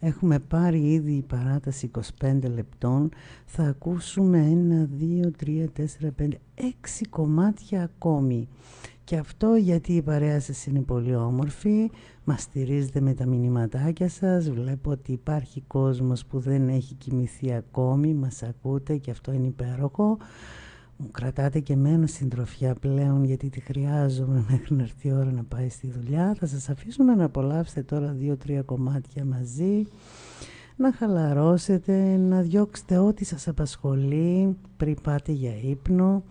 Έχουμε πάρει ήδη η παράταση 25 λεπτών. Θα ακούσουμε ένα, δύο, τρία, τέσσερα, πέντε, έξι κομμάτια ακόμη. Και αυτό γιατί η παρέα σας είναι πολύ όμορφη, μας στηρίζετε με τα μηνυματάκια σας, βλέπω ότι υπάρχει κόσμος που δεν έχει κοιμηθεί ακόμη, μας ακούτε και αυτό είναι υπέροχο. Μου κρατάτε και εμένα συντροφιά πλέον γιατί τη χρειάζομαι μέχρι να έρθει η ώρα να πάει στη δουλειά. Θα σας αφήσουμε να απολαύσετε τώρα δύο-τρία κομμάτια μαζί, να χαλαρώσετε, να διώξετε ό,τι σας απασχολεί πριν πάτε για ύπνο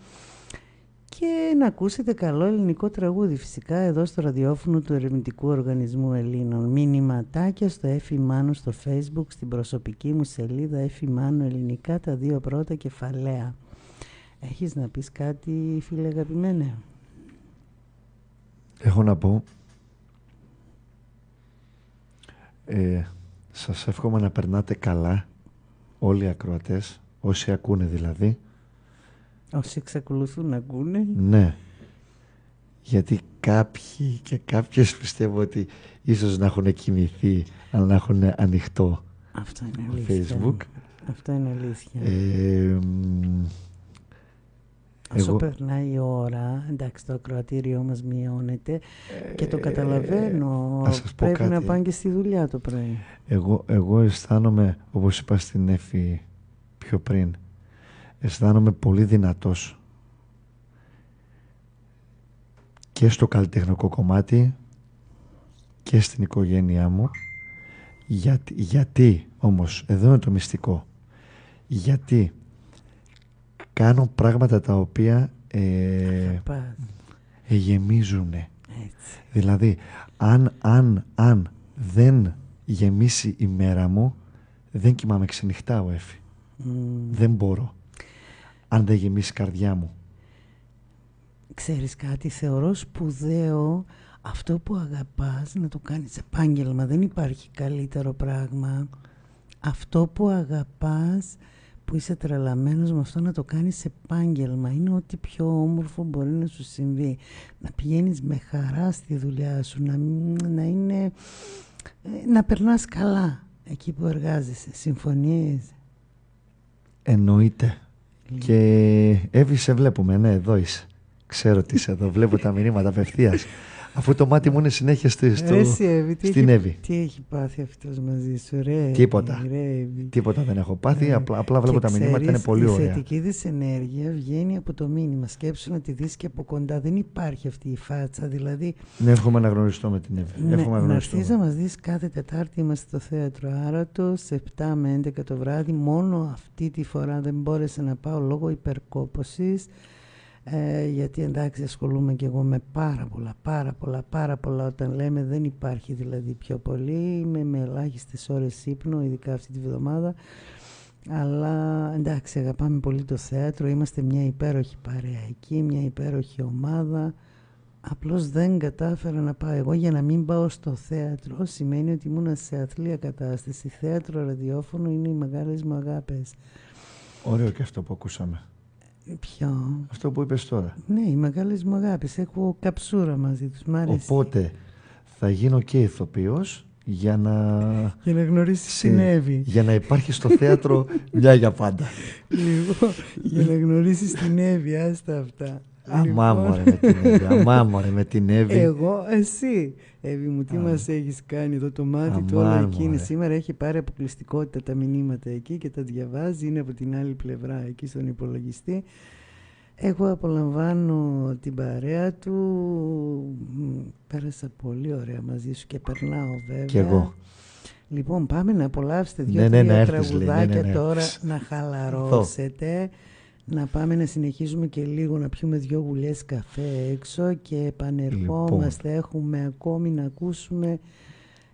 και να ακούσετε καλό ελληνικό τραγούδι φυσικά εδώ στο ραδιόφωνο του Ερευνητικού Οργανισμού Ελλήνων. Μηνυματάκια στο Εφη Μάνου στο facebook, στην προσωπική μου σελίδα Εφη Μάνου Ελληνικά, τα δύο πρώτα κεφαλαία. Έχεις να πεις κάτι φίλε αγαπημένε; Έχω να πω ε, σας εύχομαι να περνάτε καλά όλοι οι ακροατές όσοι ακούνε δηλαδή Όσοι εξακολουθούν να ακούνε. ναι γιατί κάποιοι και κάποιες πιστεύω ότι ίσως να έχουν κοιμηθεί αλλά να έχουν ανοιχτό Αυτό είναι αλήθεια. Facebook Αυτό είναι αλήθεια. ε, μ, Όσο εγώ- περνάει η ώρα, εντάξει το ακροατήριό μας μειώνεται και το καταλαβαίνω. Ε, να σας πω Πρέπει να κάτι. πάνε και στη δουλειά το πρωί. Εγώ, εγώ αισθάνομαι, όπως είπα στην Εφη πιο πριν, αισθάνομαι πολύ δυνατός και στο καλλιτεχνικό κομμάτι και στην οικογένειά μου. Γιατί, γιατί όμως, εδώ είναι το μυστικό, γιατί κάνω πράγματα τα οποία ε, Πας, γεμίζουν. έτσι. Δηλαδή, αν, αν, αν δεν γεμίσει η μέρα μου, δεν κοιμάμαι ξενυχτάω, Εφη. Μμ. Δεν μπορώ. Αν δεν γεμίσει η καρδιά μου. Ξέρεις κάτι, θεωρώ σπουδαίο αυτό που αγαπάς να το κάνεις επάγγελμα. Δεν υπάρχει καλύτερο πράγμα. Αυτό που αγαπάς, που είσαι τρελαμένος με αυτό να το κάνεις επάγγελμα. Είναι ό,τι πιο όμορφο μπορεί να σου συμβεί. Να πηγαίνεις με χαρά στη δουλειά σου, να, μην- να είναι... ε, να περνάς καλά εκεί που εργάζεσαι. Συμφωνείς; Εννοείται. Και Εύη, σε βλέπουμε. Ναι, εδώ είσαι. Ξέρω ότι είσαι εδώ. Βλέπω τα μηνύματα απευθείας. Αφού το μάτι μου είναι συνέχεια στη- στο, Ρε εσύ, Εύη, τι στην έχει- Εύη. Τι έχει πάθει αυτός μαζί σου, ρε. Τίποτα. Εύη, ρε, Εύη. Τίποτα δεν έχω πάθει. Ε, απλά, απλά βλέπω και τα μηνύματα. Είναι ξέρεις, πολύ Η ωραία. θετική της ενέργεια βγαίνει από το μήνυμα. Σκέψου να τη δεις και από κοντά. Δεν υπάρχει αυτή η φάτσα. Δηλαδή, Ναι, εύχομαι να γνωριστώ με την Εύη. ναι, εύχομαι να να γνωριστώ. έρθεις να μας δεις κάθε Τετάρτη είμαστε στο Θέατρο Άρατος, 7 με 11 το βράδυ. Μόνο αυτή τη φορά δεν μπόρεσα να πάω λόγω υπερκόπωσης. Ε, γιατί εντάξει ασχολούμαι και εγώ με πάρα πολλά, πάρα πολλά, πάρα πολλά. Όταν λέμε δεν υπάρχει δηλαδή πιο πολύ, είμαι με ελάχιστες ώρες ύπνο, ειδικά αυτή τη βδομάδα. Αλλά εντάξει αγαπάμε πολύ το θέατρο, είμαστε μια υπέροχη παρέα εκεί, μια υπέροχη ομάδα. Απλώς δεν κατάφερα να πάω. Εγώ για να μην πάω στο θέατρο σημαίνει ότι ήμουν σε αθλία κατάσταση. Θέατρο, ραδιόφωνο είναι οι μεγάλες μου αγάπες. Ωραίο και αυτό που ακούσαμε. Ποιο; Αυτό που είπες τώρα. Ναι, οι μεγάλες μου αγάπες. Έχω καψούρα μαζί τους. Μ' αρέσει. Οπότε θα γίνω και ηθοποιός για να, Για να γνωρίσεις σε- την Εύη. για να υπάρχει στο θέατρο μια για πάντα. Λίγο, για να γνωρίσεις την Εύη, άστα αυτά. Αμά μωρέ με την Εύη, αμά μωρέ με την Εύη. Εγώ, εσύ. Εύη μου, τι Α. μας έχεις κάνει εδώ το μάτι του Αμάν, όλο εκεί είναι. μωρέ. Σήμερα έχει πάρει αποκλειστικότητα τα μηνύματα εκεί και τα διαβάζει. Είναι από την άλλη πλευρά εκεί στον υπολογιστή. Εγώ απολαμβάνω την παρέα του. Μ, Πέρασα πολύ ωραία μαζί σου και περνάω βέβαια. Κι εγώ. Λοιπόν, πάμε να απολαύσετε Ναι, δύο-τρία ναι, να έρθεις, λέει. Ναι, τραγουδάκια ναι, ναι. τώρα να χαλαρώσετε. Να πάμε να συνεχίσουμε και λίγο να πιούμε δυο γουλιές καφέ έξω και επανερχόμαστε. Λοιπόν. Έχουμε ακόμη να ακούσουμε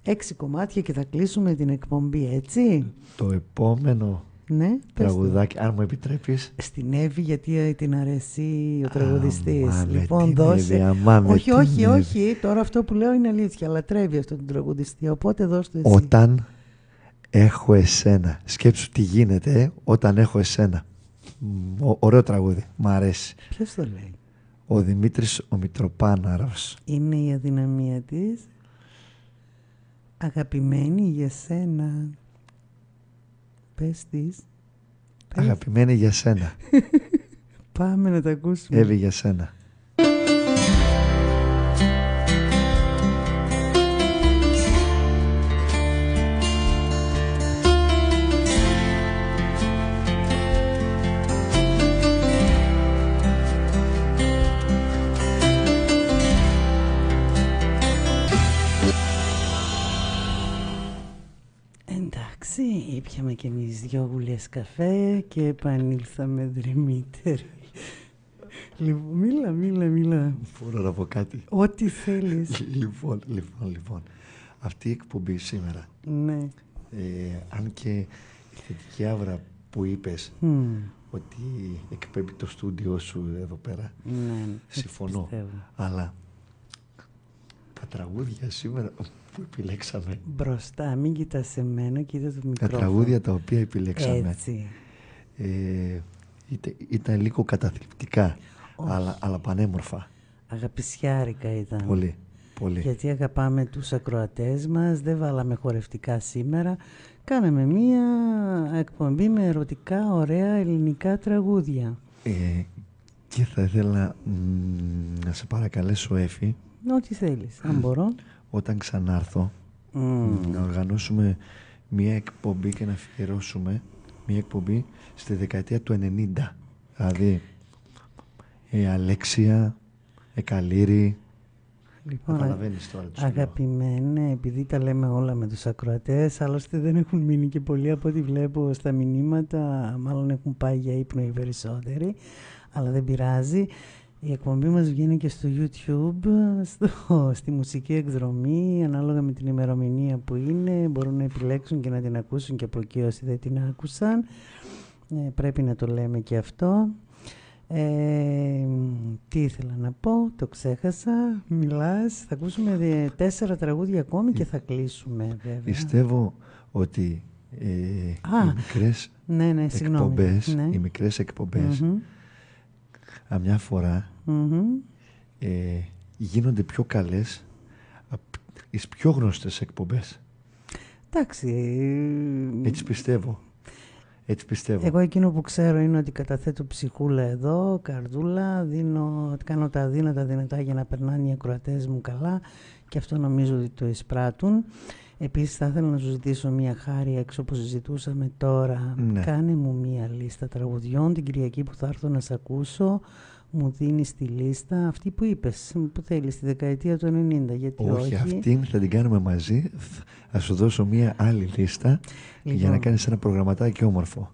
έξι κομμάτια και θα κλείσουμε την εκπομπή, έτσι; Το επόμενο Ναι, πες το. τραγουδάκι, αν μου επιτρέπεις. Στην Εύη γιατί ε, την αρέσει ο τραγουδιστής. Αμά με λοιπόν, την δώσε... Εύη, αμά με όχι, την όχι, Εύη. όχι. Τώρα αυτό που λέω είναι αλήθεια. Λατρεύει αυτόν τον τραγουδιστή. Οπότε δώσ' το εσύ. Όταν έχω εσένα. Σκέψου τι γίνεται ε, όταν έχω εσένα. Μ, ω- ωραίο τραγούδι. Μ' αρέσει. Ποιος το λέει; Ο Δημήτρης ο Μητροπάναρος. Είναι η αδυναμία της. Αγαπημένη για σένα. Πες της. Πες. Αγαπημένη για σένα. Πάμε να τα ακούσουμε. Εύη για σένα. Ήπιαμε κι εμείς δυο γουλιές καφέ και επανήλθαμε δρυμύτεροι. λοιπόν, μίλα, μίλα, μίλα. Μπορώ να πω κάτι. Ό,τι θέλεις. λοιπόν, λοιπόν, λοιπόν. Αυτή η εκπομπή σήμερα, ναι. ε, αν και η θετική άβρα που είπες Μμ, ότι εκπέμπει το στούντιό σου εδώ πέρα, ναι, έτσι συμφωνώ. πιστεύω. Αλλά τα τραγούδια σήμερα που επιλέξαμε, Μπροστά, μην κοιτάς σε μένα, κοίτα το τα μικρόφωνο. τραγούδια τα οποία επιλέξαμε, Έτσι. ε, είτε- ήταν λίγο καταθλιπτικά, Όχι. αλλά, αλλά πανέμορφα. Αγαπησιάρικα ήταν. Πολύ, πολύ. Γιατί αγαπάμε τους ακροατές μας, δεν βάλαμε χορευτικά σήμερα. Κάναμε μία εκπομπή με ερωτικά, ωραία ελληνικά τραγούδια. Ε, και θα ήθελα μ, να σε παρακαλέσω, Έφη, Ό,τι θέλεις, αν μπορώ. Όταν ξανάρθω, Μμ. να οργανώσουμε μία εκπομπή και να αφιερώσουμε μία εκπομπή στη δεκαετία του 90. Δηλαδή, η Αλέξια, Εκαλήρη, Λοιπόν, καταλαβαίνεις τώρα τι σου λέω. Αγαπημένε, επειδή τα λέμε όλα με τους ακροατές, άλλωστε δεν έχουν μείνει και πολλοί από ό,τι βλέπω στα μηνύματα, μάλλον έχουν πάει για ύπνο οι περισσότεροι, αλλά δεν πειράζει. Η εκπομπή μας βγαίνει και στο YouTube, στο, στη μουσική εκδρομή, ανάλογα με την ημερομηνία που είναι, μπορούν να επιλέξουν και να την ακούσουν και από εκεί όσοι δεν την άκουσαν. Ε, πρέπει να το λέμε και αυτό. Ε, τι ήθελα να πω, το ξέχασα, μιλάς, θα ακούσουμε δε- τέσσερα τραγούδια ακόμη και θα κλείσουμε βέβαια. Πιστεύω ότι ε, Α, οι μικρές Ναι, ναι, συγγνώμη. εκπομπές, Ναι. οι μικρές εκπομπές, Μμμ, αμιά φορά μμμ. ε, γίνονται πιο καλές από τις πιο γνωστές εκπομπές. Εντάξει, ε, Έτσι πιστεύω. Έτσι πιστεύω. εγώ εκείνο που ξέρω είναι ότι καταθέτω ψυχούλα εδώ, καρδούλα, δίνω, κάνω τα αδύνατα δυνατά για να περνάνε οι ακροατές μου καλά και αυτό νομίζω ότι το εισπράττουν. Επίσης θα ήθελα να σου ζητήσω μια χάρη έξω όπως συζητούσαμε τώρα. Ναι. Κάνε μου μια λίστα τραγουδιών την Κυριακή που θα έρθω να σε ακούσω. Μου δίνεις τη λίστα αυτή που είπες, που θέλεις, τη δεκαετία του 90. Γιατί όχι, όχι, αυτήν θα την κάνουμε μαζί. Θα σου δώσω μία άλλη λίστα για να Λοιπόν. κάνεις ένα προγραμματάκι όμορφο.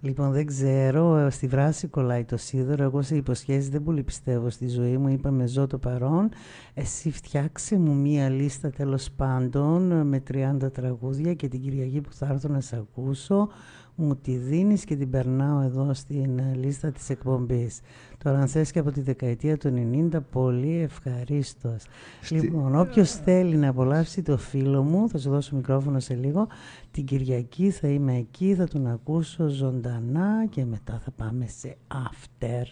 Λοιπόν, δεν ξέρω. ε, Στη βράση κολλάει το σίδερο. Εγώ σε υποσχέσεις δεν πολύ πιστεύω στη ζωή μου. Είπαμε ζω το παρόν. Εσύ φτιάξε μου μία λίστα τέλος πάντων ε, με 30 τραγούδια και την Κυριακή που θα έρθω να σε ακούσω μου τη δίνεις και την περνάω εδώ στην ε, λίστα της εκπομπής. Τώρα αν θες και από τη δεκαετία του 90 πολύ ευχαρίστως. Στη- Λοιπόν, όποιος θέλει να απολαύσει το φίλο μου, θα σου δώσω μικρόφωνο σε λίγο, την Κυριακή θα είμαι εκεί, θα τον ακούσω ζωντανά και μετά θα πάμε σε after.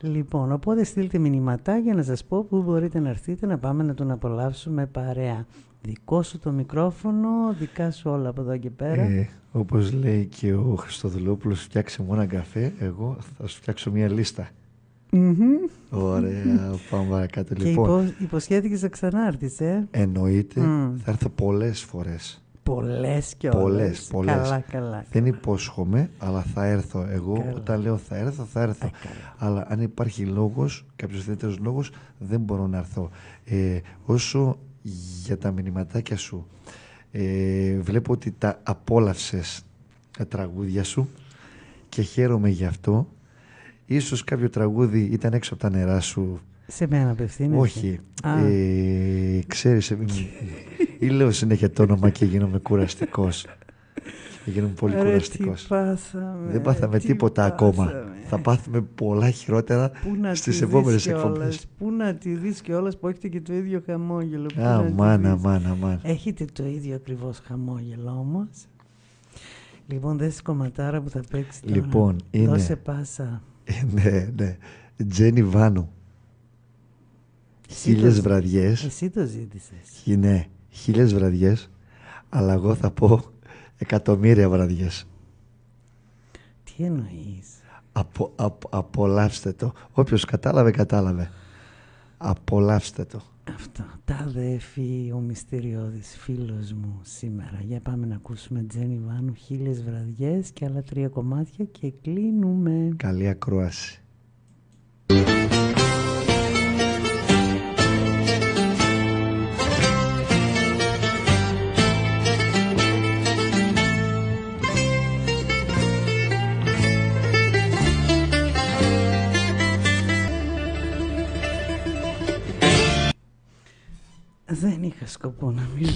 Λοιπόν, οπότε στείλτε μηνυματά για να σας πω που μπορείτε να έρθετε να πάμε να τον απολαύσουμε παρέα. Δικό σου το μικρόφωνο, δικά σου όλα από εδώ και πέρα. Ε, όπως λέει και ο Χριστοδουλόπουλος, φτιάξε μου ένα καφέ, εγώ θα σου φτιάξω μία λίστα. Ωραία, πάμε παρακάτω. Και λοιπόν, υπο, υποσχέθηκες να ξανάρθεις, ε; εννοείται Μμ. θα έρθω πολλές φορές. Πολλές και όλες. Πολλές, πολλές. Καλά, καλά. Δεν υπόσχομαι, αλλά θα έρθω. Εγώ Καλά. όταν λέω θα έρθω, θα έρθω. Α, καλά. αλλά αν υπάρχει λόγος, κάποιος ιδιαίτερος λόγος, δεν μπορώ να έρθω. Ε, όσο για τα μηνυματάκια σου, ε, βλέπω ότι τα απόλαυσες τα τραγούδια σου και χαίρομαι γι' αυτό. Ίσως κάποιο τραγούδι ήταν έξω από τα νερά σου. Σε μένα απευθύνεσαι. Όχι. Α. Ε, ξέρεις, ε, ή λέω συνέχεια το όνομα και γίνομαι κουραστικός. Και γίνομαι πολύ Ρε, κουραστικός. τι πάθαμε, Δεν πάθαμε τι τίποτα ακόμα. πάθαμε. Θα πάθουμε πολλά χειρότερα Πού να στις τη επόμενες δεις κιόλας, εκπομπές. Πού να τη δεις κιόλας που έχετε και το ίδιο χαμόγελο. πού Α, να τη μάνα, δεις. μάνα, μάνα. Έχετε το ίδιο ακριβώς χαμόγελο όμως. Λοιπόν, δες κομματάρα που θα παίξεις τώρα. Λοιπόν, είναι- Δώσε πάσα. Ε, ναι, ναι. Τζένι Βάνου. Εσύ Χίλιες το- βραδιές. Εσύ το ζήτησες. Χι- Ναι, χίλιες βραδιές. Αλλά εγώ θα πω εκατομμύρια βραδιές. Τι εννοείς; Απο, απο- απολαύστε το. Όποιος κατάλαβε, κατάλαβε. Απολαύστε το. Αυτό. Τάδε εφή ο μυστηριώδης φίλος μου σήμερα. Για πάμε να ακούσουμε Τζένι Βάνου χίλιες βραδιές και άλλα τρία κομμάτια και κλείνουμε. Καλή ακρόαση.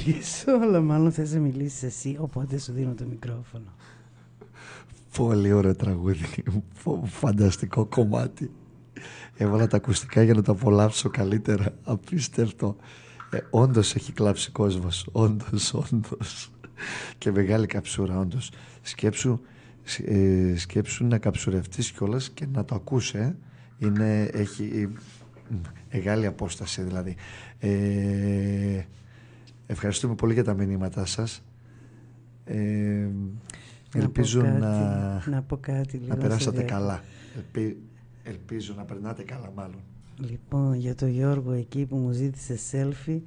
Μιλήσω, αλλά μάλλον θες να μιλήσεις εσύ, οπότε σου δίνω το μικρόφωνο. Πολύ ωραίο τραγούδι. Φο- Φανταστικό κομμάτι. Έβαλα τα ακουστικά για να το απολαύσω καλύτερα. Απίστευτο. Ε, όντως έχει κλάψει κόσμος. Όντως, όντως. Και μεγάλη καψούρα, όντως. Σκέψου, σ- ε, σκέψου να καψουρευτείς κιόλας και να το ακούσε. Είναι, έχει ε, μεγάλη απόσταση δηλαδή. Ε, ευχαριστούμε πολύ για τα μηνύματά σας. Ε, Να πω ελπίζω κάτι- να, να πω κάτι λίγο να σε περάσατε διακόπτω. καλά. Ελπι- ελπίζω να περνάτε καλά μάλλον. Λοιπόν, για το Γιώργο εκεί που μου ζήτησε selfie.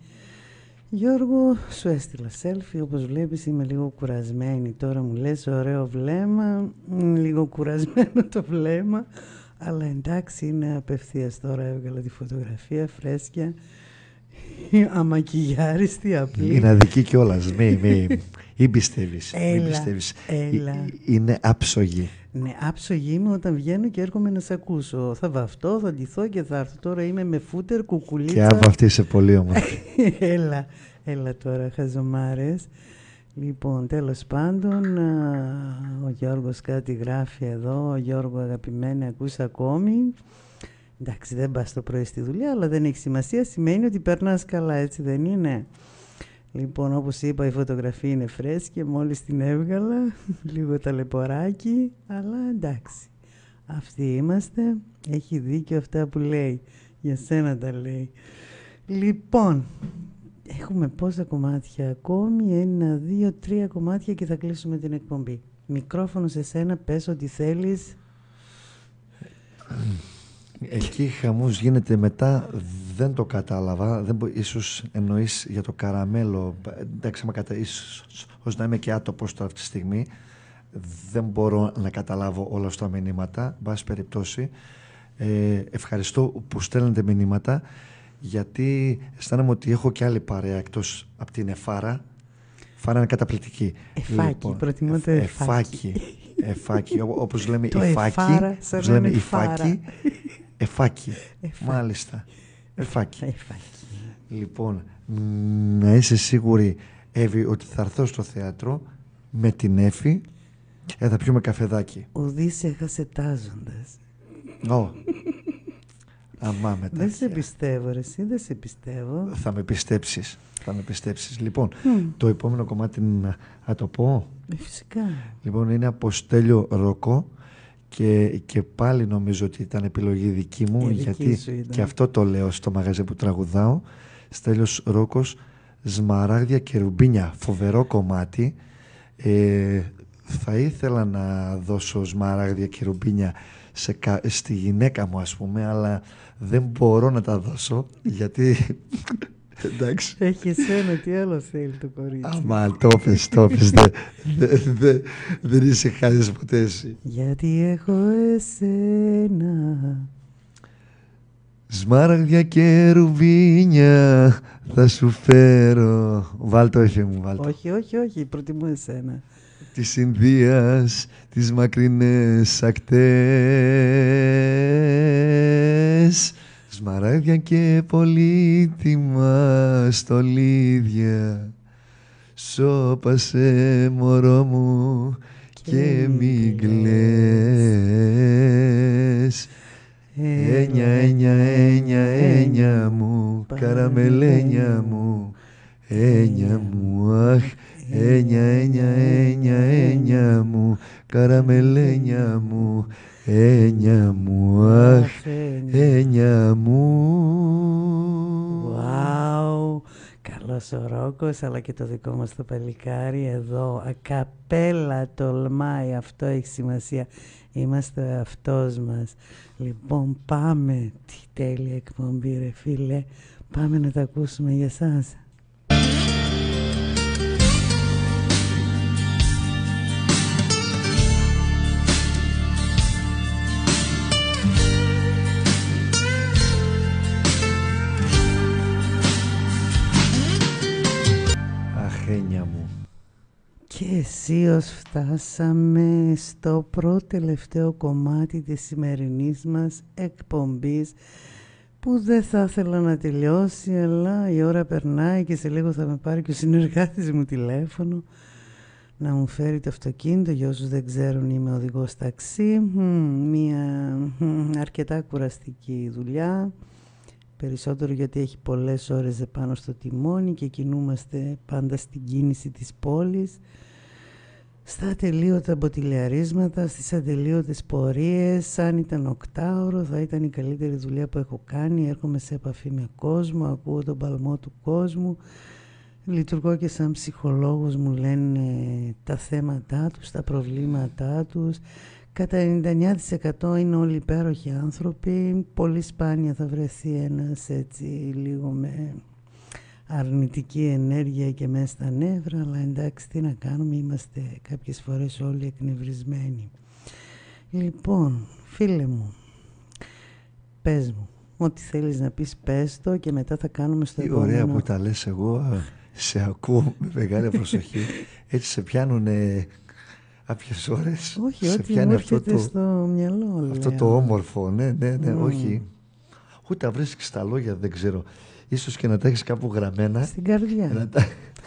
Γιώργο, σου έστειλα selfie. Όπως βλέπεις είμαι λίγο κουρασμένη. Τώρα μου λες ωραίο βλέμμα. Μ, Λίγο κουρασμένο το βλέμμα. Αλλά εντάξει είναι απευθείας τώρα έβγαλα τη φωτογραφία φρέσκια. Αμακιγιάριστη απλή. Είναι αδική κιόλας. Μη, μη, ή πιστεύεις, μη Έλα, πιστεύεις. έλα. Ε, Είναι άψογη. Ναι, άψογη είμαι όταν βγαίνω και έρχομαι να σε ακούσω. Θα βαφτώ, θα ντυθώ και θα έρθω. Τώρα είμαι με φούτερ, κουκουλίτσα. Και άβα αυτή είσαι πολύ όμορφη. έλα, έλα τώρα, χαζομάρες. Λοιπόν, τέλος πάντων, α, ο Γιώργος κάτι γράφει εδώ. Ο Γιώργο αγαπημένη, ακούς ακόμη. Εντάξει, δεν πας το πρωί στη δουλειά, αλλά δεν έχει σημασία. Σημαίνει ότι περνάς καλά, έτσι δεν είναι; Λοιπόν, όπως είπα, η φωτογραφία είναι φρέσκια, μόλις την έβγαλα. Λίγο ταλαιπωράκι, αλλά εντάξει. Αυτοί είμαστε. Έχει δίκιο αυτά που λέει. Για σένα τα λέει. Λοιπόν, έχουμε πόσα κομμάτια; Ακόμη. Ένα, δύο, τρία κομμάτια και θα κλείσουμε την εκπομπή. Μικρόφωνο σε σένα, πες ό,τι θέλεις. Εκεί χαμός γίνεται μετά, δεν το κατάλαβα. Δεν μπο... Ίσως εννοείς για το καραμέλο. Εντάξει, μα κατα... ίσως ως να είμαι και άτοπος τώρα αυτή τη στιγμή. Δεν μπορώ να καταλάβω όλα στα μηνύματα. Εν πάση περιπτώσει, ε, ευχαριστώ που στέλνετε μηνύματα γιατί αισθάνομαι ότι έχω και άλλη παρέα εκτός από την Εφάρα. Φάρα είναι καταπληκτική. Εφάκι, προτιμώ το εφ- εφάκι. Εφάκι, ό- όπως λέμε Το υφάκι, εφάρα, σαν όπως να λέμε είναι υφάκι, φάρα. Εφάκι. Εφάκι. Μάλιστα. Εφάκι. Εφάκι. Λοιπόν, μ, να είσαι σίγουρη, Εύη, ότι θα έρθω στο θέατρο με την Εφη και θα πιούμε καφεδάκι. Ουδής έχασε τάζοντας. Ω. Αμά μετά. Δεν σε πιστεύω, ρε, εσύ δεν σε πιστεύω. Θα με πιστέψεις. Θα με πιστέψεις. Λοιπόν, το επόμενο κομμάτι να, να το πω. Ε, Φυσικά. Λοιπόν, είναι από Στέλιο Ροκό και, και πάλι νομίζω ότι ήταν επιλογή δική μου Ε, δική γιατί σου ήταν. και αυτό το λέω στο μαγαζί που τραγουδάω. Στέλιος Ρόκος, Σμαράγδια και Ρουμπίνια, φοβερό κομμάτι. Ε, θα ήθελα να δώσω Σμαράγδια και Ρουμπίνια σε, στη γυναίκα μου ας πούμε αλλά δεν μπορώ να τα δώσω γιατί εντάξει έχει εσένα τι άλλο θέλει το κορίτσι άμα το πες το πες δεν είσαι χάρης ποτέ εσύ γιατί έχω εσένα Σμάραγδια και ρουβίνια θα σου φέρω. Βάλ το έφε μου, βάλ το. Όχι, όχι, όχι, προτιμώ εσένα. Της Ινδίας, τις μακρινές ακτές Σμαράγδια και πολύτιμα στολίδια. Σώπασε μωρό μου και μην κλαις. Ένια, ένια, ένια, ένια μου, καραμελένια μου, ένια μου, αχ, ένια, ένια, ένια, ένια μου, καραμελένια μου, ένια μου, αχ, ένια μου. Wow. Καλός ο Ρόκος, αλλά και το δικό μας το παλικάρι εδώ, ακαπέλα τολμάει, αυτό έχει σημασία. Είμαστε αυτός μας. Λοιπόν, πάμε. Τι τέλεια εκπομπή, ρε φίλε. Πάμε να τα ακούσουμε για σας. Και αισίως φτάσαμε στο πρώτο τελευταίο κομμάτι της σημερινής μας εκπομπής που δεν θα ήθελα να τελειώσει αλλά η ώρα περνάει και σε λίγο θα με πάρει και ο συνεργάτης μου τηλέφωνο να μου φέρει το αυτοκίνητο. Για όσους δεν ξέρουν είμαι οδηγός ταξί μια αρκετά κουραστική δουλειά περισσότερο γιατί έχει πολλές ώρες επάνω στο τιμόνι και κινούμαστε πάντα στην κίνηση της πόλης στα ατελείωτα μποτιλιαρίσματα, στις ατελείωτες πορείες, αν ήταν οκτάωρο θα ήταν η καλύτερη δουλειά που έχω κάνει, έρχομαι σε επαφή με κόσμο, ακούω τον παλμό του κόσμου, λειτουργώ και σαν ψυχολόγος μου λένε τα θέματα τους, τα προβλήματά τους, κατά 99% είναι όλοι υπέροχοι άνθρωποι, πολύ σπάνια θα βρεθεί ένας έτσι λίγο με αρνητική ενέργεια και μέσα στα νεύρα, αλλά εντάξει τι να κάνουμε, είμαστε κάποιες φορές όλοι εκνευρισμένοι. Λοιπόν, φίλε μου, πες μου, ό,τι θέλεις να πεις πες το και μετά θα κάνουμε στο Τι επόμενο... ωραία που τα λες εγώ, σε ακούω με μεγάλη προσοχή, έτσι σε πιάνουν κάποιες ώρες. Όχι, ό,τι μου έρχεται στο μυαλό. Αυτό το όμορφο, ναι, ναι, ναι, όχι. Ούτε τα βρίσκεις στα λόγια, δεν ξέρω ίσως και να τα έχεις κάπου γραμμένα. Στην καρδιά.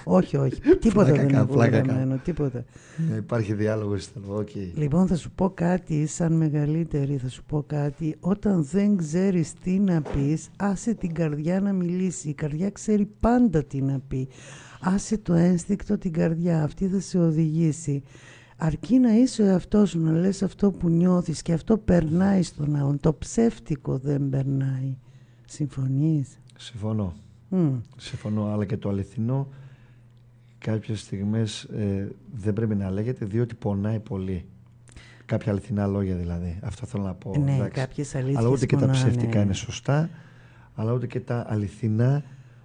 όχι, όχι. τίποτα δεν είναι γραμμένο. Τίποτα. Ναι, υπάρχει διάλογος okay. Λοιπόν, θα σου πω κάτι, σαν μεγαλύτερη, θα σου πω κάτι. Όταν δεν ξέρεις τι να πεις, άσε την καρδιά να μιλήσει. Η καρδιά ξέρει πάντα τι να πει. Άσε το ένστικτο την καρδιά. Αυτή θα σε οδηγήσει. Αρκεί να είσαι ο εαυτός σου, να λες αυτό που νιώθεις και αυτό περνάει στον άλλον. Το ψεύτικο δεν περνάει. Συμφωνείς; Συμφωνώ. Συμφωνώ, αλλά και το αληθινό κάποιες στιγμές ε, δεν πρέπει να λέγεται διότι πονάει πολύ. Κάποια αληθινά λόγια δηλαδή. Αυτό θέλω να πω. Ναι, κάποιες αλήθειες Αλλά ούτε και τα ψευτικά ναι. είναι σωστά, αλλά ούτε και τα αληθινά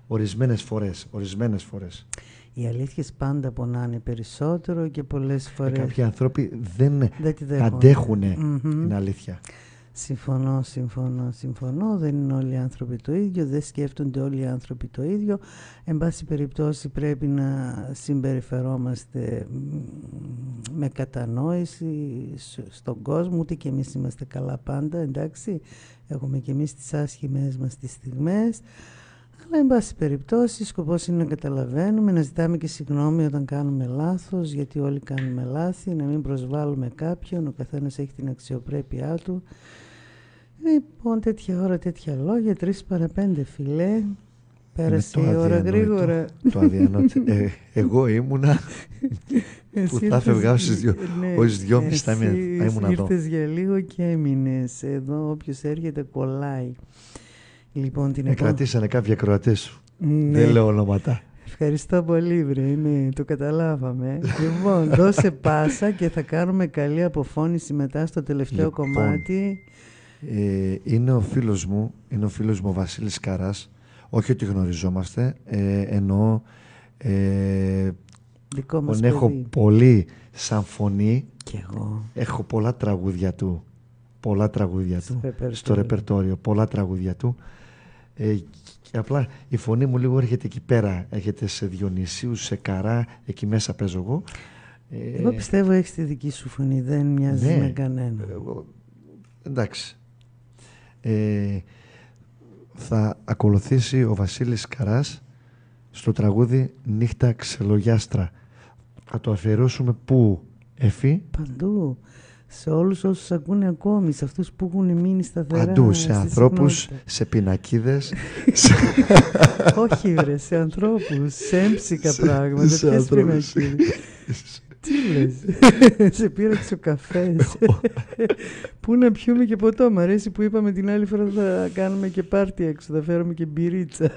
ορισμένες φορές. Ορισμένες φορές. Οι αλήθειες πάντα πονάνε περισσότερο και πολλές ε, φορές... κάποιοι άνθρωποι δεν, δεν αντέχουν την αλήθεια. Συμφωνώ, συμφωνώ, συμφωνώ. Δεν είναι όλοι οι άνθρωποι το ίδιο, δεν σκέφτονται όλοι οι άνθρωποι το ίδιο. Εν πάση περιπτώσει πρέπει να συμπεριφερόμαστε με κατανόηση στον κόσμο, ούτε και εμείς είμαστε καλά πάντα, εντάξει. Έχουμε και εμείς τις άσχημες μας τις στιγμές. Αλλά, εν πάση περιπτώσει, σκοπός είναι να καταλαβαίνουμε, να ζητάμε και συγγνώμη όταν κάνουμε λάθος, γιατί όλοι κάνουμε λάθη, να μην προσβάλλουμε κάποιον, ο καθένας έχει την αξιοπρέπειά του Λοιπόν, τέτοια ώρα, τέτοια λόγια, τρεις παρα πέντε φιλέ. Πέρασε η ώρα γρήγορα. Το αδιανόητο. Ε, εγώ ήμουνα που θα έφευγα στις δυο, ναι, δυόμιση θα ήμουν εδώ. Ήρθες για λίγο και έμεινες εδώ. Όποιος έρχεται κολλάει. Λοιπόν, την ε, κρατήσανε κάποιοι ακροατές σου. Ναι. Δεν λέω ονόματα. Ευχαριστώ πολύ, βρε. Είναι, το καταλάβαμε. λοιπόν, δώσε πάσα και θα κάνουμε καλή αποφώνηση μετά στο τελευταίο Λοιπόν, κομμάτι. Ε, είναι ο φίλος μου, είναι ο φίλος μου ο Βασίλης Καράς. Όχι ότι γνωριζόμαστε, ε, εννοώ ε, Δικό μας τον έχω παιδί. πολύ σαν φωνή. Κι εγώ. Έχω πολλά τραγούδια του. Πολλά τραγούδια Στο του. ρεπερτόριο. Στο ρεπερτόριο. Πολλά τραγούδια του. Ε, και απλά η φωνή μου λίγο έρχεται εκεί πέρα. Έρχεται σε Διονυσίου, σε Καρά. Εκεί μέσα παίζω εγώ. Ε, Εγώ πιστεύω έχεις τη δική σου φωνή, δεν μοιάζει ναι. με κανένα. εγώ- εντάξει. Ε, θα ακολουθήσει ο Βασίλης Καράς στο τραγούδι «Νύχτα ξελογιάστρα». Θα το αφιερώσουμε πού, Εφή, Παντού. Σε όλους όσους ακούνε ακόμη, σε αυτούς που έχουν μείνει σταθερά. παντού, σε στη ανθρώπους, συχνότητα. σε πινακίδες, σε, Όχι βρε, σε ανθρώπους, σε έμψικα πράγματα. σε Ποιες ανθρώπους. πινακίδες. Τι λες, σε πήραξε ο καφές. Πού να πιούμε και ποτό. Μ' αρέσει που είπαμε την άλλη φορά θα κάνουμε και πάρτι έξω, θα φέρουμε και μπυρίτσα.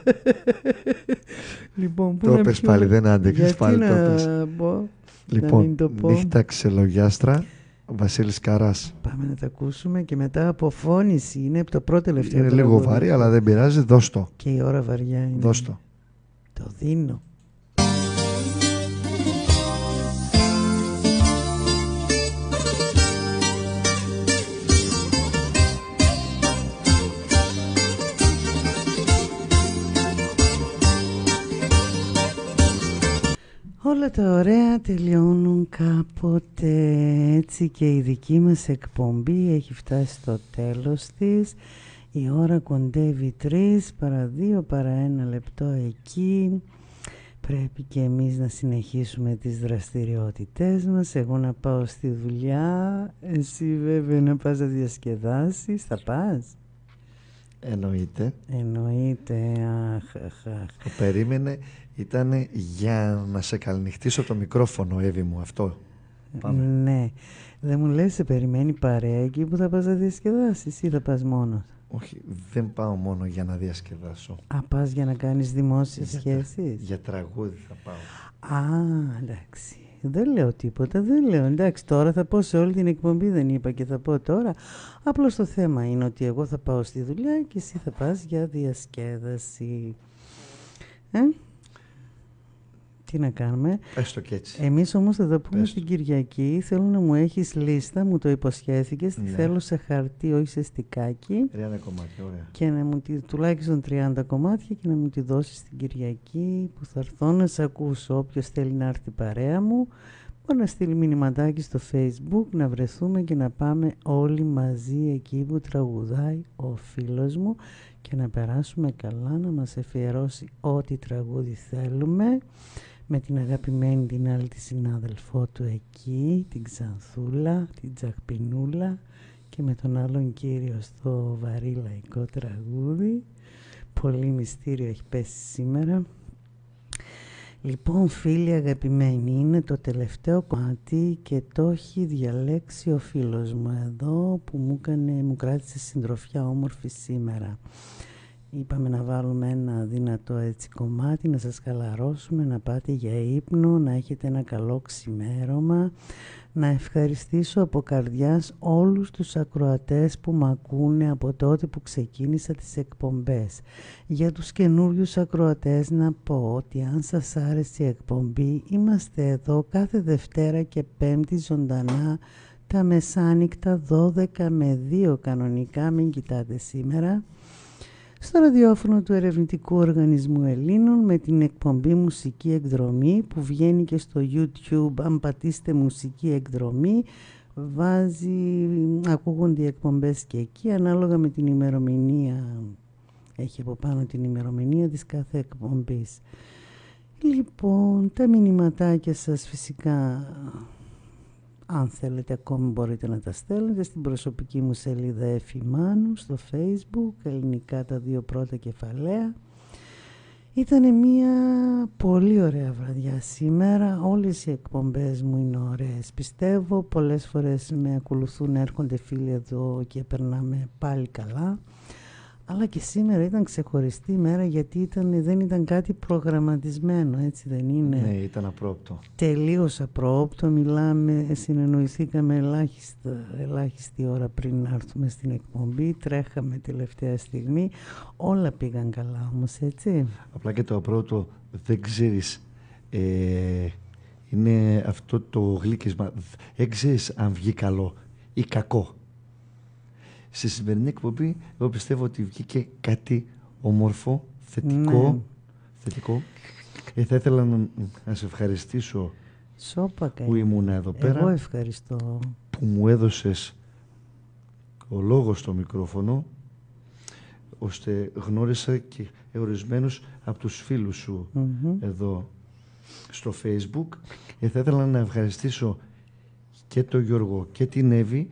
λοιπόν, πού Το να πες πιούμε; πάλι, δεν άντεξες, Γιατί πάλι το να πες. πω. λοιπόν, μην το πω. «Νύχτα ξελογιάστρα», ο Βασίλης Καράς. Πάμε να τα ακούσουμε και μετά αποφώνηση. Είναι το πρώτο τελευταίο. Είναι λίγο τραγούδι. βαρύ, αλλά δεν πειράζει, δώσ' το. Και η ώρα βαριά είναι. Δώσ' το. Το δίνω. Όλα τα ωραία τελειώνουν κάποτε έτσι και η δική μας εκπομπή έχει φτάσει στο τέλος της. Η ώρα κοντεύει τρεις παρά δύο παρά ένα λεπτό εκεί. Πρέπει και εμείς να συνεχίσουμε τις δραστηριότητές μας. Εγώ να πάω στη δουλειά, εσύ βέβαια να πας να διασκεδάσεις. Θα πας; Εννοείται. Εννοείται. Αχ, αχ, αχ. Το περίμενε, ήταν για να σε καληνυχτήσω το μικρόφωνο, Εύη μου, αυτό. Πάμε. Ναι. Δεν μου λες σε περιμένει παρέα εκεί που θα πας να διασκεδάσεις ή θα πας μόνος; Όχι, δεν πάω μόνο για να διασκεδάσω. Α, πας για να κάνεις δημόσιες Για- σχέσεις; Για τραγούδι θα πάω. Α, εντάξει. Δεν λέω τίποτα, δεν λέω. Εντάξει, τώρα θα πω σε όλη την εκπομπή, δεν είπα και θα πω τώρα. Απλώς το θέμα είναι ότι εγώ θα πάω στη δουλειά και εσύ θα πας για διασκέδαση. Ε; Τι να κάνουμε. Πες το και έτσι. Εμείς όμως θα τα πούμε Πες την Κυριακή. Θέλω να μου έχεις λίστα, μου το υποσχέθηκες. Τη Ναι. θέλω σε χαρτί, όχι σε στικάκι. 30 κομμάτια, ωραία. Και να μου τη, τουλάχιστον 30 κομμάτια και να μου τη δώσεις την Κυριακή που θα έρθω να σε ακούσω. Όποιος θέλει να έρθει παρέα μου, μπορεί να στείλει μηνυματάκι στο facebook, να βρεθούμε και να πάμε όλοι μαζί εκεί που τραγουδάει ο φίλος μου και να περάσουμε καλά, να μας εφιερώσει ό,τι τραγούδι θέλουμε με την αγαπημένη την άλλη τη συνάδελφό του εκεί, την Ξανθούλα, την Τζακπινούλα και με τον άλλον κύριο στο βαρύ λαϊκό τραγούδι. Πολύ μυστήριο έχει πέσει σήμερα. Λοιπόν φίλοι αγαπημένοι, είναι το τελευταίο κομμάτι και το έχει διαλέξει ο φίλος μου εδώ που μου, έκανε, μου κράτησε συντροφιά όμορφη σήμερα. Είπαμε να βάλουμε ένα δυνατό έτσι κομμάτι, να σας χαλαρώσουμε, να πάτε για ύπνο, να έχετε ένα καλό ξημέρωμα. Να ευχαριστήσω από καρδιάς όλους τους ακροατές που μ' ακούνε από τότε που ξεκίνησα τις εκπομπές. Για τους καινούριους ακροατές να πω ότι αν σας άρεσε η εκπομπή, είμαστε εδώ κάθε Δευτέρα και Πέμπτη ζωντανά τα μεσάνυχτα 12 με 2 κανονικά, μην κοιτάτε σήμερα στο ραδιόφωνο του Ερευνητικού Οργανισμού Ελλήνων με την εκπομπή Μουσική Εκδρομή που βγαίνει και στο YouTube. Αν πατήσετε Μουσική Εκδρομή βάζει, ακούγονται οι εκπομπές και εκεί. Ανάλογα με την ημερομηνία έχει από πάνω την ημερομηνία της κάθε εκπομπής. Λοιπόν τα μηνυματάκια σας φυσικά αν θέλετε ακόμη μπορείτε να τα στέλνετε στην προσωπική μου σελίδα Εφημάνου στο facebook, ελληνικά τα δύο πρώτα κεφαλαία. Ήταν μια πολύ ωραία βραδιά σήμερα, όλες οι εκπομπές μου είναι ωραίες. Πιστεύω πολλές φορές με ακολουθούν, έρχονται φίλοι εδώ και περνάμε πάλι καλά. Αλλά και σήμερα ήταν ξεχωριστή ημέρα γιατί ήταν, δεν ήταν κάτι προγραμματισμένο, έτσι δεν είναι; Ναι, ήταν απρόπτο. Τελείως απρόπτο, μιλάμε, συνεννοηθήκαμε ελάχιστα, ελάχιστη ώρα πριν να έρθουμε στην εκπομπή, τρέχαμε τελευταία στιγμή, όλα πήγαν καλά όμως, έτσι; Απλά και το απρόπτο δεν ξέρεις, ε, είναι αυτό το γλύκισμα, δεν ξέρεις αν βγει καλό ή κακό. Στη σημερινή εκπομπή, εγώ πιστεύω ότι βγήκε κάτι όμορφο, θετικό. Ναι. θετικό. Ε, θα ήθελα να, να σε ευχαριστήσω Σόπα που ήμουν εδώ πέρα, Εγώ ευχαριστώ. που μου έδωσες ο λόγος στο μικρόφωνο, ώστε γνώρισα και ορισμένους από τους φίλους σου Μμμ. εδώ στο facebook. Ε, θα ήθελα να ευχαριστήσω και τον Γιώργο και την Εύη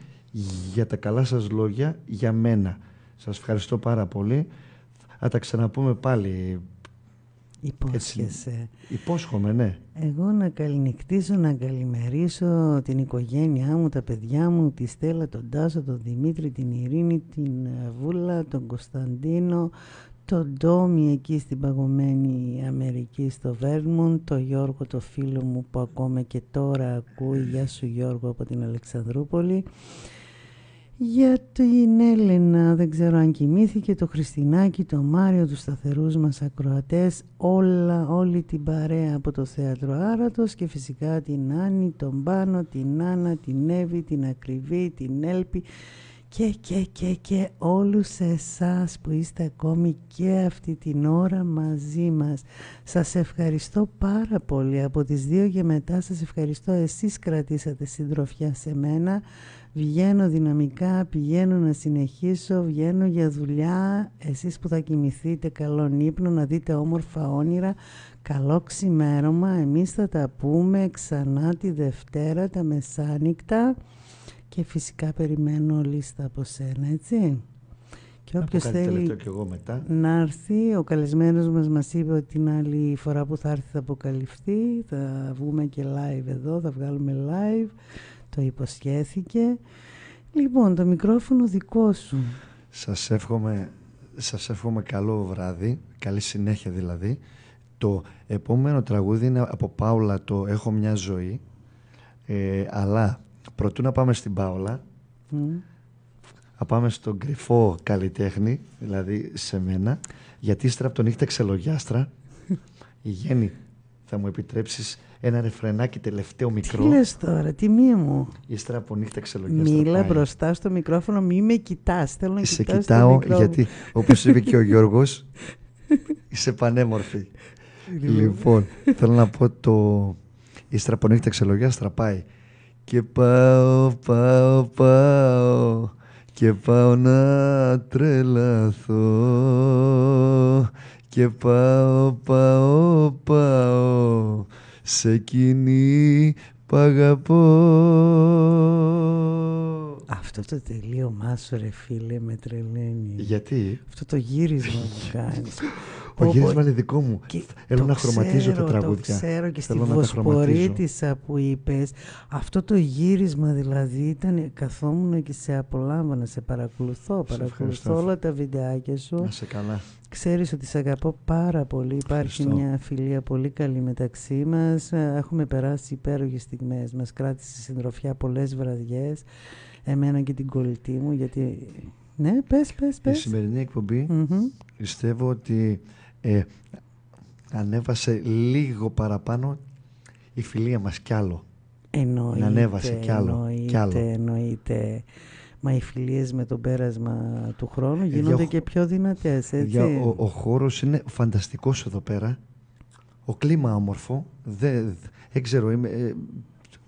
για τα καλά σας λόγια για μένα. Σας ευχαριστώ πάρα πολύ. Θα τα ξαναπούμε πάλι. Υπόσχεσαι. Υπόσχομαι, ναι. Εγώ να καληνυχτήσω, να καλημερίσω την οικογένειά μου, τα παιδιά μου, τη Στέλλα, τον Τάσο, τον Δημήτρη, την Ειρήνη, την ε, Βούλα, τον Κωνσταντίνο, τον Ντόμι εκεί στην παγωμένη Αμερική στο Βέρμον, τον Γιώργο το φίλο μου που ακόμα και τώρα ακούει, γεια σου Γιώργο από την Αλεξανδρούπολη. Για την Έλενα, δεν ξέρω αν κοιμήθηκε, το Χριστινάκι, το Μάριο, τους σταθερούς μας ακροατές, όλα, όλη την παρέα από το Θέατρο Άρατος και φυσικά την Άννη, τον Πάνο, την Άννα, την Εύη, την Ακριβή, την Έλπη και και και και όλους εσάς που είστε ακόμη και αυτή την ώρα μαζί μας. Σας ευχαριστώ πάρα πολύ. Από τις δύο και μετά σας ευχαριστώ. Εσείς κρατήσατε συντροφιά σε μένα. Βγαίνω δυναμικά, πηγαίνω να συνεχίσω, βγαίνω για δουλειά. Εσείς που θα κοιμηθείτε, καλό ύπνο, να δείτε όμορφα όνειρα. Καλό ξημέρωμα. Εμείς θα τα πούμε ξανά τη Δευτέρα, τα μεσάνυχτα. Και φυσικά περιμένω λίστα από σένα, έτσι. Και Να πω όποιος κάτι θέλει τελευταίο κι εγώ μετά. να έρθει, ο καλεσμένος μας μας είπε ότι την άλλη φορά που θα έρθει θα αποκαλυφθεί. Θα βγούμε και live εδώ, θα βγάλουμε live. Το υποσχέθηκε. Λοιπόν, το μικρόφωνο δικό σου. Σας εύχομαι, σας εύχομαι καλό βράδυ, καλή συνέχεια δηλαδή. Το επόμενο τραγούδι είναι από Πάουλα το «Έχω μια ζωή», ε, αλλά προτού να πάμε στην Πάουλα, Μμ. να πάμε στον κρυφό καλλιτέχνη, δηλαδή σε μένα, γιατί ύστερα από τον νύχτα ξελογιάστρα, η Γέννη θα μου επιτρέψεις ένα ρεφρενάκι τελευταίο Τι μικρό, λες τώρα, τιμή μου; ύστερα από νύχτα ξελογιάστρα. Μίλα πάει. μπροστά στο μικρόφωνο, μη με κοιτάς. Θέλω να Σε κοιτάς το κοιτάω μικρόφωνο. γιατί, όπως είπε και ο Γιώργος, είσαι πανέμορφη. Λοιπόν, θέλω να πω το ύστερα από νύχτα ξελογιάστρα πάει. Και πάω, πάω, πάω και πάω να τρελαθώ και πάω, πάω, πάω σε εκείνη που αγαπώ. Αυτό το τελείωμά σου ρε φίλε με τρελαίνει. Γιατί; Αυτό το γύρισμα που κάνεις. Ο Πω, γύρισμα πω, είναι δικό μου. Και Θέλω το να χρωματίζω ξέρω, τα τραγούδια. Το ξέρω και στη Θέλω να τα χρωματίζω. Βοσπορίτισσα που είπες. Αυτό το γύρισμα δηλαδή ήταν, καθόμουν και σε απολάμβανα, σε παρακολουθώ. παρακολουθώ ευχαριστώ. όλα τα βιντεάκια σου. Να σε καλά. Ξέρεις ότι σε αγαπώ πάρα πολύ. Υπάρχει Ευχαριστώ. μια φιλία πολύ καλή μεταξύ μας. Ε, Έχουμε περάσει υπέροχες στιγμές. Μας κράτησε συντροφιά πολλές βραδιές. Εμένα και την κολλητή μου. Γιατί... Ναι, πες, πες, Η πες. σημερινή εκπομπή Μμμ. πιστεύω ότι ε, ανέβασε λίγο παραπάνω η φιλία μας κι άλλο. Εννοείται, Να ανέβασε κι άλλο, εννοείται, κι άλλο. εννοείται. Μα οι φιλίες με το πέρασμα του χρόνου Παιδιά, γίνονται ο- και πιο δυνατές, έτσι. Για, ο, ο χώρος είναι φανταστικός εδώ πέρα. Ο κλίμα όμορφο. Δεν, δεν ξέρω, είμαι ε,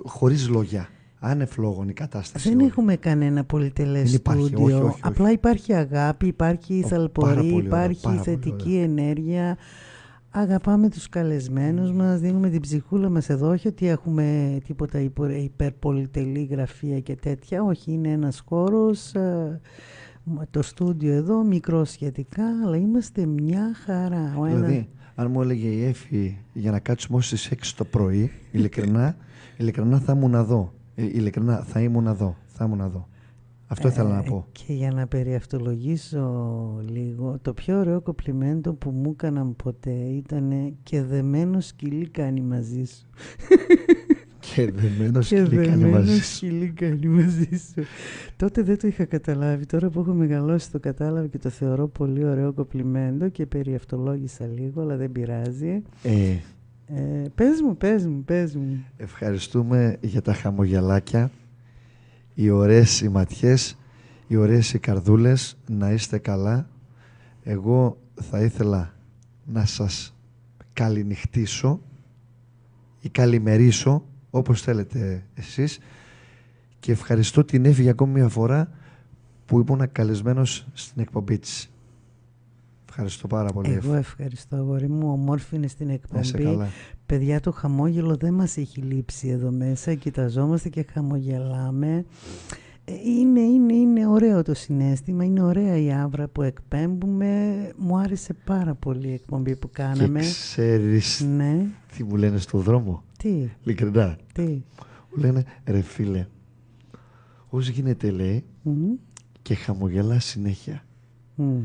χωρίς λόγια. Άνευ λόγων η κατάσταση. Δεν όλη. έχουμε κανένα πολυτελές Δεν υπάρχει, στούντιο. όχι, όχι, όχι. Απλά υπάρχει αγάπη, υπάρχει πάρα θαλπορή, πολύ ωραία, υπάρχει πάρα πολύ θετική ενέργεια. Αγαπάμε τους καλεσμένους μας, δίνουμε την ψυχούλα μας εδώ, όχι ότι έχουμε τίποτα υπο- υπερπολιτελή γραφεία και τέτοια. Όχι, είναι ένας χώρος, ε, το στούντιο εδώ, μικρό σχετικά, αλλά είμαστε μια χαρά. Ο ένας- Δηλαδή, αν μου έλεγε η Εφη για να κάτσουμε ως τις 6 το πρωί, ειλικρινά, ειλικρινά θα ήμουν εδώ. Ε, ειλικρινά θα ήμουν εδώ. Θα ήμουν εδώ. Αυτό ήθελα να πω. Και για να περιαυτολογήσω λίγο, το πιο ωραίο κοπλιμέντο που μου έκαναν ποτέ ήταν και δεμένο σκυλί κάνει μαζί σου. Και δεμένο σκυλί κάνει μαζί σου. σκυλί κάνει μαζί σου. Τότε δεν το είχα καταλάβει. Τώρα που έχω μεγαλώσει το κατάλαβα και το θεωρώ πολύ ωραίο κοπλιμέντο και περιαυτολόγησα λίγο, αλλά δεν πειράζει. Ε, Ε, πες μου, πες μου, πες μου. ευχαριστούμε για τα χαμογελάκια, οι ωραίες οι ματιές, οι ωραίες οι καρδούλες, να είστε καλά. Εγώ θα ήθελα να σας καληνυχτήσω ή καλημερίσω, όπως θέλετε εσείς, και ευχαριστώ την Εύη για ακόμη μια φορά που ήμουν καλεσμένος στην εκπομπή της. Ευχαριστώ πάρα πολύ. Εγώ Εύη. ευχαριστώ, αγόρι μου. Ομόρφη είναι στην Να είσαι εκπομπή. Καλά. Παιδιά, το χαμόγελο δεν μας έχει λείψει εδώ μέσα. Κοιταζόμαστε και χαμογελάμε. Ε, Είναι, είναι, είναι ωραίο το συνέστημα, είναι ωραία η άβρα που εκπέμπουμε. Μου άρεσε πάρα πολύ η εκπομπή που Και κάναμε. ξέρεις Ναι, τι μου λένε στο δρόμο. τι, Ειλικρινά. τι; Μου λένε ρε φίλε, ως γίνεται λέει Μμμ, και χαμογελά συνέχεια. μμ,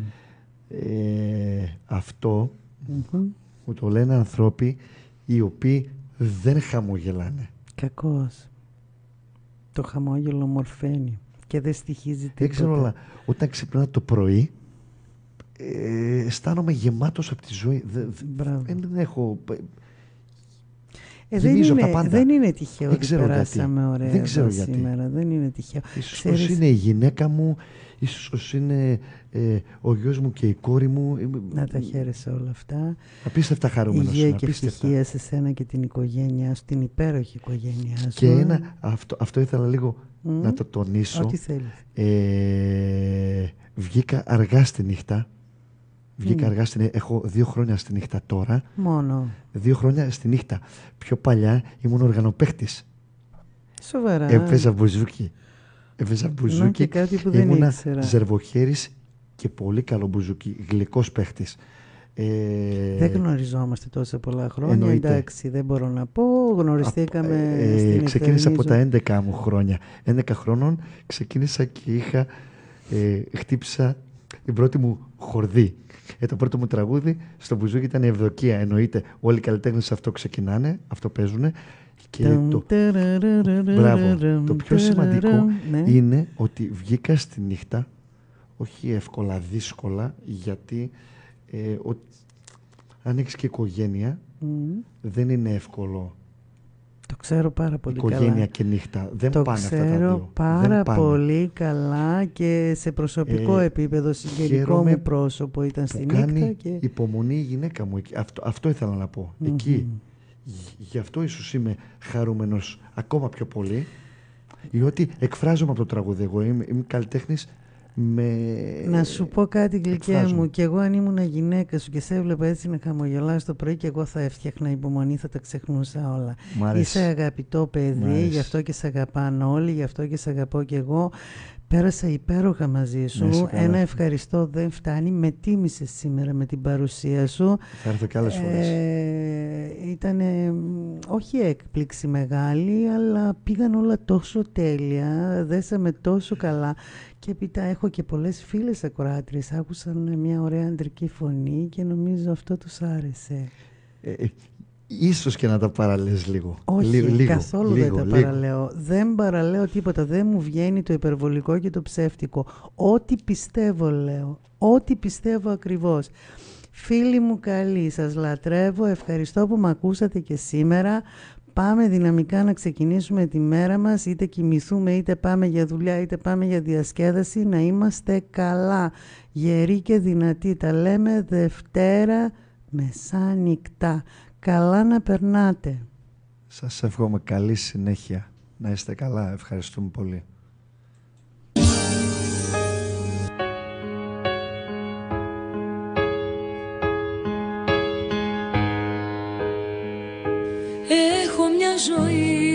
Ε, αυτό μμμ. μου το λένε ανθρώποι οι οποίοι δεν χαμογελάνε. Κακός. Το χαμόγελο μορφαίνει και δεν στοιχίζει τίποτα. Δεν ξέρω, αλλά όταν ξυπνάω το πρωί ε, αισθάνομαι γεμάτος από τη ζωή. Δε- δε- Μπράβο. δεν έχω... Ε, δεν, Θυμίζω είναι, τα πάντα. δεν είναι τυχαίο Δεν ότι ξέρω γιατί. περάσαμε ωραία Δεν ξέρω εδώ γιατί. σήμερα. Δεν είναι τυχαίο. Ίσως Ξέρεις- είναι η γυναίκα μου, ίσως είναι ε, ο γιος μου και η κόρη μου. Είμαι- Να τα χαίρεσαι όλα αυτά. Απίστευτα χαρούμενος. Υγεία είμαι, και απίστευτα. ευτυχία σε σένα και την οικογένειά σου, την υπέροχη οικογένειά σου. Και ένα, αυτό, αυτό ήθελα λίγο Μμ. να το τονίσω. Ό,τι θέλεις. Ε, βγήκα αργά στη νύχτα. Βγήκα Μμ. αργά στη νύχτα. Έχω δύο χρόνια στη νύχτα τώρα. Μόνο. Δύο χρόνια στη νύχτα. Πιο παλιά ήμουν οργανοπαίχτης. Σοβαρά. Έπαιζα μπουζούκι. Έπαιζα μπουζούκι. και κάτι που δεν Ήμουνα ήξερα. ζερβοχέρης και πολύ καλό μπουζούκι. Γλυκός παίχτης. Ε, Δεν γνωριζόμαστε τόσα πολλά χρόνια. εννοείται. Εντάξει, δεν μπορώ να πω. Γνωριστήκαμε ε, στην ξεκίνησα από Εκτερνίζο. τα 11 μου χρόνια. 11 χρόνων ξεκίνησα και είχα, ε, χτύπησα την πρώτη μου χορδή. Ε, το πρώτο μου τραγούδι στο μπουζούκι ήταν η Ευδοκία. Εννοείται όλοι οι καλλιτέχνες αυτό ξεκινάνε, αυτό παίζουν. Και Ταμ, το, ταραραραραραραμ, μπράβο, το πιο σημαντικό ταραραραμ, ναι. είναι ότι βγήκα στη νύχτα, όχι εύκολα, δύσκολα, γιατί ε, ο, αν έχεις και οικογένεια, Μμ. δεν είναι εύκολο Το ξέρω πάρα πολύ οικογένεια καλά. και νύχτα. Δεν το πάνε αυτά τα ξέρω δύο. πάρα Δεν πάνε. πολύ καλά και σε προσωπικό Ε, επίπεδο συγγενικό χαίρομαι μου πρόσωπο ήταν Που στη νύχτα κάνει και... υπομονή η γυναίκα μου. εκεί. Αυτό, αυτό ήθελα να πω. Μμμ. Εκεί. Γι- Γι' αυτό ίσως είμαι χαρούμενος ακόμα πιο πολύ. Διότι εκφράζομαι από το τραγούδι. Εγώ είμαι, είμαι καλλιτέχνης με... Να σου πω κάτι γλυκιά εκφράζομαι. μου, και εγώ αν ήμουν γυναίκα σου και σε έβλεπα έτσι να χαμογελάς το πρωί και εγώ θα έφτιαχνα υπομονή, θα τα ξεχνούσα όλα. Μ' αρέσει. Είσαι αγαπητό Μ' παιδί, αρέσει. γι' αυτό και σε αγαπάνε όλοι, γι' αυτό και σε αγαπώ και εγώ. Πέρασα υπέροχα μαζί Να σου. είσαι καλά. Ένα ευχαριστώ δεν φτάνει. Με τίμησε σήμερα με την παρουσία σου. Θα έρθω κι άλλες φορές. Ε, ήταν όχι έκπληξη μεγάλη, αλλά πήγαν όλα τόσο τέλεια, δέσαμε τόσο καλά και έπειτα έχω και πολλές φίλες ακροάτριες, άκουσαν μια ωραία αντρική φωνή και νομίζω αυτό τους άρεσε. Ε, ε, ίσως και να τα παραλες λίγο. Όχι, λίγο, λίγο, καθόλου λίγο, δεν τα λίγο. παραλέω. Δεν παραλέω τίποτα. Δεν μου βγαίνει το υπερβολικό και το ψεύτικο. Ό,τι πιστεύω λέω. Ό,τι πιστεύω ακριβώς. Φίλοι μου καλοί, σας λατρεύω. Ευχαριστώ που με ακούσατε και σήμερα. Πάμε δυναμικά να ξεκινήσουμε τη μέρα μας, είτε κοιμηθούμε, είτε πάμε για δουλειά, είτε πάμε για διασκέδαση, να είμαστε καλά, γεροί και δυνατοί. Τα λέμε Δευτέρα μεσάνυχτα. Καλά να περνάτε. Σας εύχομαι καλή συνέχεια. Να είστε καλά. Ευχαριστούμε πολύ. Έχω μια ζωή